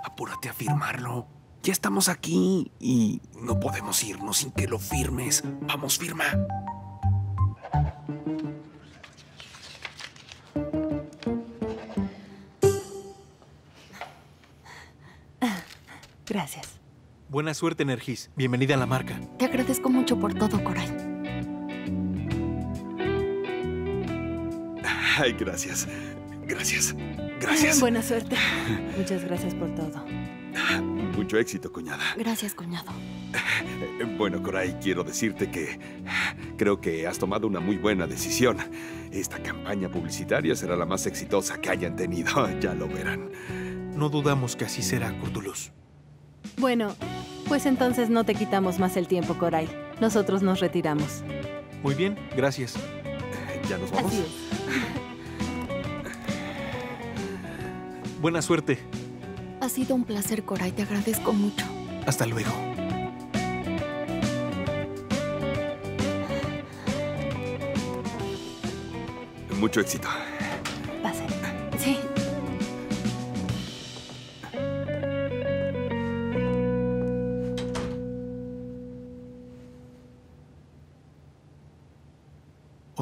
S11: Apúrate a firmarlo. Ya estamos aquí y no podemos irnos sin que lo firmes. Vamos, firma.
S28: Gracias.
S30: Buena suerte, Energis. Bienvenida a la marca.
S10: Te agradezco mucho por todo, Coray.
S11: Ay, gracias. Gracias. Gracias.
S28: Buena suerte. Muchas gracias por todo.
S11: Mucho éxito, cuñada.
S10: Gracias, cuñado.
S11: Eh, Bueno, Coray, quiero decirte que creo que has tomado una muy buena decisión. Esta campaña publicitaria será la más exitosa que hayan tenido. Ya lo verán.
S30: No dudamos que así será, Curtulus.
S28: Bueno, pues entonces no te quitamos más el tiempo, Coray. Nosotros nos retiramos.
S30: Muy bien, gracias.
S11: ¿Ya nos
S28: Así es.
S30: Buena suerte.
S10: Ha sido un placer, Coray. Te agradezco mucho.
S30: Hasta luego.
S11: Mucho éxito.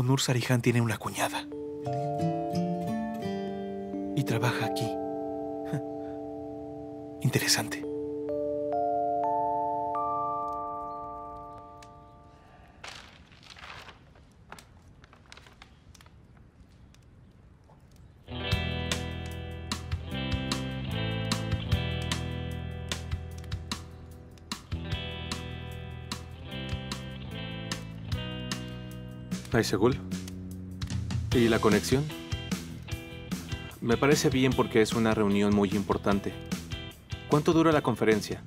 S30: Onur Sarihan tiene una cuñada. Y trabaja aquí. Interesante.
S22: Aysegul. ¿Y la conexión? Me parece bien porque es una reunión muy importante. ¿Cuánto dura la conferencia?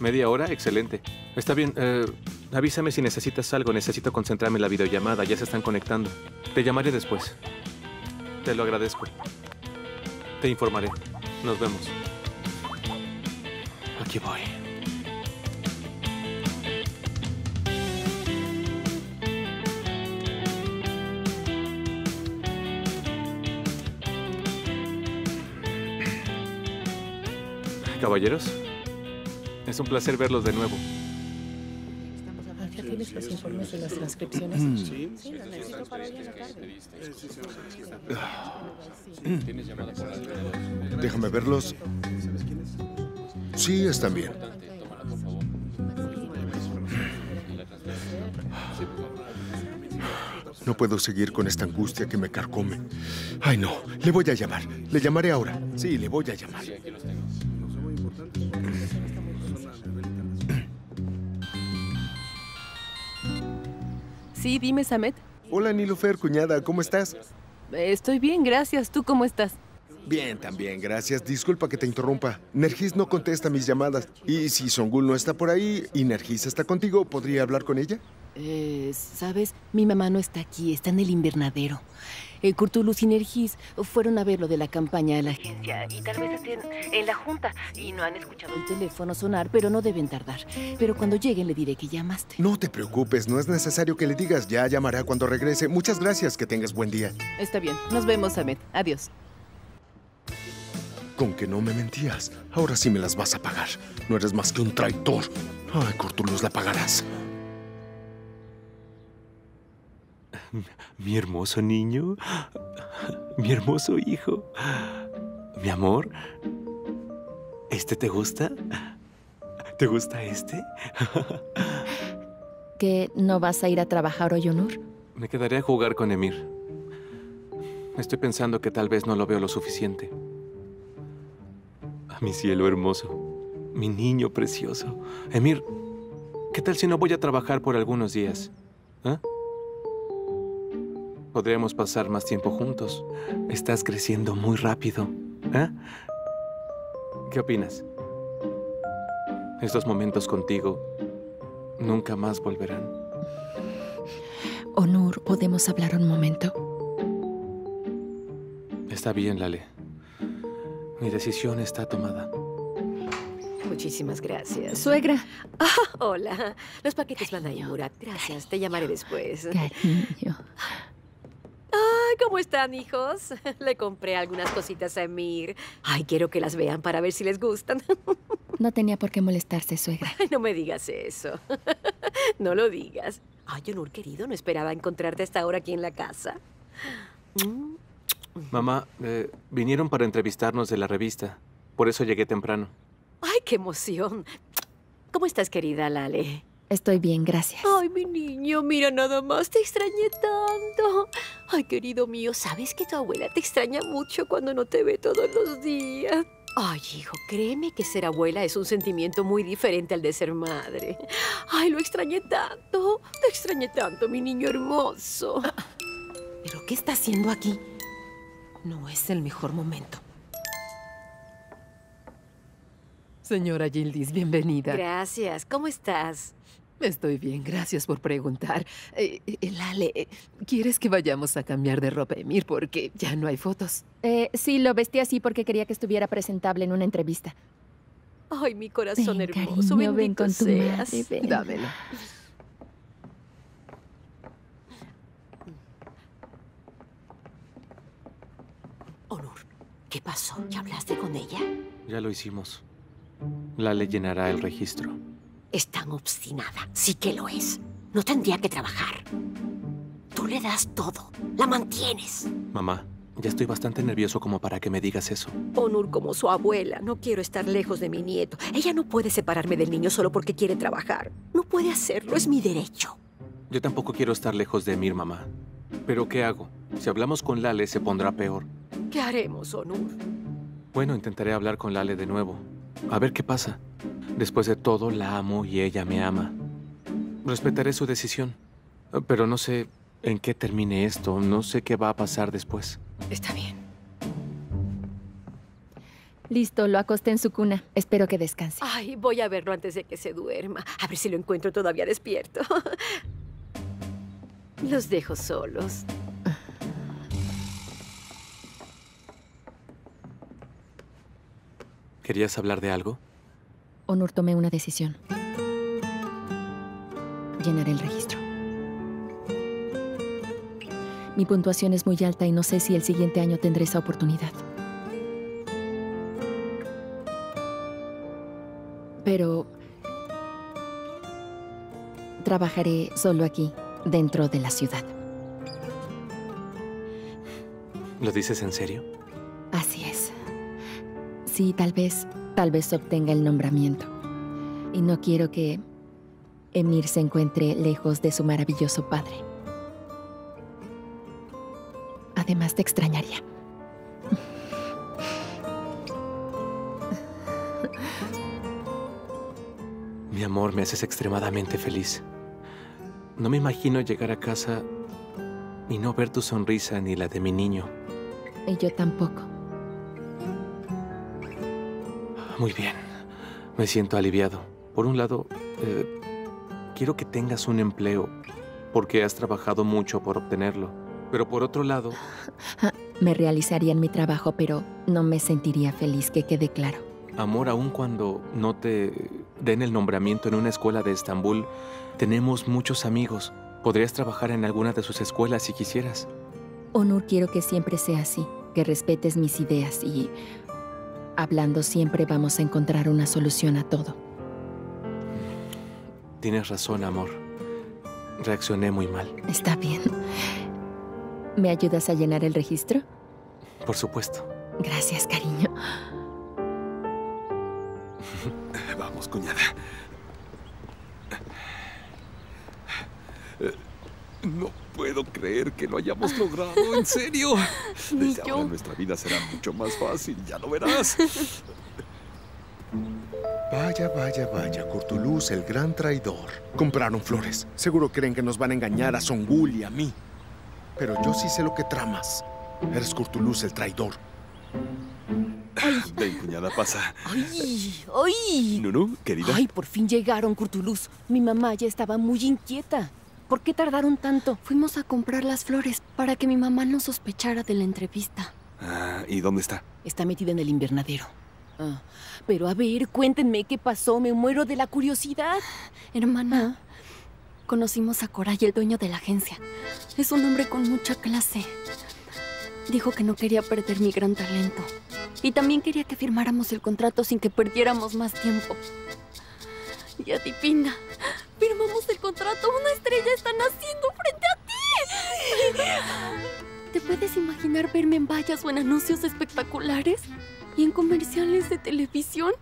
S22: ¿Media hora? Excelente. Está bien. eh, Avísame si necesitas algo. Necesito concentrarme en la videollamada. Ya se están conectando. Te llamaré después. Te lo agradezco. Te informaré. Nos vemos. Aquí voy. Caballeros, es un placer verlos de nuevo.
S20: ¿Ya tienes los informes de las transcripciones?
S15: Mm.
S20: Sí, necesito para hoy en la tarde.
S15: Déjame verlos. Sí, están bien. No puedo seguir con esta angustia que me carcome. Ay, no. Le voy a llamar. Le llamaré ahora. Sí, le voy a llamar.
S20: Sí, dime, Samet.
S15: Hola, Nilufer, cuñada. ¿Cómo estás?
S20: Estoy bien, gracias. ¿Tú cómo estás?
S15: Bien, también, gracias. Disculpa que te interrumpa. Nergis no contesta mis llamadas. Y si Songul no está por ahí y Nergis está contigo, ¿podría hablar con ella?
S20: Eh, ¿sabes? Mi mamá no está aquí, está en el invernadero. Eh, Curtulus y Nergis fueron a ver lo de la campaña de la agencia y tal vez estén en la junta y no han escuchado el teléfono sonar, pero no deben tardar. Pero cuando lleguen le diré que llamaste.
S15: No te preocupes, no es necesario que le digas. Ya llamará cuando regrese. Muchas gracias, que tengas buen día.
S20: Está bien, nos vemos, Samet. Adiós.
S15: Con que no me mentías. Ahora sí me las vas a pagar. No eres más que un traidor. Ay, Curtulus, la pagarás.
S22: Mi hermoso niño. Mi hermoso hijo. Mi amor. ¿Este te gusta? ¿Te gusta este?
S6: ¿Que no vas a ir a trabajar hoy, Onur?
S22: Me quedaré a jugar con Emir. Estoy pensando que tal vez no lo veo lo suficiente. A mi cielo hermoso. Mi niño precioso. Emir, ¿qué tal si no voy a trabajar por algunos días? ¿Ah? Podríamos pasar más tiempo juntos. Estás creciendo muy rápido. ¿eh? ¿Qué opinas? Estos momentos contigo nunca más volverán.
S6: Onur, ¿podemos hablar un momento?
S22: Está bien, Lale. Mi decisión está tomada.
S3: Muchísimas gracias.
S6: Suegra.
S3: Ah, hola. Los paquetes van ahí, Murat. Gracias. Te llamaré después.
S6: Cariño.
S3: Ay, ¿cómo están, hijos? Le compré algunas cositas a Emir. Ay, quiero que las vean para ver si les gustan.
S6: No tenía por qué molestarse, suegra.
S3: Ay, no me digas eso. No lo digas. Ay, Onur, querido, no esperaba encontrarte hasta ahora aquí en la casa. Mm.
S22: Mamá, eh, vinieron para entrevistarnos de la revista. Por eso llegué temprano.
S3: Ay, qué emoción. ¿Cómo estás, querida Lale?
S6: Estoy bien, gracias.
S3: Ay, mi niño, mira nada más, te extrañé tanto. Ay, querido mío, ¿sabes que tu abuela te extraña mucho cuando no te ve todos los días? Ay, hijo, créeme que ser abuela es un sentimiento muy diferente al de ser madre. Ay, lo extrañé tanto, te extrañé tanto, mi niño hermoso.
S20: ¿Pero qué está haciendo aquí? No es el mejor momento. Señora Gildis, bienvenida.
S3: Gracias, ¿cómo estás?
S20: Estoy bien, gracias por preguntar. Eh, eh, Lale, eh, ¿quieres que vayamos a cambiar de ropa, Emir? Porque ya no hay fotos.
S6: Eh, sí, lo vestí así porque quería que estuviera presentable en una entrevista.
S3: Ay, mi corazón
S6: Ven,
S3: hermoso,
S6: cariño, ven con tu
S3: seas.
S6: madre, ven.
S20: Dámelo.
S3: Onur, ¿qué pasó? ¿Ya hablaste con ella?
S22: Ya lo hicimos. Lale llenará el registro.
S3: Es tan obstinada. Sí que lo es. No tendría que trabajar. Tú le das todo. La mantienes.
S22: Mamá, ya estoy bastante nervioso como para que me digas eso.
S3: Onur como su abuela. No quiero estar lejos de mi nieto. Ella no puede separarme del niño solo porque quiere trabajar. No puede hacerlo. Es mi derecho.
S22: Yo tampoco quiero estar lejos de Emir, mamá. Pero ¿qué hago? Si hablamos con Lale, se pondrá peor.
S3: ¿Qué haremos, Onur?
S22: Bueno, intentaré hablar con Lale de nuevo. A ver qué pasa. Después de todo, la amo y ella me ama. Respetaré su decisión. Pero no sé en qué termine esto. No sé qué va a pasar después.
S3: Está bien.
S6: Listo, lo acosté en su cuna. Espero que descanse.
S3: Ay, voy a verlo antes de que se duerma. A ver si lo encuentro todavía despierto. Los dejo solos.
S22: ¿Querías hablar de algo?
S6: Onur, tomé una decisión. Llenaré el registro. Mi puntuación es muy alta y no sé si el siguiente año tendré esa oportunidad. Pero trabajaré solo aquí, dentro de la ciudad.
S22: ¿Lo dices en serio?
S6: Así es. Sí, tal vez, tal vez obtenga el nombramiento. Y no quiero que Emir se encuentre lejos de su maravilloso padre. Además, te extrañaría.
S22: Mi amor, me haces extremadamente feliz. No me imagino llegar a casa y no ver tu sonrisa ni la de mi niño.
S6: Y yo tampoco.
S22: Muy bien. Me siento aliviado. Por un lado, eh, quiero que tengas un empleo, porque has trabajado mucho por obtenerlo. Pero por otro lado,
S6: Me realizaría en mi trabajo, pero no me sentiría feliz, que quede claro.
S22: amor, aun cuando no te den el nombramiento en una escuela de Estambul, tenemos muchos amigos. Podrías trabajar en alguna de sus escuelas si quisieras.
S6: Onur, quiero que siempre sea así, que respetes mis ideas y hablando siempre vamos a encontrar una solución a todo.
S22: Tienes razón, amor. Reaccioné muy mal.
S6: Está bien. ¿Me ayudas a llenar el registro?
S22: Por supuesto.
S6: Gracias, cariño.
S11: Vamos, cuñada. No puedo creer que lo hayamos logrado, en serio.
S10: Ni
S11: Desde
S10: yo.
S11: ahora nuestra vida será mucho más fácil, ya lo verás.
S15: Vaya, vaya, vaya, Curtulus, el gran traidor. Compraron flores. Seguro creen que nos van a engañar a Songul y a mí. Pero yo sí sé lo que tramas. Eres Curtulus, el traidor.
S11: Ven, cuñada, pasa.
S20: ¡Ay! ¡Ay!
S11: Nunu, querida.
S20: Ay, por fin llegaron, Curtulus. Mi mamá ya estaba muy inquieta. ¿Por qué tardaron tanto?
S10: Fuimos a comprar las flores para que mi mamá no sospechara de la entrevista.
S11: Ah, ¿Y dónde está?
S20: Está metida en el invernadero. Ah, pero a ver, cuéntenme qué pasó. Me muero de la curiosidad.
S10: Hermana, conocimos a Coray, el dueño de la agencia. Es un hombre con mucha clase. Dijo que no quería perder mi gran talento. Y también quería que firmáramos el contrato sin que perdiéramos más tiempo. Y adivina, firmamos el contrato. Una estrella está naciendo frente a ti. ¿Te puedes imaginar verme en vallas o en anuncios espectaculares? ¿Y en comerciales de televisión?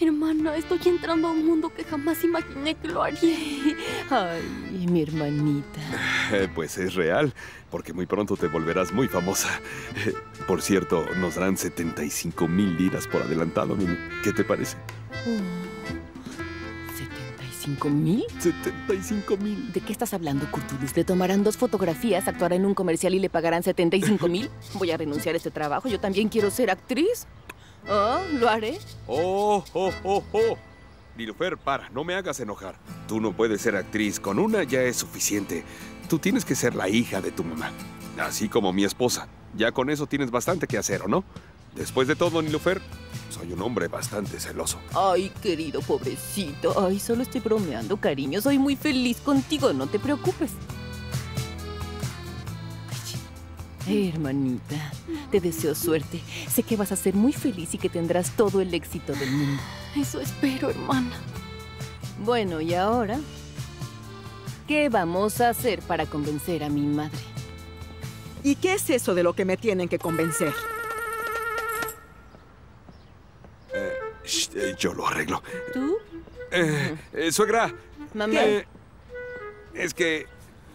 S10: Hermana, estoy entrando a un mundo que jamás imaginé que lo haría.
S20: Ay, mi hermanita.
S11: Eh, pues es real, porque muy pronto te volverás muy famosa. Eh, por cierto, nos darán 75 mil liras por adelantado. ¿Qué te parece?
S20: ¿75 mil?
S11: 75 mil.
S20: ¿De qué estás hablando, Curtulus? ¿Le tomarán dos fotografías, actuará en un comercial y le pagarán 75 mil? Voy a renunciar a este trabajo. Yo también quiero ser actriz. Oh, lo haré.
S11: ¡Oh, oh, oh, oh! Nilufer, para, no me hagas enojar. Tú no puedes ser actriz, con una ya es suficiente. Tú tienes que ser la hija de tu mamá, así como mi esposa. Ya con eso tienes bastante que hacer, ¿o no? Después de todo, Nilufer, soy un hombre bastante celoso.
S20: Ay, querido pobrecito. Ay, solo estoy bromeando, cariño. Soy muy feliz contigo, no te preocupes. Ay, hermanita, te deseo suerte. Sé que vas a ser muy feliz y que tendrás todo el éxito del mundo.
S10: Eso espero, hermana.
S20: Bueno, y ahora, ¿qué vamos a hacer para convencer a mi madre?
S5: ¿Y qué es eso de lo que me tienen que convencer?
S11: Eh, eh, yo lo arreglo.
S20: ¿Tú?
S11: Eh, suegra.
S20: Mamá.
S11: es que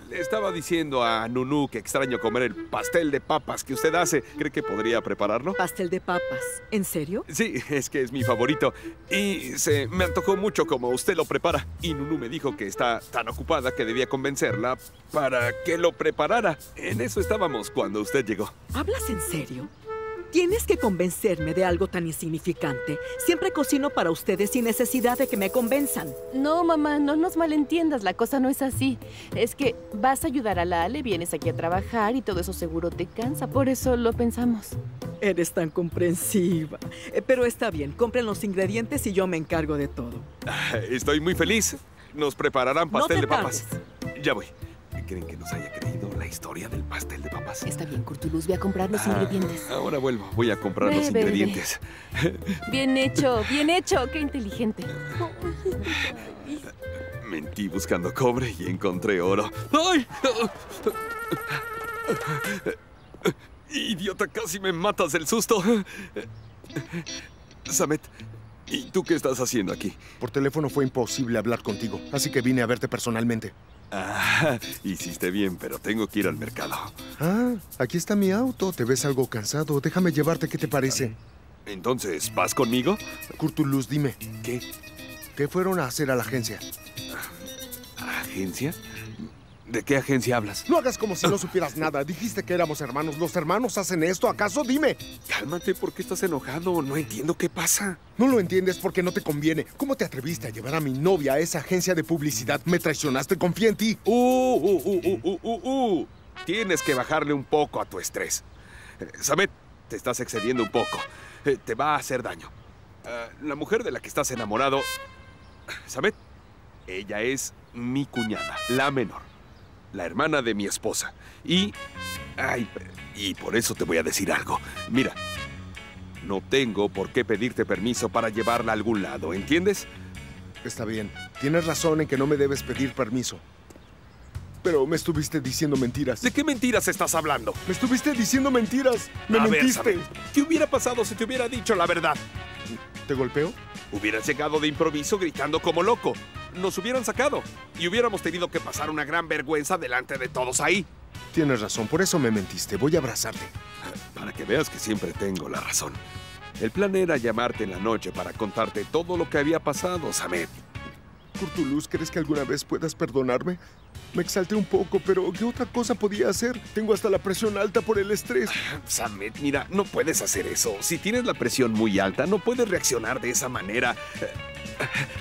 S11: le estaba diciendo a Nunu que extraño comer el pastel de papas que usted hace. ¿Cree que podría prepararlo?
S5: ¿Pastel de papas? ¿En serio?
S11: Sí, es que es mi favorito. Y se me antojó mucho como usted lo prepara. Y Nunu me dijo que está tan ocupada que debía convencerla para que lo preparara. En eso estábamos cuando usted llegó.
S5: ¿Hablas en serio? Tienes que convencerme de algo tan insignificante. Siempre cocino para ustedes sin necesidad de que me convenzan.
S4: No, mamá, no nos malentiendas. La cosa no es así. Es que vas a ayudar a la Ale, vienes aquí a trabajar y todo eso seguro te cansa. Por eso lo pensamos.
S5: Eres tan comprensiva. Eh, Pero está bien, compren los ingredientes y yo me encargo de todo.
S11: Ah, Estoy muy feliz. Nos prepararán
S5: No
S11: pastel
S5: te
S11: de papas. Ya voy. ¿Creen que nos haya creído la historia del pastel de papas?
S4: Está bien, Curtulus, ve a comprar los
S11: Ah,
S4: ingredientes.
S11: Ahora vuelvo. Voy a comprar
S4: Ve,
S11: los
S4: ve, ve.
S11: ingredientes.
S4: Bien hecho, bien hecho. Qué inteligente.
S11: Mentí buscando cobre y encontré oro. ¡Ay! Idiota, casi me matas del susto. Samet, ¿y tú qué estás haciendo aquí?
S15: Por teléfono fue imposible hablar contigo, así que vine a verte personalmente.
S11: Ah, hiciste bien, pero tengo que ir al mercado.
S15: Ah, aquí está mi auto. Te ves algo cansado. Déjame llevarte, ¿qué te parece?
S11: Entonces, ¿vas conmigo?
S15: Curtulus, dime.
S11: ¿Qué?
S15: ¿Qué fueron a hacer a la agencia?
S11: ¿Agencia? ¿De qué agencia hablas?
S15: No hagas como si no supieras nada. Dijiste que éramos hermanos. ¿Los hermanos hacen esto? ¿Acaso? Dime.
S11: Cálmate, ¿por qué estás enojado? No entiendo qué pasa.
S15: No lo entiendes porque no te conviene. ¿Cómo te atreviste a llevar a mi novia a esa agencia de publicidad? Me traicionaste, confía en ti.
S11: Uh, uh, uh, uh, uh, uh, uh. Tienes que bajarle un poco a tu estrés. Eh, Samet, te estás excediendo un poco. Eh, te va a hacer daño. Ah, la mujer de la que estás enamorado, Samet, ella es mi cuñada, la menor, la hermana de mi esposa. Y, ay, y por eso te voy a decir algo. Mira, no tengo por qué pedirte permiso para llevarla a algún lado, ¿entiendes?
S15: Está bien. Tienes razón en que no me debes pedir permiso. Pero me estuviste diciendo mentiras.
S11: ¿De qué mentiras estás hablando?
S15: Me estuviste diciendo mentiras. Me
S11: A
S15: mentiste.
S11: ¿Qué hubiera pasado si te hubiera dicho la verdad?
S15: ¿Te golpeo?
S11: Hubieras llegado de improviso gritando como loco. Nos hubieran sacado y hubiéramos tenido que pasar una gran vergüenza delante de todos ahí.
S15: Tienes razón, por eso me mentiste. Voy a abrazarte.
S11: Para que veas que siempre tengo la razón. El plan era llamarte en la noche para contarte todo lo que había pasado, Samet.
S15: Curtulus, ¿crees que alguna vez puedas perdonarme? Me exalté un poco, pero ¿qué otra cosa podía hacer? Tengo hasta la presión alta por el estrés.
S11: Samet, mira, no puedes hacer eso. Si tienes la presión muy alta, no puedes reaccionar de esa manera.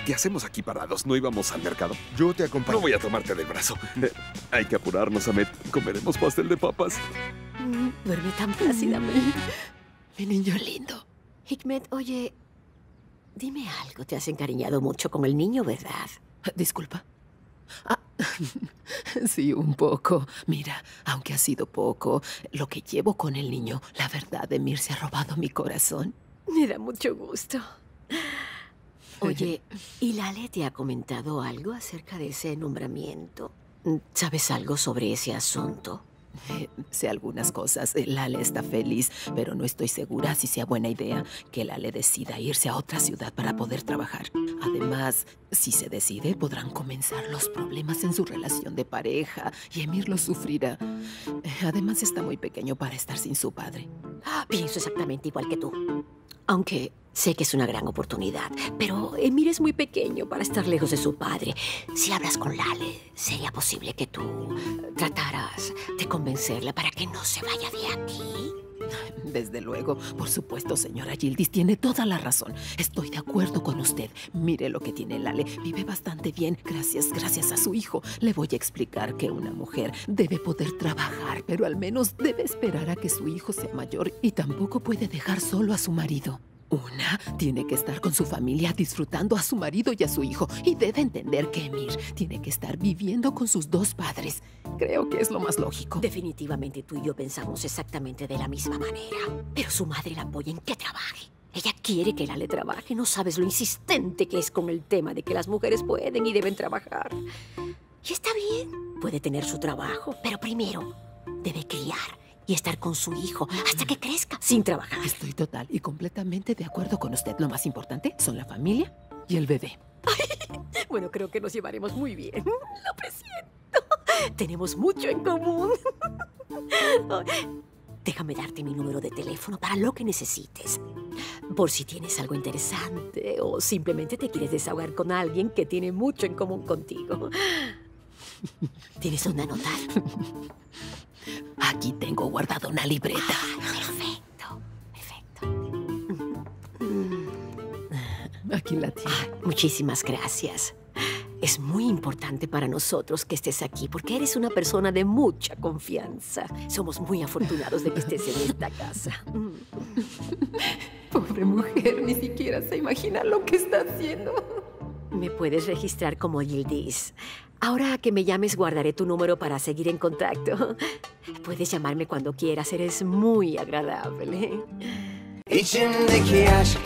S11: ¿Qué hacemos aquí parados? ¿No íbamos al mercado?
S15: Yo te acompaño.
S11: No voy a tomarte del brazo. Eh, Hay que apurarnos, Samet. Comeremos pastel de papas.
S3: Mm, Duerme tan plácidamente. Mi niño lindo. Hikmet, oye, dime algo. Te has encariñado mucho con el niño, ¿verdad?
S4: Disculpa. Ah, sí, un poco. Mira, aunque ha sido poco, lo que llevo con el niño, la verdad, Emir se ha robado mi corazón.
S3: Me da mucho gusto. Oye, ¿y Lale te ha comentado algo acerca de ese nombramiento? ¿Sabes algo sobre ese asunto?
S4: Eh, sé algunas cosas. Eh, Lale está feliz, pero no estoy segura si sea buena idea que Lale decida irse a otra ciudad para poder trabajar. Además, si se decide, podrán comenzar los problemas en su relación de pareja y Emir lo sufrirá. Eh, Además, está muy pequeño para estar sin su padre.
S3: Pienso exactamente igual que tú. Aunque sé que es una gran oportunidad, pero Emir es muy pequeño para estar lejos de su padre. Si hablas con Lale, sería posible que tú trataras de convencerla para que no se vaya de aquí.
S4: Desde luego, por supuesto, señora Gildis tiene toda la razón. Estoy de acuerdo con usted. Mire lo que tiene Lale. Vive bastante bien, gracias, gracias a su hijo. Le voy a explicar que una mujer debe poder trabajar, pero al menos debe esperar a que su hijo sea mayor y tampoco puede dejar solo a su marido. Una tiene que estar con su familia disfrutando a su marido y a su hijo y debe entender que Emir tiene que estar viviendo con sus dos padres. Creo que es lo más lógico.
S3: Definitivamente tú y yo pensamos exactamente de la misma manera. Pero su madre la apoya en que trabaje. Ella quiere que Lale trabaje. No sabes lo insistente que es con el tema de que las mujeres pueden y deben trabajar. Y está bien. Puede tener su trabajo, pero primero debe criar y estar con su hijo hasta que crezca sin trabajar.
S4: Estoy total y completamente de acuerdo con usted. Lo más importante son la familia y el bebé.
S3: Bueno, creo que nos llevaremos muy bien. Lo presiento. Tenemos mucho en común. Déjame darte mi número de teléfono para lo que necesites. Por si tienes algo interesante o simplemente te quieres desahogar con alguien que tiene mucho en común contigo. ¿Tienes dónde anotar?
S4: Aquí tengo guardada una libreta.
S3: Ah, perfecto, perfecto. Mm.
S4: Aquí la tiene.
S3: Ah, muchísimas gracias. Es muy importante para nosotros que estés aquí porque eres una persona de mucha confianza. Somos muy afortunados de que estés en esta casa.
S4: Pobre mujer, ni siquiera se imagina lo que está haciendo.
S3: Me puedes registrar como Yildiz. Ahora que me llames, guardaré tu número para seguir en contacto. Puedes llamarme cuando quieras, eres muy agradable.
S1: İçimdeki aşk